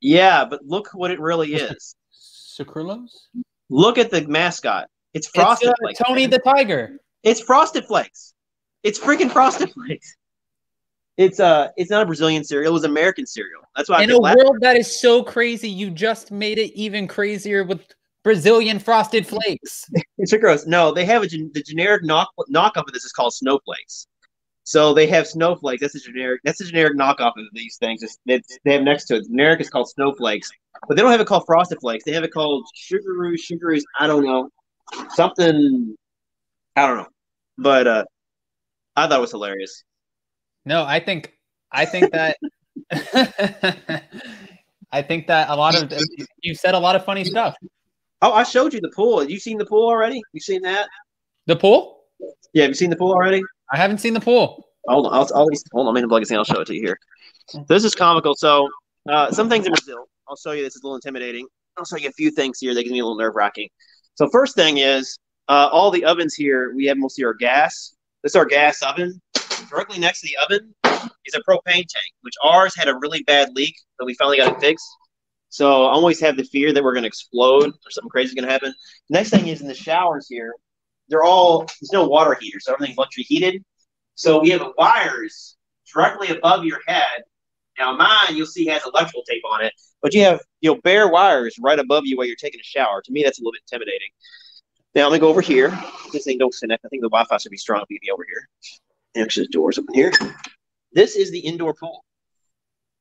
[SPEAKER 2] Yeah, but look what it really is.
[SPEAKER 1] Sucrilhos?
[SPEAKER 2] Look at the mascot. It's
[SPEAKER 1] It's
[SPEAKER 2] Frosted
[SPEAKER 1] uh,
[SPEAKER 2] Flakes.
[SPEAKER 1] Tony the Tiger.
[SPEAKER 2] It's Frosted Flakes. It's freaking Frosted Flakes. It's uh, it's not a Brazilian cereal. It was American cereal. That's why I
[SPEAKER 1] In a
[SPEAKER 2] laughing.
[SPEAKER 1] world that is so crazy, you just made it even crazier with Brazilian frosted flakes.
[SPEAKER 2] It's gross. No, they have a gen- the generic knock knockoff of this is called snowflakes. So they have snowflakes. That's a generic. That's a generic knockoff of these things. It's, it's, they have next to it. Generic is called snowflakes, but they don't have it called frosted flakes. They have it called sugaroo, sugaroos. I don't know, something. I don't know, but uh, I thought it was hilarious.
[SPEAKER 1] No, I think I think that I think that a lot of you said a lot of funny stuff.
[SPEAKER 2] Oh, I showed you the pool. Have you seen the pool already? You seen that?
[SPEAKER 1] The pool?
[SPEAKER 2] Yeah, have you seen the pool already?
[SPEAKER 1] I haven't seen the pool.
[SPEAKER 2] Hold on, I'll, I'll hold on. In the plug and I'll show it to you here. This is comical. So Uh, some things in Brazil. I'll show you. This is a little intimidating. I'll show you a few things here that can be a little nerve wracking. So first thing is uh, all the ovens here. We have mostly our gas. This is our gas oven. Directly next to the oven is a propane tank, which ours had a really bad leak, but we finally got it fixed. So I always have the fear that we're going to explode or something crazy is going to happen. Next thing is in the showers here, they're all there's no water heater, so everything's electric heated. So we have wires directly above your head. Now mine, you'll see has electrical tape on it, but you have you know bare wires right above you while you're taking a shower. To me, that's a little bit intimidating. Now let me go over here. This thing don't connect. I think the Wi-Fi should be strong be over here. Actually, the doors open here. This is the indoor pool.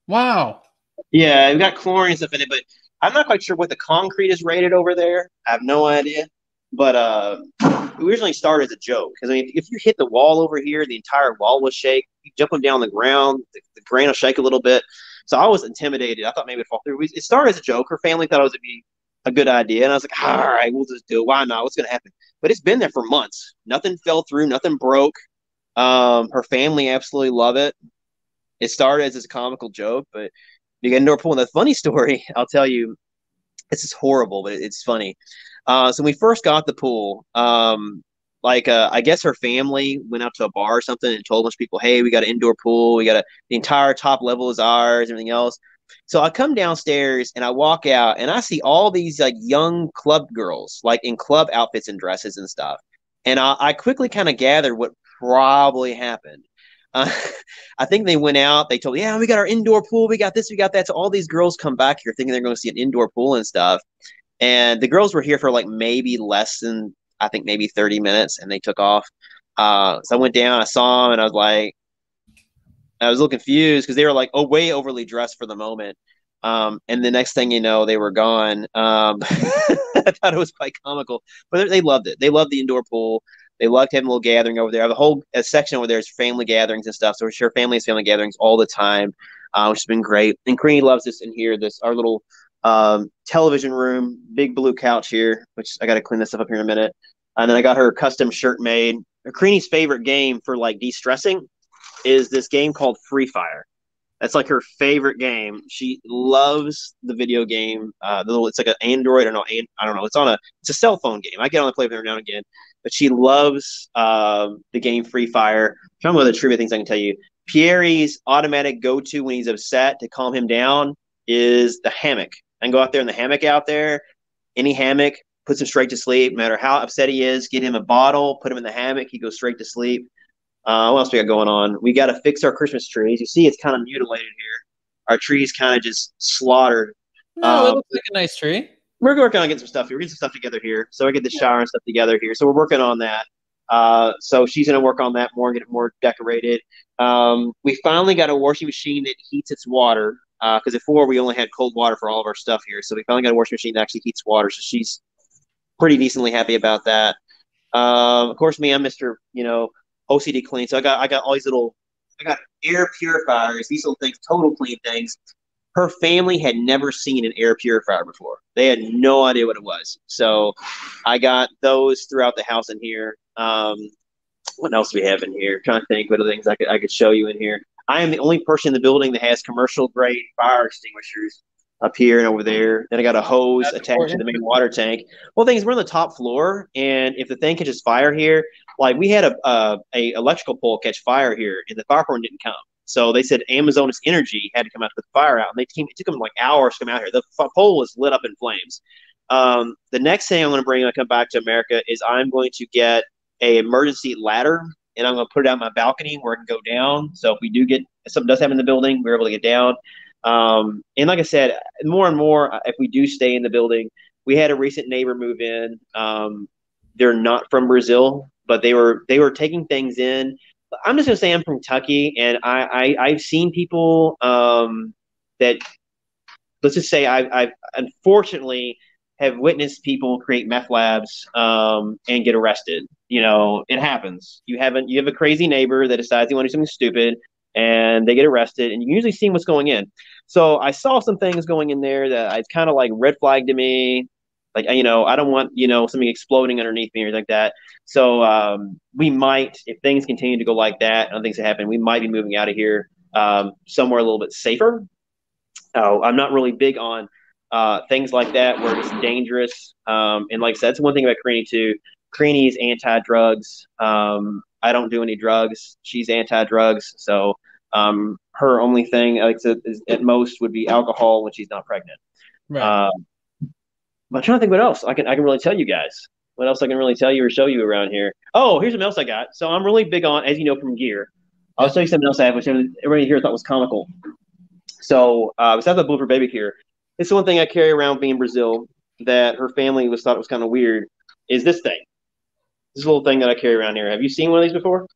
[SPEAKER 1] Wow.
[SPEAKER 2] Yeah, we've got chlorine stuff in it, but I'm not quite sure what the concrete is rated over there. I have no idea. But uh, it originally started as a joke because I mean, if you hit the wall over here, the entire wall will shake. You jump them down the ground, the, the grain will shake a little bit. So I was intimidated. I thought maybe it'd fall through. It started as a joke. Her family thought it was be a good idea, and I was like, all right, we'll just do it. Why not? What's going to happen? But it's been there for months. Nothing fell through. Nothing broke. Um, her family absolutely love it. It started as a comical joke, but you get indoor pool. And the funny story, I'll tell you, this is horrible, but it's funny. Uh, so when we first got the pool, um, like uh, I guess her family went out to a bar or something and told a bunch of people, "Hey, we got an indoor pool. We got a the entire top level is ours. Everything else." So I come downstairs and I walk out and I see all these like young club girls, like in club outfits and dresses and stuff. And I, I quickly kind of gathered what probably happened. Uh, I think they went out. They told, yeah, we got our indoor pool. We got this. We got that. So all these girls come back here thinking they're going to see an indoor pool and stuff. And the girls were here for like maybe less than I think maybe 30 minutes, and they took off. Uh, so I went down. I saw them, and I was like, I was a little confused because they were like, oh, way overly dressed for the moment. Um, and the next thing you know, they were gone. Um, I thought it was quite comical, but they loved it. They loved the indoor pool. They loved having a little gathering over there. The whole a section over there is family gatherings and stuff. So we're sure families, family gatherings all the time, uh, which has been great. And Karine loves this in here. This our little um, television room, big blue couch here, which I got to clean this stuff up here in a minute. And then I got her custom shirt made. Karine's favorite game for like de-stressing is this game called Free Fire. That's like her favorite game. She loves the video game. Uh, the little, it's like an Android. I don't. I don't know. It's on a. It's a cell phone game. I get on the play with her now and again. But she loves um, the game Free Fire. Some of the trivia things I can tell you. Pierre's automatic go-to when he's upset to calm him down is the hammock. And go out there in the hammock out there, any hammock, puts him straight to sleep. No matter how upset he is, get him a bottle, put him in the hammock, he goes straight to sleep. Uh, what else we got going on? We got to fix our Christmas trees. You see, it's kind of mutilated here. Our trees kind of just slaughtered.
[SPEAKER 1] No, um, it looks like a nice tree.
[SPEAKER 2] We're working on getting some stuff here. We're getting some stuff together here. So I get the shower and stuff together here. So we're working on that. Uh, so she's going to work on that more and get it more decorated. Um, we finally got a washing machine that heats its water because uh, before we only had cold water for all of our stuff here. So we finally got a washing machine that actually heats water. So she's pretty decently happy about that. Um, of course, me, I'm Mr. You know OCD clean. So I got I got all these little I got air purifiers. These little things, total clean things. Her family had never seen an air purifier before. They had no idea what it was. So I got those throughout the house in here. Um, what else do we have in here? I'm trying to think what other things I could I could show you in here. I am the only person in the building that has commercial grade fire extinguishers up here and over there. Then I got a hose That's attached important. to the main water tank. Well, things we're on the top floor, and if the thing catches fire here, like we had a, a, a electrical pole catch fire here, and the fire department didn't come. So they said Amazonas Energy had to come out to put the fire out, and they came. It took them like hours to come out here. The pole was lit up in flames. Um, the next thing I'm going to bring when I come back to America is I'm going to get a emergency ladder and I'm going to put it out my balcony where I can go down. So if we do get if something does happen in the building, we're able to get down. Um, and like I said, more and more, uh, if we do stay in the building, we had a recent neighbor move in. Um, they're not from Brazil, but they were they were taking things in. I'm just gonna say I'm from Kentucky, and I, I have seen people um, that let's just say I, I've unfortunately have witnessed people create meth labs um, and get arrested. You know, it happens. You haven't you have a crazy neighbor that decides they want to do something stupid and they get arrested and you usually see what's going in. So I saw some things going in there that I kind of like red flagged to me. Like, you know, I don't want, you know, something exploding underneath me or like that. So um, we might, if things continue to go like that and things that happen, we might be moving out of here um, somewhere a little bit safer. oh, I'm not really big on uh, things like that where it's dangerous. Um, and like I said, that's one thing about Karine too. Karine is anti-drugs. Um, I don't do any drugs. She's anti-drugs, so um, her only thing, like I said, is at most would be alcohol when she's not pregnant.
[SPEAKER 1] Right.
[SPEAKER 2] I'm trying to think what else I can I can really tell you guys. What else I can really tell you or show you around here? Oh, here's something else I got. So I'm really big on, as you know from gear. I'll show you something else I have, which everybody here thought was comical. So uh, besides the Bulletproof Baby Care, it's the one thing I carry around being in Brazil that her family was thought was kind of weird. Is this thing? This little thing that I carry around here. Have you seen one of these before?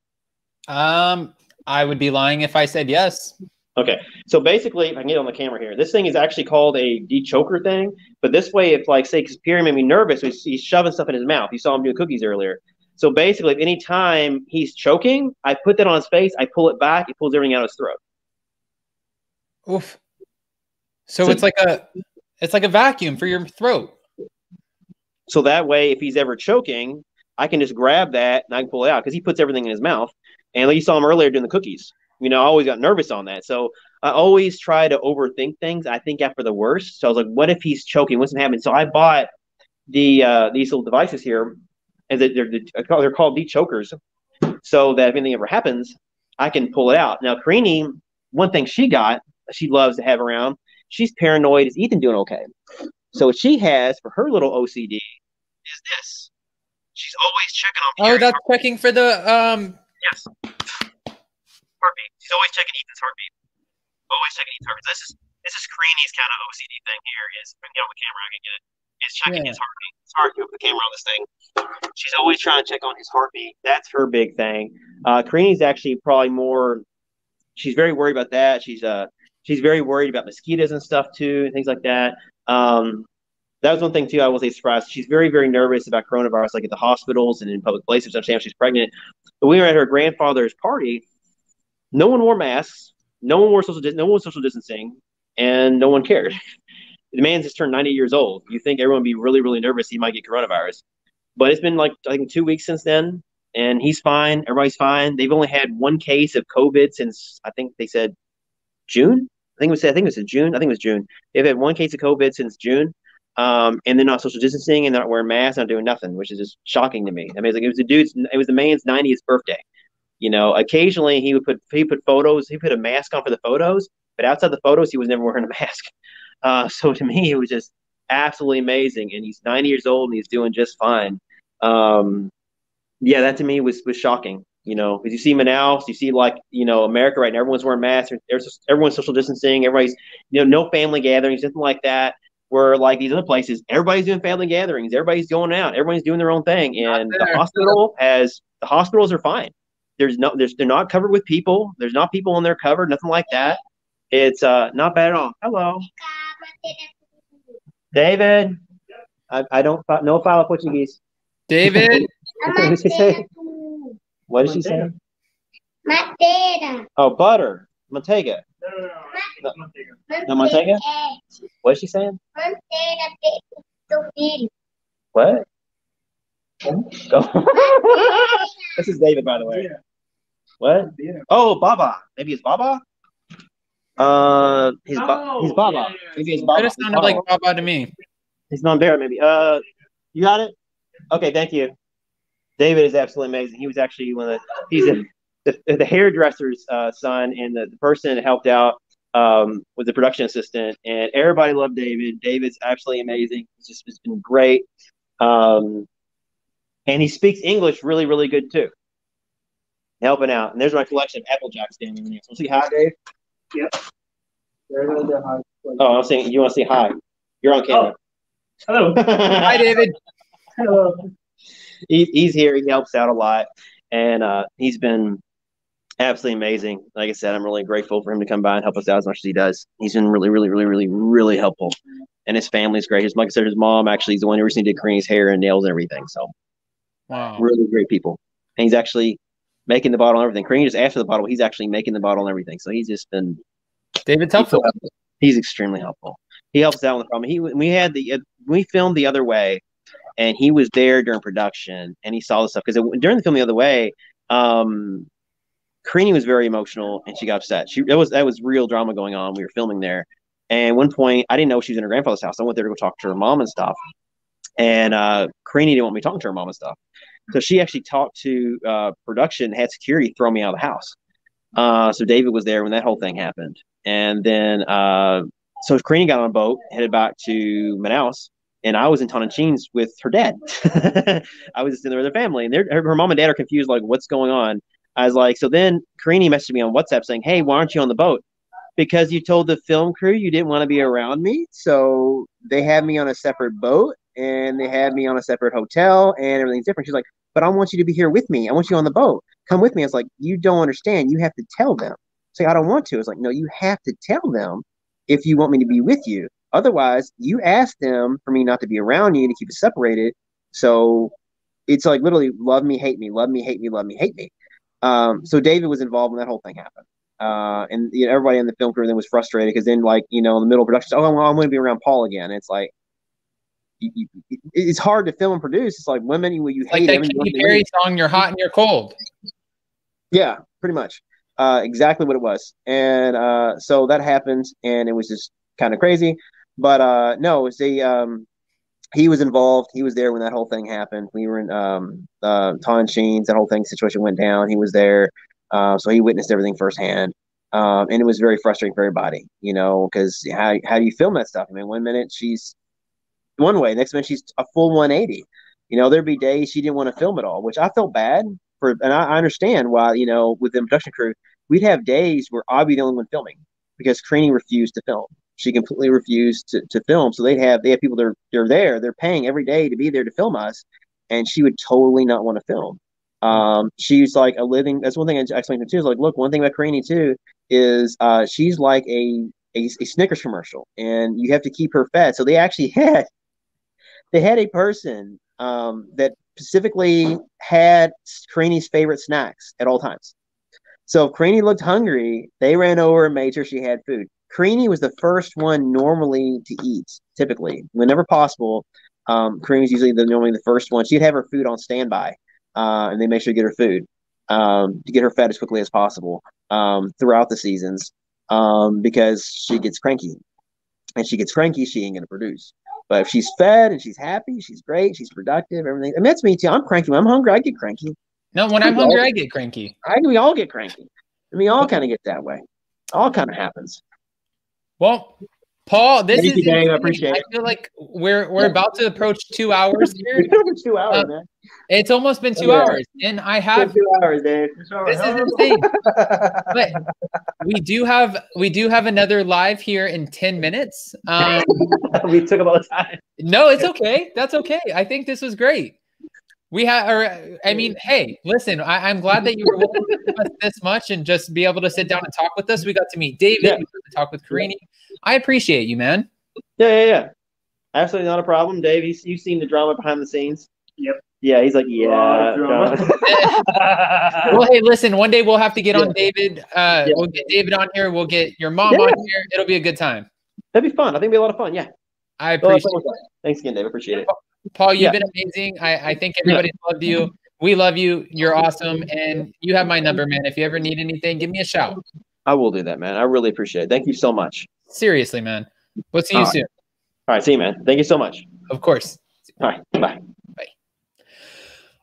[SPEAKER 1] Um, I would be lying if I said yes.
[SPEAKER 2] Okay, so basically, if I can get on the camera here, this thing is actually called a dechoker thing. But this way, if like say, because Pierre made me nervous, he's, he's shoving stuff in his mouth. You saw him doing cookies earlier. So basically, if any time he's choking, I put that on his face, I pull it back, it pulls everything out of his throat.
[SPEAKER 1] Oof. So,
[SPEAKER 2] So-
[SPEAKER 1] it's like a it's like a vacuum for your throat.
[SPEAKER 2] So that way, if he's ever choking, I can just grab that and I can pull it out because he puts everything in his mouth. And like you saw him earlier doing the cookies. You know, I always got nervous on that. So I always try to overthink things. I think after the worst. So I was like, what if he's choking? What's gonna happen? So I bought the uh, these little devices here, and they're they're, they're called dechokers. So that if anything ever happens, I can pull it out. Now, Karine, one thing she got, she loves to have around. She's paranoid. Is Ethan doing okay? So what she has for her little OCD is this. She's always checking on
[SPEAKER 1] Oh, that's checking for the um.
[SPEAKER 2] Yes. Heartbeat. She's always checking Ethan's heartbeat. Always checking Ethan's heartbeat. This is this is Karine's kind of OCD thing here. Is if I get on the camera, I can get it. Is checking
[SPEAKER 1] Yeah.
[SPEAKER 2] his heartbeat. It's hard to put the camera on this thing. She's always trying to check on his heartbeat. That's her big thing. Uh, Karine's actually probably more. She's very worried about that. She's uh she's very worried about mosquitoes and stuff too, and things like that. Um, that was one thing too. I will say surprised. She's very very nervous about coronavirus, like at the hospitals and in public places. Understand she's pregnant. But we were at her grandfather's party. No one wore masks. No one wore social. dis- No one was social distancing, and no one cared. The man just turned 90 years old. You think everyone would be really, really nervous he might get coronavirus. But it's been like I think two weeks since then, and he's fine. Everybody's fine. They've only had one case of COVID since I think they said June. I think it was I think it was June. I think it was June. They've had one case of COVID since June. Um, and they're not social distancing and they're not wearing masks, not doing nothing, which is just shocking to me. I mean, it's like it was the dude's, it was the man's 90th birthday. You know, occasionally he would put he put photos, he put a mask on for the photos, but outside the photos, he was never wearing a mask. Uh, so to me, it was just absolutely amazing. And he's 90 years old and he's doing just fine. Um, yeah, that to me was was shocking. You know, because you see Manaus, you see like you know America right now, everyone's wearing masks, everyone's social distancing, everybody's you know no family gatherings, nothing like that. Where like these other places, everybody's doing family gatherings, everybody's going out, everybody's doing their own thing, and the hospital has the hospitals are fine. There's no, there's they're not covered with people. There's not people in there covered, nothing like that. It's uh not bad at all. Hello, David. I, I don't no file Portuguese.
[SPEAKER 1] David,
[SPEAKER 2] What did she say? What did she say?
[SPEAKER 3] Madeira.
[SPEAKER 2] Oh, butter, manteiga. No, no, no. manteiga? What is she saying?
[SPEAKER 3] Manteiga de do.
[SPEAKER 2] What? Go. this is David, by the way. What? Oh, Baba. Maybe it's Baba. Uh, he's ba- he's Baba. Maybe it's
[SPEAKER 1] that
[SPEAKER 2] Baba.
[SPEAKER 1] just sounded like Baba to me.
[SPEAKER 2] He's non bear maybe. Uh, you got it. Okay, thank you. David is absolutely amazing. He was actually one of the he's a, the, the hairdresser's uh, son and the, the person that helped out um, was the production assistant, and everybody loved David. David's absolutely amazing. He's just it's been great, um, and he speaks English really, really good too. Helping out, and there's my collection of Apple Jacks down there. So see hi, Dave. Yep. Oh, I'm saying you want to say hi. You're on camera.
[SPEAKER 7] Hello.
[SPEAKER 1] Hi, David.
[SPEAKER 7] Hello.
[SPEAKER 2] he, he's here. He helps out a lot, and uh, he's been absolutely amazing. Like I said, I'm really grateful for him to come by and help us out as much as he does. He's been really, really, really, really, really helpful, and his family's great. Just like I said, his mom actually is the one who recently did Karine's hair and nails and everything. So
[SPEAKER 1] Wow.
[SPEAKER 2] really great people, and he's actually making the bottle and everything. Karine just asked for the bottle. He's actually making the bottle and everything. So he's just been
[SPEAKER 1] David's helpful.
[SPEAKER 2] He's extremely helpful. He helps out with the problem. He we had the uh, we filmed the other way, and he was there during production, and he saw the stuff because during the film the other way, um, Karine was very emotional and she got upset. She that was that was real drama going on. We were filming there, And one point, I didn't know she was in her grandfather's house. I went there to go talk to her mom and stuff. And uh, Karine didn't want me talking to her mom and stuff. So she actually talked to uh, production, had security throw me out of the house. Uh, so David was there when that whole thing happened. And then, uh, so Karine got on a boat, headed back to Manaus, and I was in Tocantins with her dad. I was just in there with her family, and her, her mom and dad are confused, like, what's going on? I was like, so then Karine messaged me on WhatsApp saying, hey, why aren't you on the boat? Because you told the film crew you didn't want to be around me. So they had me on a separate boat and they had me on a separate hotel and everything's different. She's like, but I want you to be here with me. I want you on the boat. Come with me. I was like, you don't understand. You have to tell them. Say, I don't want to. It's like, no, you have to tell them if you want me to be with you. Otherwise, you ask them for me not to be around you to keep it separated. So it's like literally love me, hate me, love me, hate me, love me, hate me. Um, so David was involved when that whole thing happened. Uh, and you know, everybody in the film crew then was frustrated because then, like, you know, in the middle of production, oh, well, I'm going to be around Paul again. And it's like, you, you, it's hard to film and produce. It's like women you, you
[SPEAKER 1] like
[SPEAKER 2] hate
[SPEAKER 1] that
[SPEAKER 2] everyone
[SPEAKER 1] Katy
[SPEAKER 2] you
[SPEAKER 1] Perry
[SPEAKER 2] hate.
[SPEAKER 1] song, "You're Hot and You're Cold."
[SPEAKER 2] Yeah, pretty much. Uh, exactly what it was. And uh, so that happened, and it was just kind of crazy. But uh, no, it was a um, he was involved. He was there when that whole thing happened. We were in um, uh, Tocantins. That whole thing situation went down. He was there, uh, so he witnessed everything firsthand. Um, and it was very frustrating for everybody, you know, because how how do you film that stuff? I mean, one minute she's one way, next minute she's a full 180. You know, there'd be days she didn't want to film at all, which I felt bad for, and I, I understand why. You know, with the production crew, we'd have days where I'd be the only one filming because Karine refused to film. She completely refused to, to film. So they'd have they have people that are they're there, they're paying every day to be there to film us, and she would totally not want to film. Um, she's like a living. That's one thing I explained to her too. Is like, look, one thing about Karine too is uh, she's like a, a a Snickers commercial, and you have to keep her fed. So they actually had they had a person um, that specifically had Karine's favorite snacks at all times. So if Karine looked hungry, they ran over and made sure she had food. Karine was the first one normally to eat, typically, whenever possible. Um, Karine was usually the normally the first one. She'd have her food on standby, uh, and they make sure to get her food um, to get her fed as quickly as possible um, throughout the seasons um, because she gets cranky. And she gets cranky, she ain't going to produce. But if she's fed and she's happy, she's great, she's productive, everything. Mean, that's me too. I'm cranky. When I'm hungry, I get cranky.
[SPEAKER 1] No, when I'm hungry,
[SPEAKER 2] all-
[SPEAKER 1] I get cranky.
[SPEAKER 2] I we all get cranky. I mean, we all kind of get that way. All kind of happens.
[SPEAKER 1] Well, Paul, this
[SPEAKER 2] Thank
[SPEAKER 1] is
[SPEAKER 2] you, Dave. I
[SPEAKER 1] insane.
[SPEAKER 2] appreciate
[SPEAKER 1] I
[SPEAKER 2] it.
[SPEAKER 1] feel like we're we're about to approach two hours here.
[SPEAKER 2] It's been two hours,
[SPEAKER 1] Uh,
[SPEAKER 2] man.
[SPEAKER 1] It's almost been two
[SPEAKER 2] Yeah.
[SPEAKER 1] hours, and I have
[SPEAKER 2] two hours, Dave.
[SPEAKER 1] this is insane. But we do have we do have another live here in ten minutes. Um,
[SPEAKER 2] we took up all the time.
[SPEAKER 1] no, it's okay. That's okay. I think this was great. We have, or I mean, hey, listen, I, I'm glad that you were willing to give us this much and just be able to sit down and talk with us. We got to meet David,
[SPEAKER 2] Yeah.
[SPEAKER 1] we got to talk with Karine. I appreciate you, man.
[SPEAKER 2] Yeah, yeah, yeah. Absolutely not a problem, Dave. He's, you've seen the drama behind the scenes.
[SPEAKER 7] Yep.
[SPEAKER 2] Yeah, he's like, yeah.
[SPEAKER 7] Drama.
[SPEAKER 2] no.
[SPEAKER 1] Well, hey, listen, one day we'll have to get on David. Uh,
[SPEAKER 2] Yeah.
[SPEAKER 1] We'll get David on here. We'll get your mom
[SPEAKER 2] Yeah.
[SPEAKER 1] on here. It'll be a good time.
[SPEAKER 2] That'd be fun. I think it'd be a lot of fun. Yeah.
[SPEAKER 1] I appreciate
[SPEAKER 2] fun with. Thanks again, Dave. Appreciate it.
[SPEAKER 1] Paul, you've
[SPEAKER 2] Yeah.
[SPEAKER 1] been amazing. I, I think everybody loved you. We love you. You're awesome. And you have my number, man. If you ever need anything, give me a shout.
[SPEAKER 2] I will do that, man. I really appreciate it. Thank you so much.
[SPEAKER 1] Seriously, man. We'll see you
[SPEAKER 2] All right.
[SPEAKER 1] soon.
[SPEAKER 2] All right. See you, man. Thank you so much.
[SPEAKER 1] Of course.
[SPEAKER 2] All right. Bye.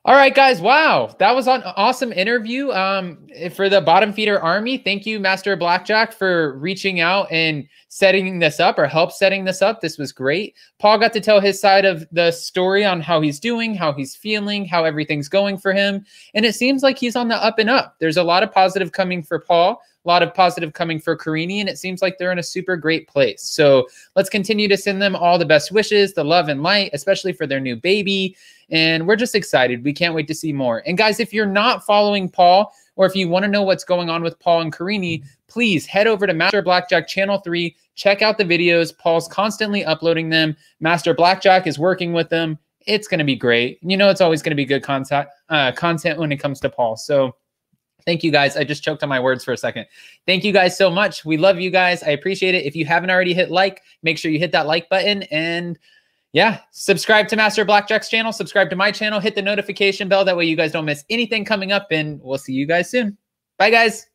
[SPEAKER 1] All right, guys. Wow, that was an awesome interview. Um, for the Bottom Feeder Army, thank you, Master Blackjack, for reaching out and setting this up or help setting this up. This was great. Paul got to tell his side of the story on how he's doing, how he's feeling, how everything's going for him, and it seems like he's on the up and up. There's a lot of positive coming for Paul, a lot of positive coming for Karine, and it seems like they're in a super great place. So let's continue to send them all the best wishes, the love and light, especially for their new baby. And we're just excited. We can't wait to see more. And guys, if you're not following Paul, or if you want to know what's going on with Paul and Karine, please head over to Master Blackjack Channel 3. Check out the videos. Paul's constantly uploading them. Master Blackjack is working with them. It's going to be great. You know, it's always going to be good content, uh, content when it comes to Paul. So thank you guys. I just choked on my words for a second. Thank you guys so much. We love you guys. I appreciate it. If you haven't already hit like, make sure you hit that like button and yeah, subscribe to Master Blackjack's channel, subscribe to my channel, hit the notification bell. That way you guys don't miss anything coming up, and we'll see you guys soon. Bye, guys.